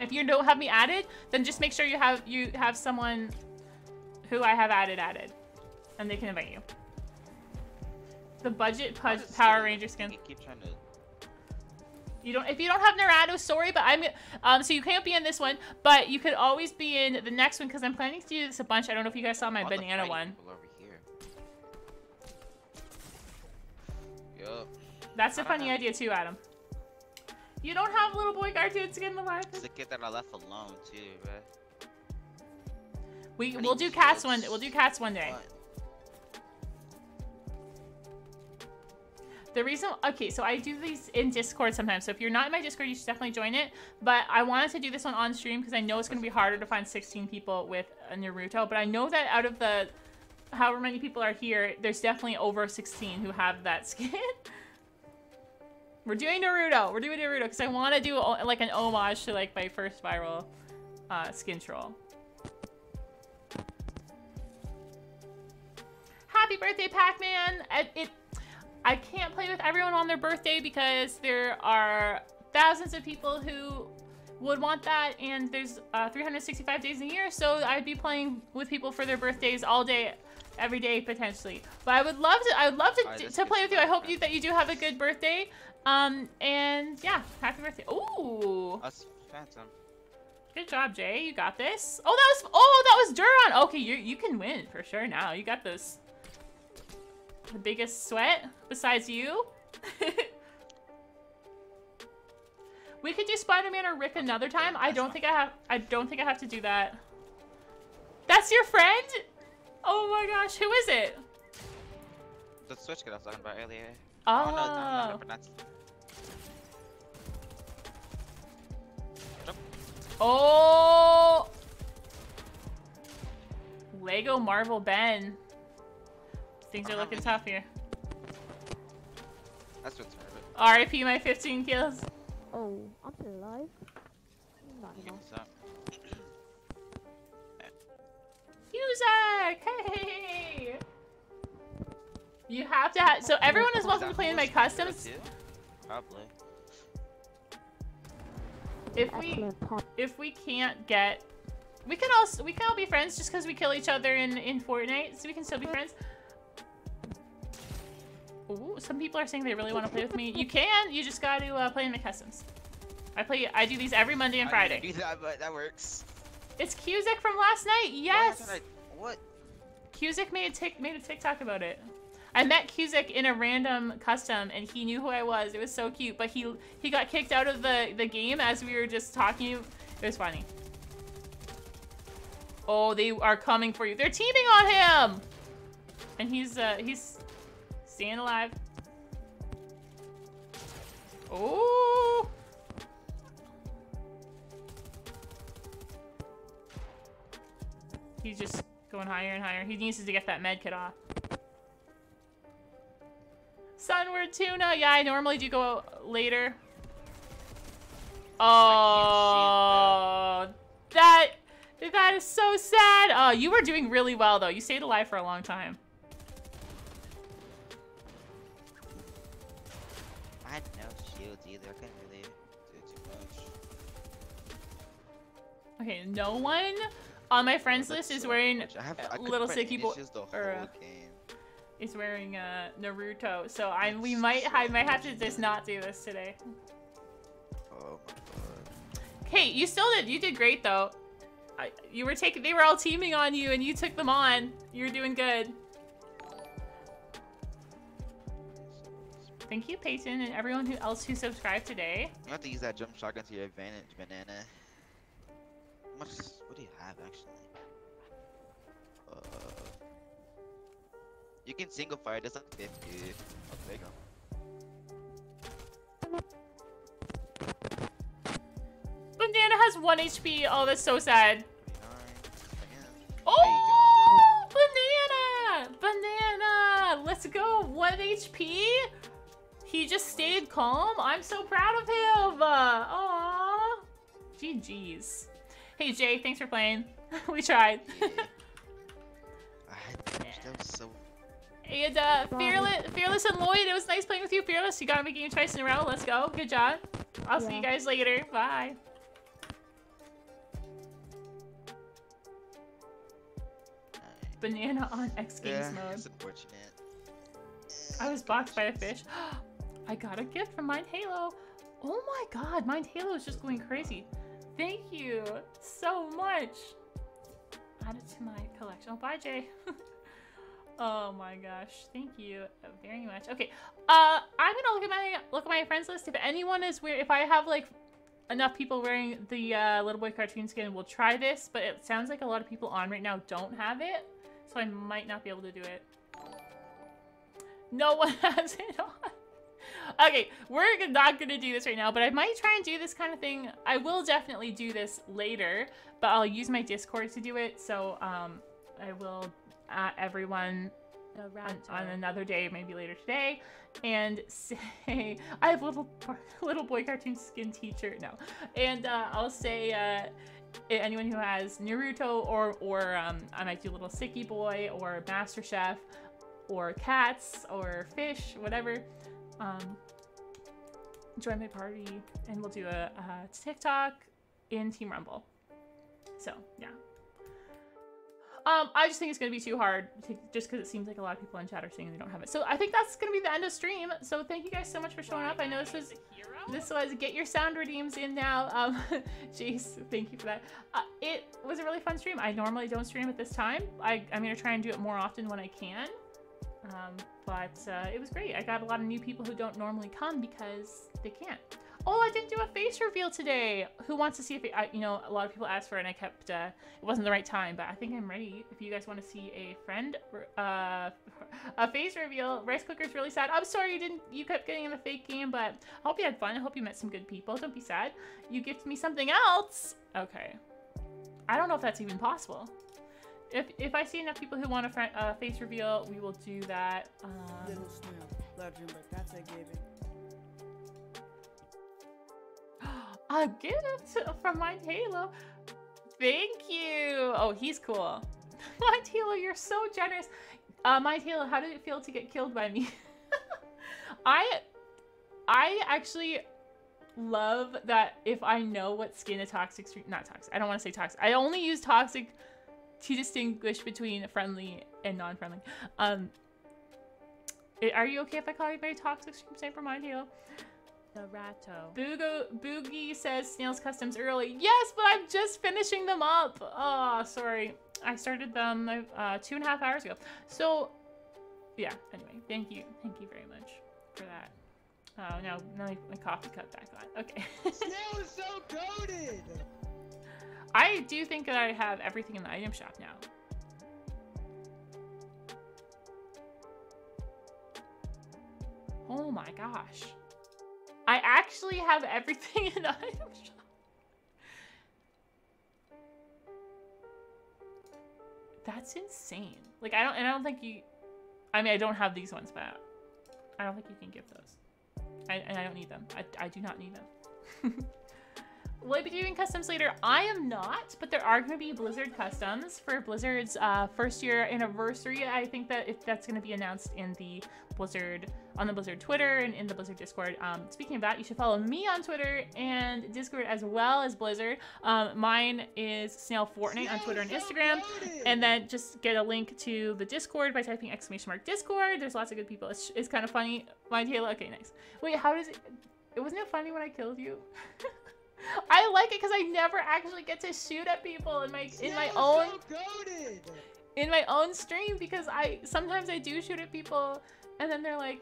If you don't have me added, then just make sure you have you have someone who I have added added, and they can invite you. The budget Power Ranger skin. Keep trying to. You don't if you don't have Naruto, sorry, but I'm um so you can't be in this one, but you could always be in the next one because I'm planning to do this a bunch. I don't know if you guys saw my All banana one. people over here. Yup. That's a funny idea too, Adam. You don't have little boy cartoon skin alive. It's the kid that I left alone too, right? We we'll do cats one. We'll do cats one day. The reason, okay, so I do these in Discord sometimes. So if you're not in my Discord, you should definitely join it. But I wanted to do this one on stream because I know it's going to be harder to find 16 people with a Naruto. But I know that out of the however many people are here, there's definitely over 16 who have that <laughs> skin. We're doing Naruto. We're doing Naruto because I want to do like an homage to like my first viral uh, skin troll. Happy birthday, Pac-Man! It, it, I can't play with everyone on their birthday because there are thousands of people who would want that, and there's uh, 365 days in a year, so I'd be playing with people for their birthdays all day, every day potentially. But I would love to. I would love to, to play with you. I hope you that you do have a good birthday. Um, and yeah, happy birthday. Ooh. Us Phantom. Good job, Jay. You got this. Oh, that was oh, that was Duron. Okay, you you can win for sure now. You got this. The biggest sweat besides you. <laughs> we could do Spider-Man or Rick another time. I don't think I have. I don't think I have to do that. That's your friend? Oh my gosh, who is it? The switch kid I was talking about earlier. Oh. no, no, no, no, oh. but that's Oh. Lego Marvel Ben. Things are looking tough here. that's what's RIP my 15 kills. Oh, I'm still alive. Not anymore. Music! Hey! You have to have. So everyone is welcome to play in my customs. Probably. If we if we can't get We can all we can all be friends just because we kill each other in in Fortnite, so we can still be friends. Ooh, some people are saying they really want to play with me. You can. You just got to uh, play in the customs. I play. I do these every Monday and Friday. I do that, but that works. It's Cusick from last night. Yes. I- What? Cusick made a tic made a TikTok about it. I met Cusick in a random custom, and he knew who I was. It was so cute, but he he got kicked out of the the game as we were just talking. It was funny. Oh, they are coming for you. They're teaming on him, and he's uh he's staying alive. Oh. He's just going higher and higher. He needs to get that med kit off. Sunward tuna. Yeah, I normally do go later. Oh, that that is so sad. Oh, you were doing really well though. You stayed alive for a long time. Okay, no one on my friends list is wearing I have- I little sticky boy or uh, is wearing uh, Naruto. So I we might I might have to just not do this today. Oh my god. Hey, you still did. You did great though. I, you were taking. They were all teaming on you, and you took them on. You're doing good. Thank you, Peyton, and everyone who else who subscribed today. You have to use that jump shotgun to your advantage, banana. Much? What do you have actually? Uh, you can single fire. That's like 50. Oh, there you go. Banana has one HP. Oh, that's so sad. Oh, banana! Banana! Let's go. One HP. He just stayed calm. I'm so proud of him. Aww. GG's. Hey Jay, thanks for playing. <laughs> we tried. I had that was so. and uh, fearless, fearless and Lloyd, it was nice playing with you. Fearless, you got me game twice in a row. Let's go. Good job. I'll see you guys later. Bye. Banana on X Games Yeah, mode. it's unfortunate. I was boxed by a fish. <gasps> I got a gift from Mind Halo. Oh my god, Mind Halo is just going crazy. Thank you so much. Add it to my collection. Oh, bye, Jay. <laughs> oh my gosh, thank you very much. Okay, uh, I'm gonna look at my look at my friends list. If anyone is wearing, if I have like enough people wearing the uh, little boy cartoon skin, we'll try this. But it sounds like a lot of people on right now don't have it, so I might not be able to do it. No one <laughs> has it on. Okay, we're not gonna do this right now, but I might try and do this kind of thing. I will definitely do this later, but I'll use my Discord to do it. So um, I will at everyone on, on another day, maybe later today, and say <laughs> I have little <laughs> little boy cartoon skin teacher. No, and uh, I'll say uh, anyone who has Naruto or or um, I might do little Sticky Boy or Master Chef or cats or fish, whatever. Um, join my party, and we'll do a, a TikTok in Team Rumble. So yeah. Um, I just think it's gonna be too hard, to, just because it seems like a lot of people in chat are saying they don't have it. So I think that's gonna be the end of stream. So thank you guys so much for showing up. I know this was this was get your sound redeems in now. Um, <laughs> Jace, thank you for that. Uh, it was a really fun stream. I normally don't stream at this time. I, I'm gonna try and do it more often when I can. Um, but uh, it was great. I got a lot of new people who don't normally come because they can't. Oh, I didn't do a face reveal today. Who wants to see if it, I, you know, a lot of people asked for it and I kept, uh, it wasn't the right time, but I think I'm ready. If you guys want to see a friend, uh, <laughs> a face reveal, Rice Cooker's really sad. I'm sorry you didn't, you kept getting in the fake game, but I hope you had fun. I hope you met some good people. Don't be sad. You gifted me something else. Okay. I don't know if that's even possible. If, if I see enough people who want a uh, face reveal, we will do that. Um, Little snail, legend, but that's I gave it. a gift from Mind Halo. Thank you. Oh, he's cool. <laughs> Mind Halo, you're so generous. Uh, Mind Halo, how did it feel to get killed by me? <laughs> I, I actually, love that if I know what skin a toxic stream, not toxic, I don't want to say toxic. I only use toxic to distinguish between friendly and non-friendly. Um, are you okay if I call you very toxic stream sniper, my deal? The Ratto. Boogo Boogie says Snails Customs early. Yes, but I'm just finishing them up. Oh, sorry. I started them uh, two and a half hours ago. So, yeah. Anyway, thank you, thank you very much for that. Oh no, now my- my coffee cup back on. Okay. <laughs> Snail is so goated. I do think that I have everything in the item shop now. Oh my gosh. I actually have everything <laughs> in the item shop. That's insane. Like I don't and I don't think you I mean I don't have these ones, but I don't think you can give those. I, and I don't need them. I, I do not need them. <laughs> Will I be doing customs later? I am not, but there are going to be Blizzard customs for Blizzard's uh, first year anniversary. I think that if that's going to be announced in the Blizzard on the Blizzard Twitter and in the Blizzard Discord. Um, speaking of that, you should follow me on Twitter and Discord as well as Blizzard. Um, mine is Snail Fortnite on Twitter and Instagram, and then just get a link to the Discord by typing exclamation mark Discord. There's lots of good people. It's, it's kind of funny. My Taylor. Okay, nice. Wait, how does it? It wasn't it funny when I killed you? <laughs> I like it because I never actually get to shoot at people in my in my own in my own stream because I sometimes I do shoot at people and then they're like,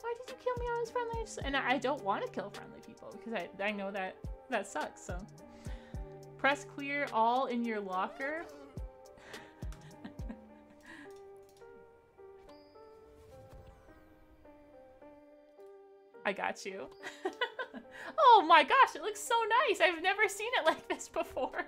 "Why did you kill me? I was friendly." And I I don't want to kill friendly people because I I know that that sucks. So press clear all in your locker. <laughs> I got you. <laughs> oh my gosh, it looks so nice. I've never seen it like this before.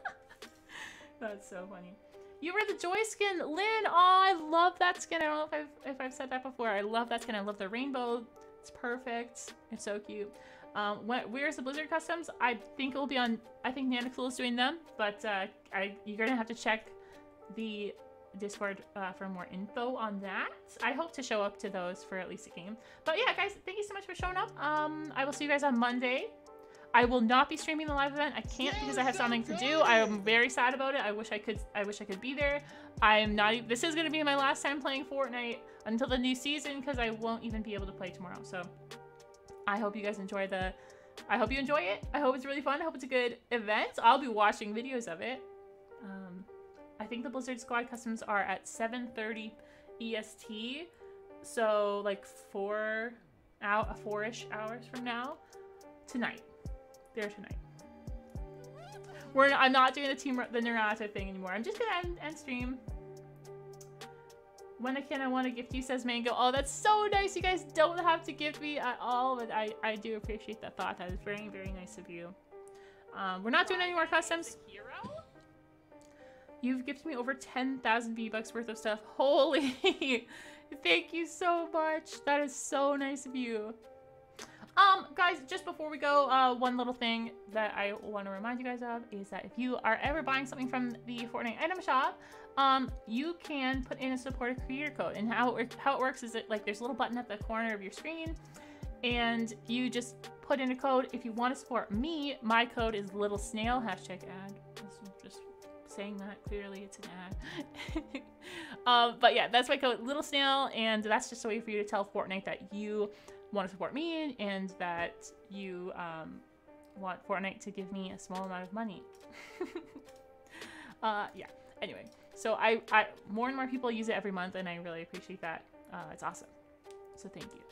<laughs> That's so funny. You were the joy skin, Lynn. Oh, I love that skin. I don't know if I've if I've said that before. I love that skin. I love the rainbow. It's perfect. It's so cute. Um, when, where's the Blizzard customs? I think it will be on. I think Nanocool is doing them, but uh, I you're gonna have to check the Discord uh, for more info on that. I hope to show up to those for at least a game. But yeah, guys, thank you so much for showing up. Um, I will see you guys on Monday. I will not be streaming the live event. I can't because I have something to do. I am very sad about it. I wish I could. I wish I could be there. I'm not. e- This is gonna be my last time playing Fortnite until the new season because I won't even be able to play tomorrow. So I hope you guys enjoy the. I hope you enjoy it. I hope it's really fun. I hope it's a good event. I'll be watching videos of it. Um, I think the Blizzard Squad customs are at 7:30 EST, so like four out four-ish hours from now tonight. They're tonight. We're I'm not doing the team the Naruto thing anymore. I'm just gonna end, end stream. When I can, I want to gift you, says Mango. Oh, that's so nice. You guys don't have to gift me at all, but I, I do appreciate that thought. That is very, very nice of you. Um, we're not doing any more customs. You've gifted me over 10,000 V-Bucks worth of stuff. <laughs> Holy! Thank you so much. That is so nice of you. Um, guys, just before we go, uh, one little thing that I want to remind you guys of is that if you are ever buying something from the Fortnite item shop, um, you can put in a supporter creator code. And how it, how it works is that like there's a little button at the corner of your screen, and you just put in a code. If you want to support me, my code is little snail hashtag ad. Saying that clearly, it's an ad. <laughs> um, but yeah, that's my code, little snail, and that's just a way for you to tell Fortnite that you want to support me and that you um, want Fortnite to give me a small amount of money. <laughs> uh, yeah. Anyway, so I, I more and more people use it every month, and I really appreciate that. Uh, it's awesome. So thank you.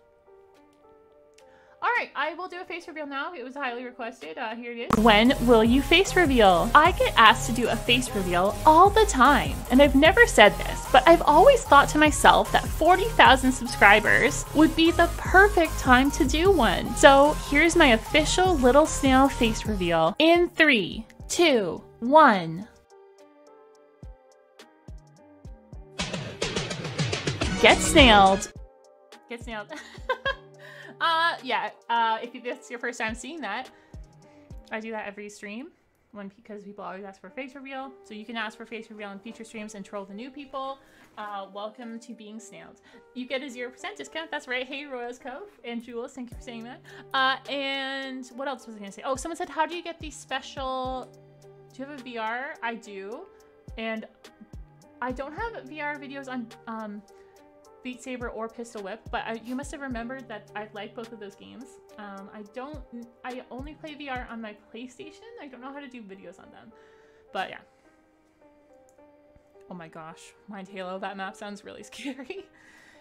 All right, I will do a face reveal now. It was highly requested. Uh, here it is. When will you face reveal? I get asked to do a face reveal all the time, and I've never said this, but I've always thought to myself that 40,000 subscribers would be the perfect time to do one. So here's my official Little Snail face reveal in three, two, one. Get snailed. Get snailed. <laughs> uh, yeah. Uh, if is your first time seeing that, I do that every stream. when because people always ask for face reveal. So you can ask for face reveal in future streams and troll the new people. Uh, welcome to being snailed. You get a zero percent discount. That's right. Hey, Royals Cove and Jules, thank you for saying that. Uh, and what else was I gonna say? Oh, someone said, how do you get these special? Do you have a VR? I do, and I don't have VR videos on um, Beat Saber or Pistol Whip, but I, you must have remembered that I like both of those games. Um, I don't, I only play VR on my PlayStation. I don't know how to do videos on them, but yeah. Oh my gosh, Mind Halo, that map sounds really <laughs> scary.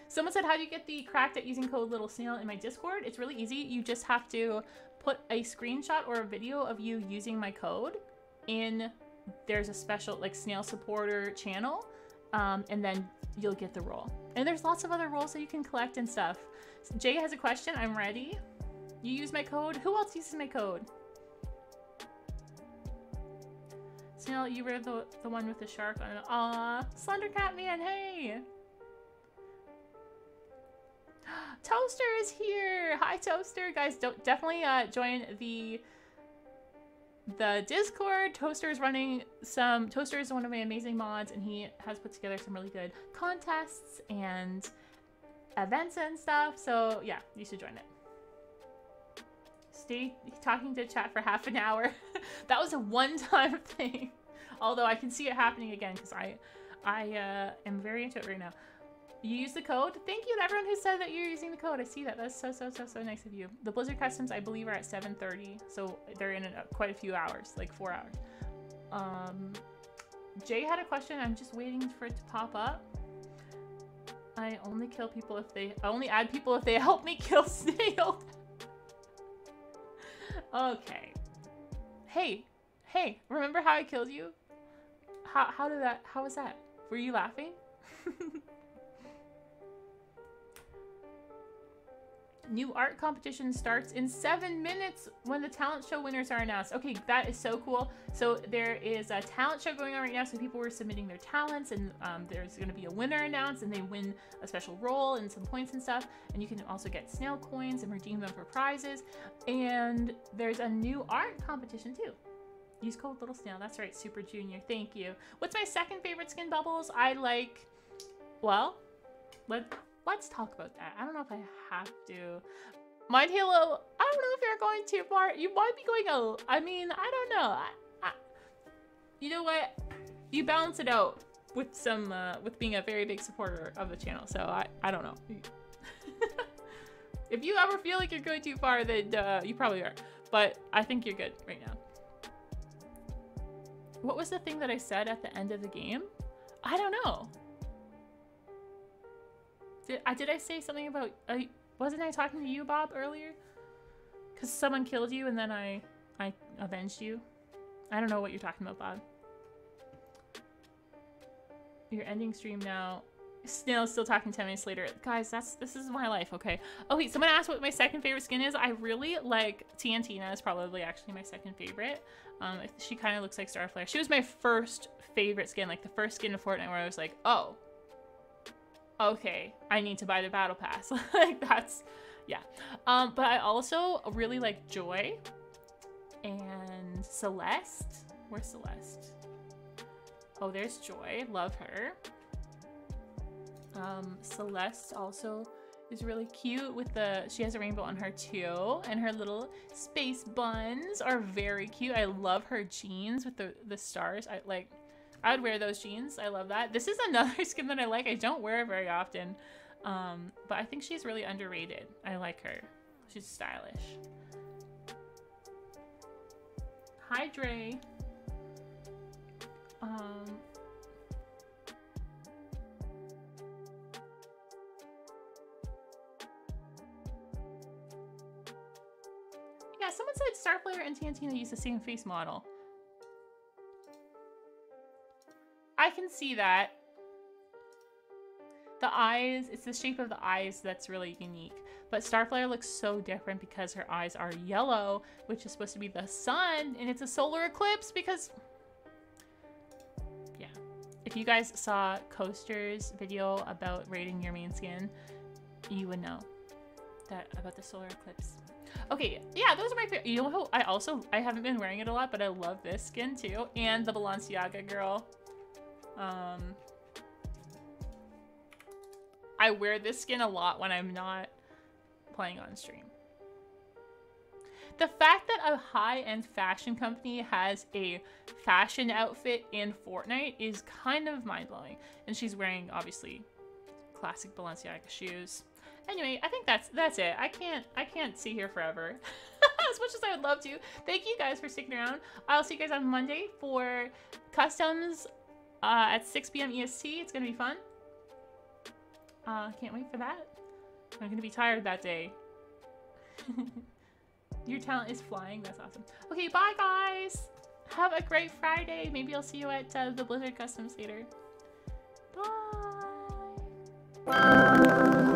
Someone said, how do you get the cracked at using code Little Snail in my Discord? It's really easy. You just have to put a screenshot or a video of you using my code in, there's a special like snail supporter channel um, and then you'll get the role. And there's lots of other roles that you can collect and stuff. Jay has a question. I'm ready. You use my code. Who else uses my code? Snail, you were the, the one with the shark on it. Aw, Slendercat Man, hey! <gasps> Toaster is here! Hi, Toaster! Guys, don't definitely uh, join the the Discord. Toaster is running some. Toaster is one of my amazing mods, and he has put together some really good contests and events and stuff. So yeah, you should join it. Stay talking to chat for half an hour. <laughs> that was a one-time <laughs> thing. Although I can see it happening again because I, I uh, am very into it right now. You use the code. Thank you to everyone who said that you're using the code. I see that. That's so, so, so, so nice of you. The Blizzard Customs, I believe, are at 7.30. So they're in a, quite a few hours, like four hours. Um, Jay had a question. I'm just waiting for it to pop up. I only kill people if they... I only add people if they <laughs> help me kill <laughs> Snail. okay. Hey. Hey, remember how I killed you? How, how did that... How was that? Were you laughing? <laughs> New art competition starts in seven minutes when the talent show winners are announced. Okay, that is so cool. So there is a talent show going on right now. So people were submitting their talents and um, there's going to be a winner announced and they win a special role and some points and stuff. And you can also get snail coins and redeem them for prizes. And there's a new art competition too. Use code Little Snail. That's right, Super Junior. Thank you. What's my second favorite skin bubbles? I like, well, let let's talk about that. I don't know if I have to. Mind Halo, I don't know if you're going too far. You might be going a, I mean, I don't know. I, I, you know what? You balance it out with some, uh, with being a very big supporter of the channel. So I, I don't know. <laughs> if you ever feel like you're going too far, then uh, you probably are. But I think you're good right now. What was the thing that I said at the end of the game? I don't know. Did I did I say something about? Uh, wasn't I talking to you, Bob, earlier? Cause someone killed you and then I I avenged you. I don't know what you're talking about, Bob. You're ending stream now. Snail's still talking 10 minutes later. Guys, that's this is my life, okay? Oh wait, someone asked what my second favorite skin is. I really like TNTina is probably actually my second favorite. Um, she kind of looks like Starflare. She was my first favorite skin, like the first skin in Fortnite where I was like, oh, okay, I need to buy the battle pass. <laughs> like that's, yeah. Um, but I also really like Joy and Celeste. Where's Celeste? Oh, there's Joy. Love her. Um, Celeste also is really cute with the, she has a rainbow on her too. And her little space buns are very cute. I love her jeans with the, the stars. I like, I would wear those jeans. I love that. This is <laughs> another skin that I like. I don't wear it very often. Um, but I think she's really underrated. I like her. She's stylish. Hi, Dre. Um, yeah, someone said Starflare and TNTina use the same face model. I can see that. The eyes, it's the shape of the eyes that's really unique. But Starflare looks so different because her eyes are yellow, which is supposed to be the sun, and it's a solar eclipse because... Yeah. If you guys saw Coaster's video about rating your main skin, you would know. that about the solar eclipse. Okay, yeah, those are my favorite. You know I also I haven't been wearing it a lot, but I love this skin too, and the Balenciaga girl. Um, I wear this skin a lot when I'm not playing on stream. The fact that a high-end fashion company has a fashion outfit in Fortnite is kind of mind-blowing. And she's wearing, obviously, classic Balenciaga shoes. Anyway, I think that's that's it. I can't I can't see here forever. <laughs> as much as I would love to. Thank you guys for sticking around. I'll see you guys on Monday for customs uh, at 6 p.m. EST. It's gonna be fun. Uh, can't wait for that. I'm gonna be tired that day. <laughs> Your talent is flying. That's awesome. Okay, bye guys. Have a great Friday. Maybe I'll see you at uh, the Blizzard Customs later. Bye.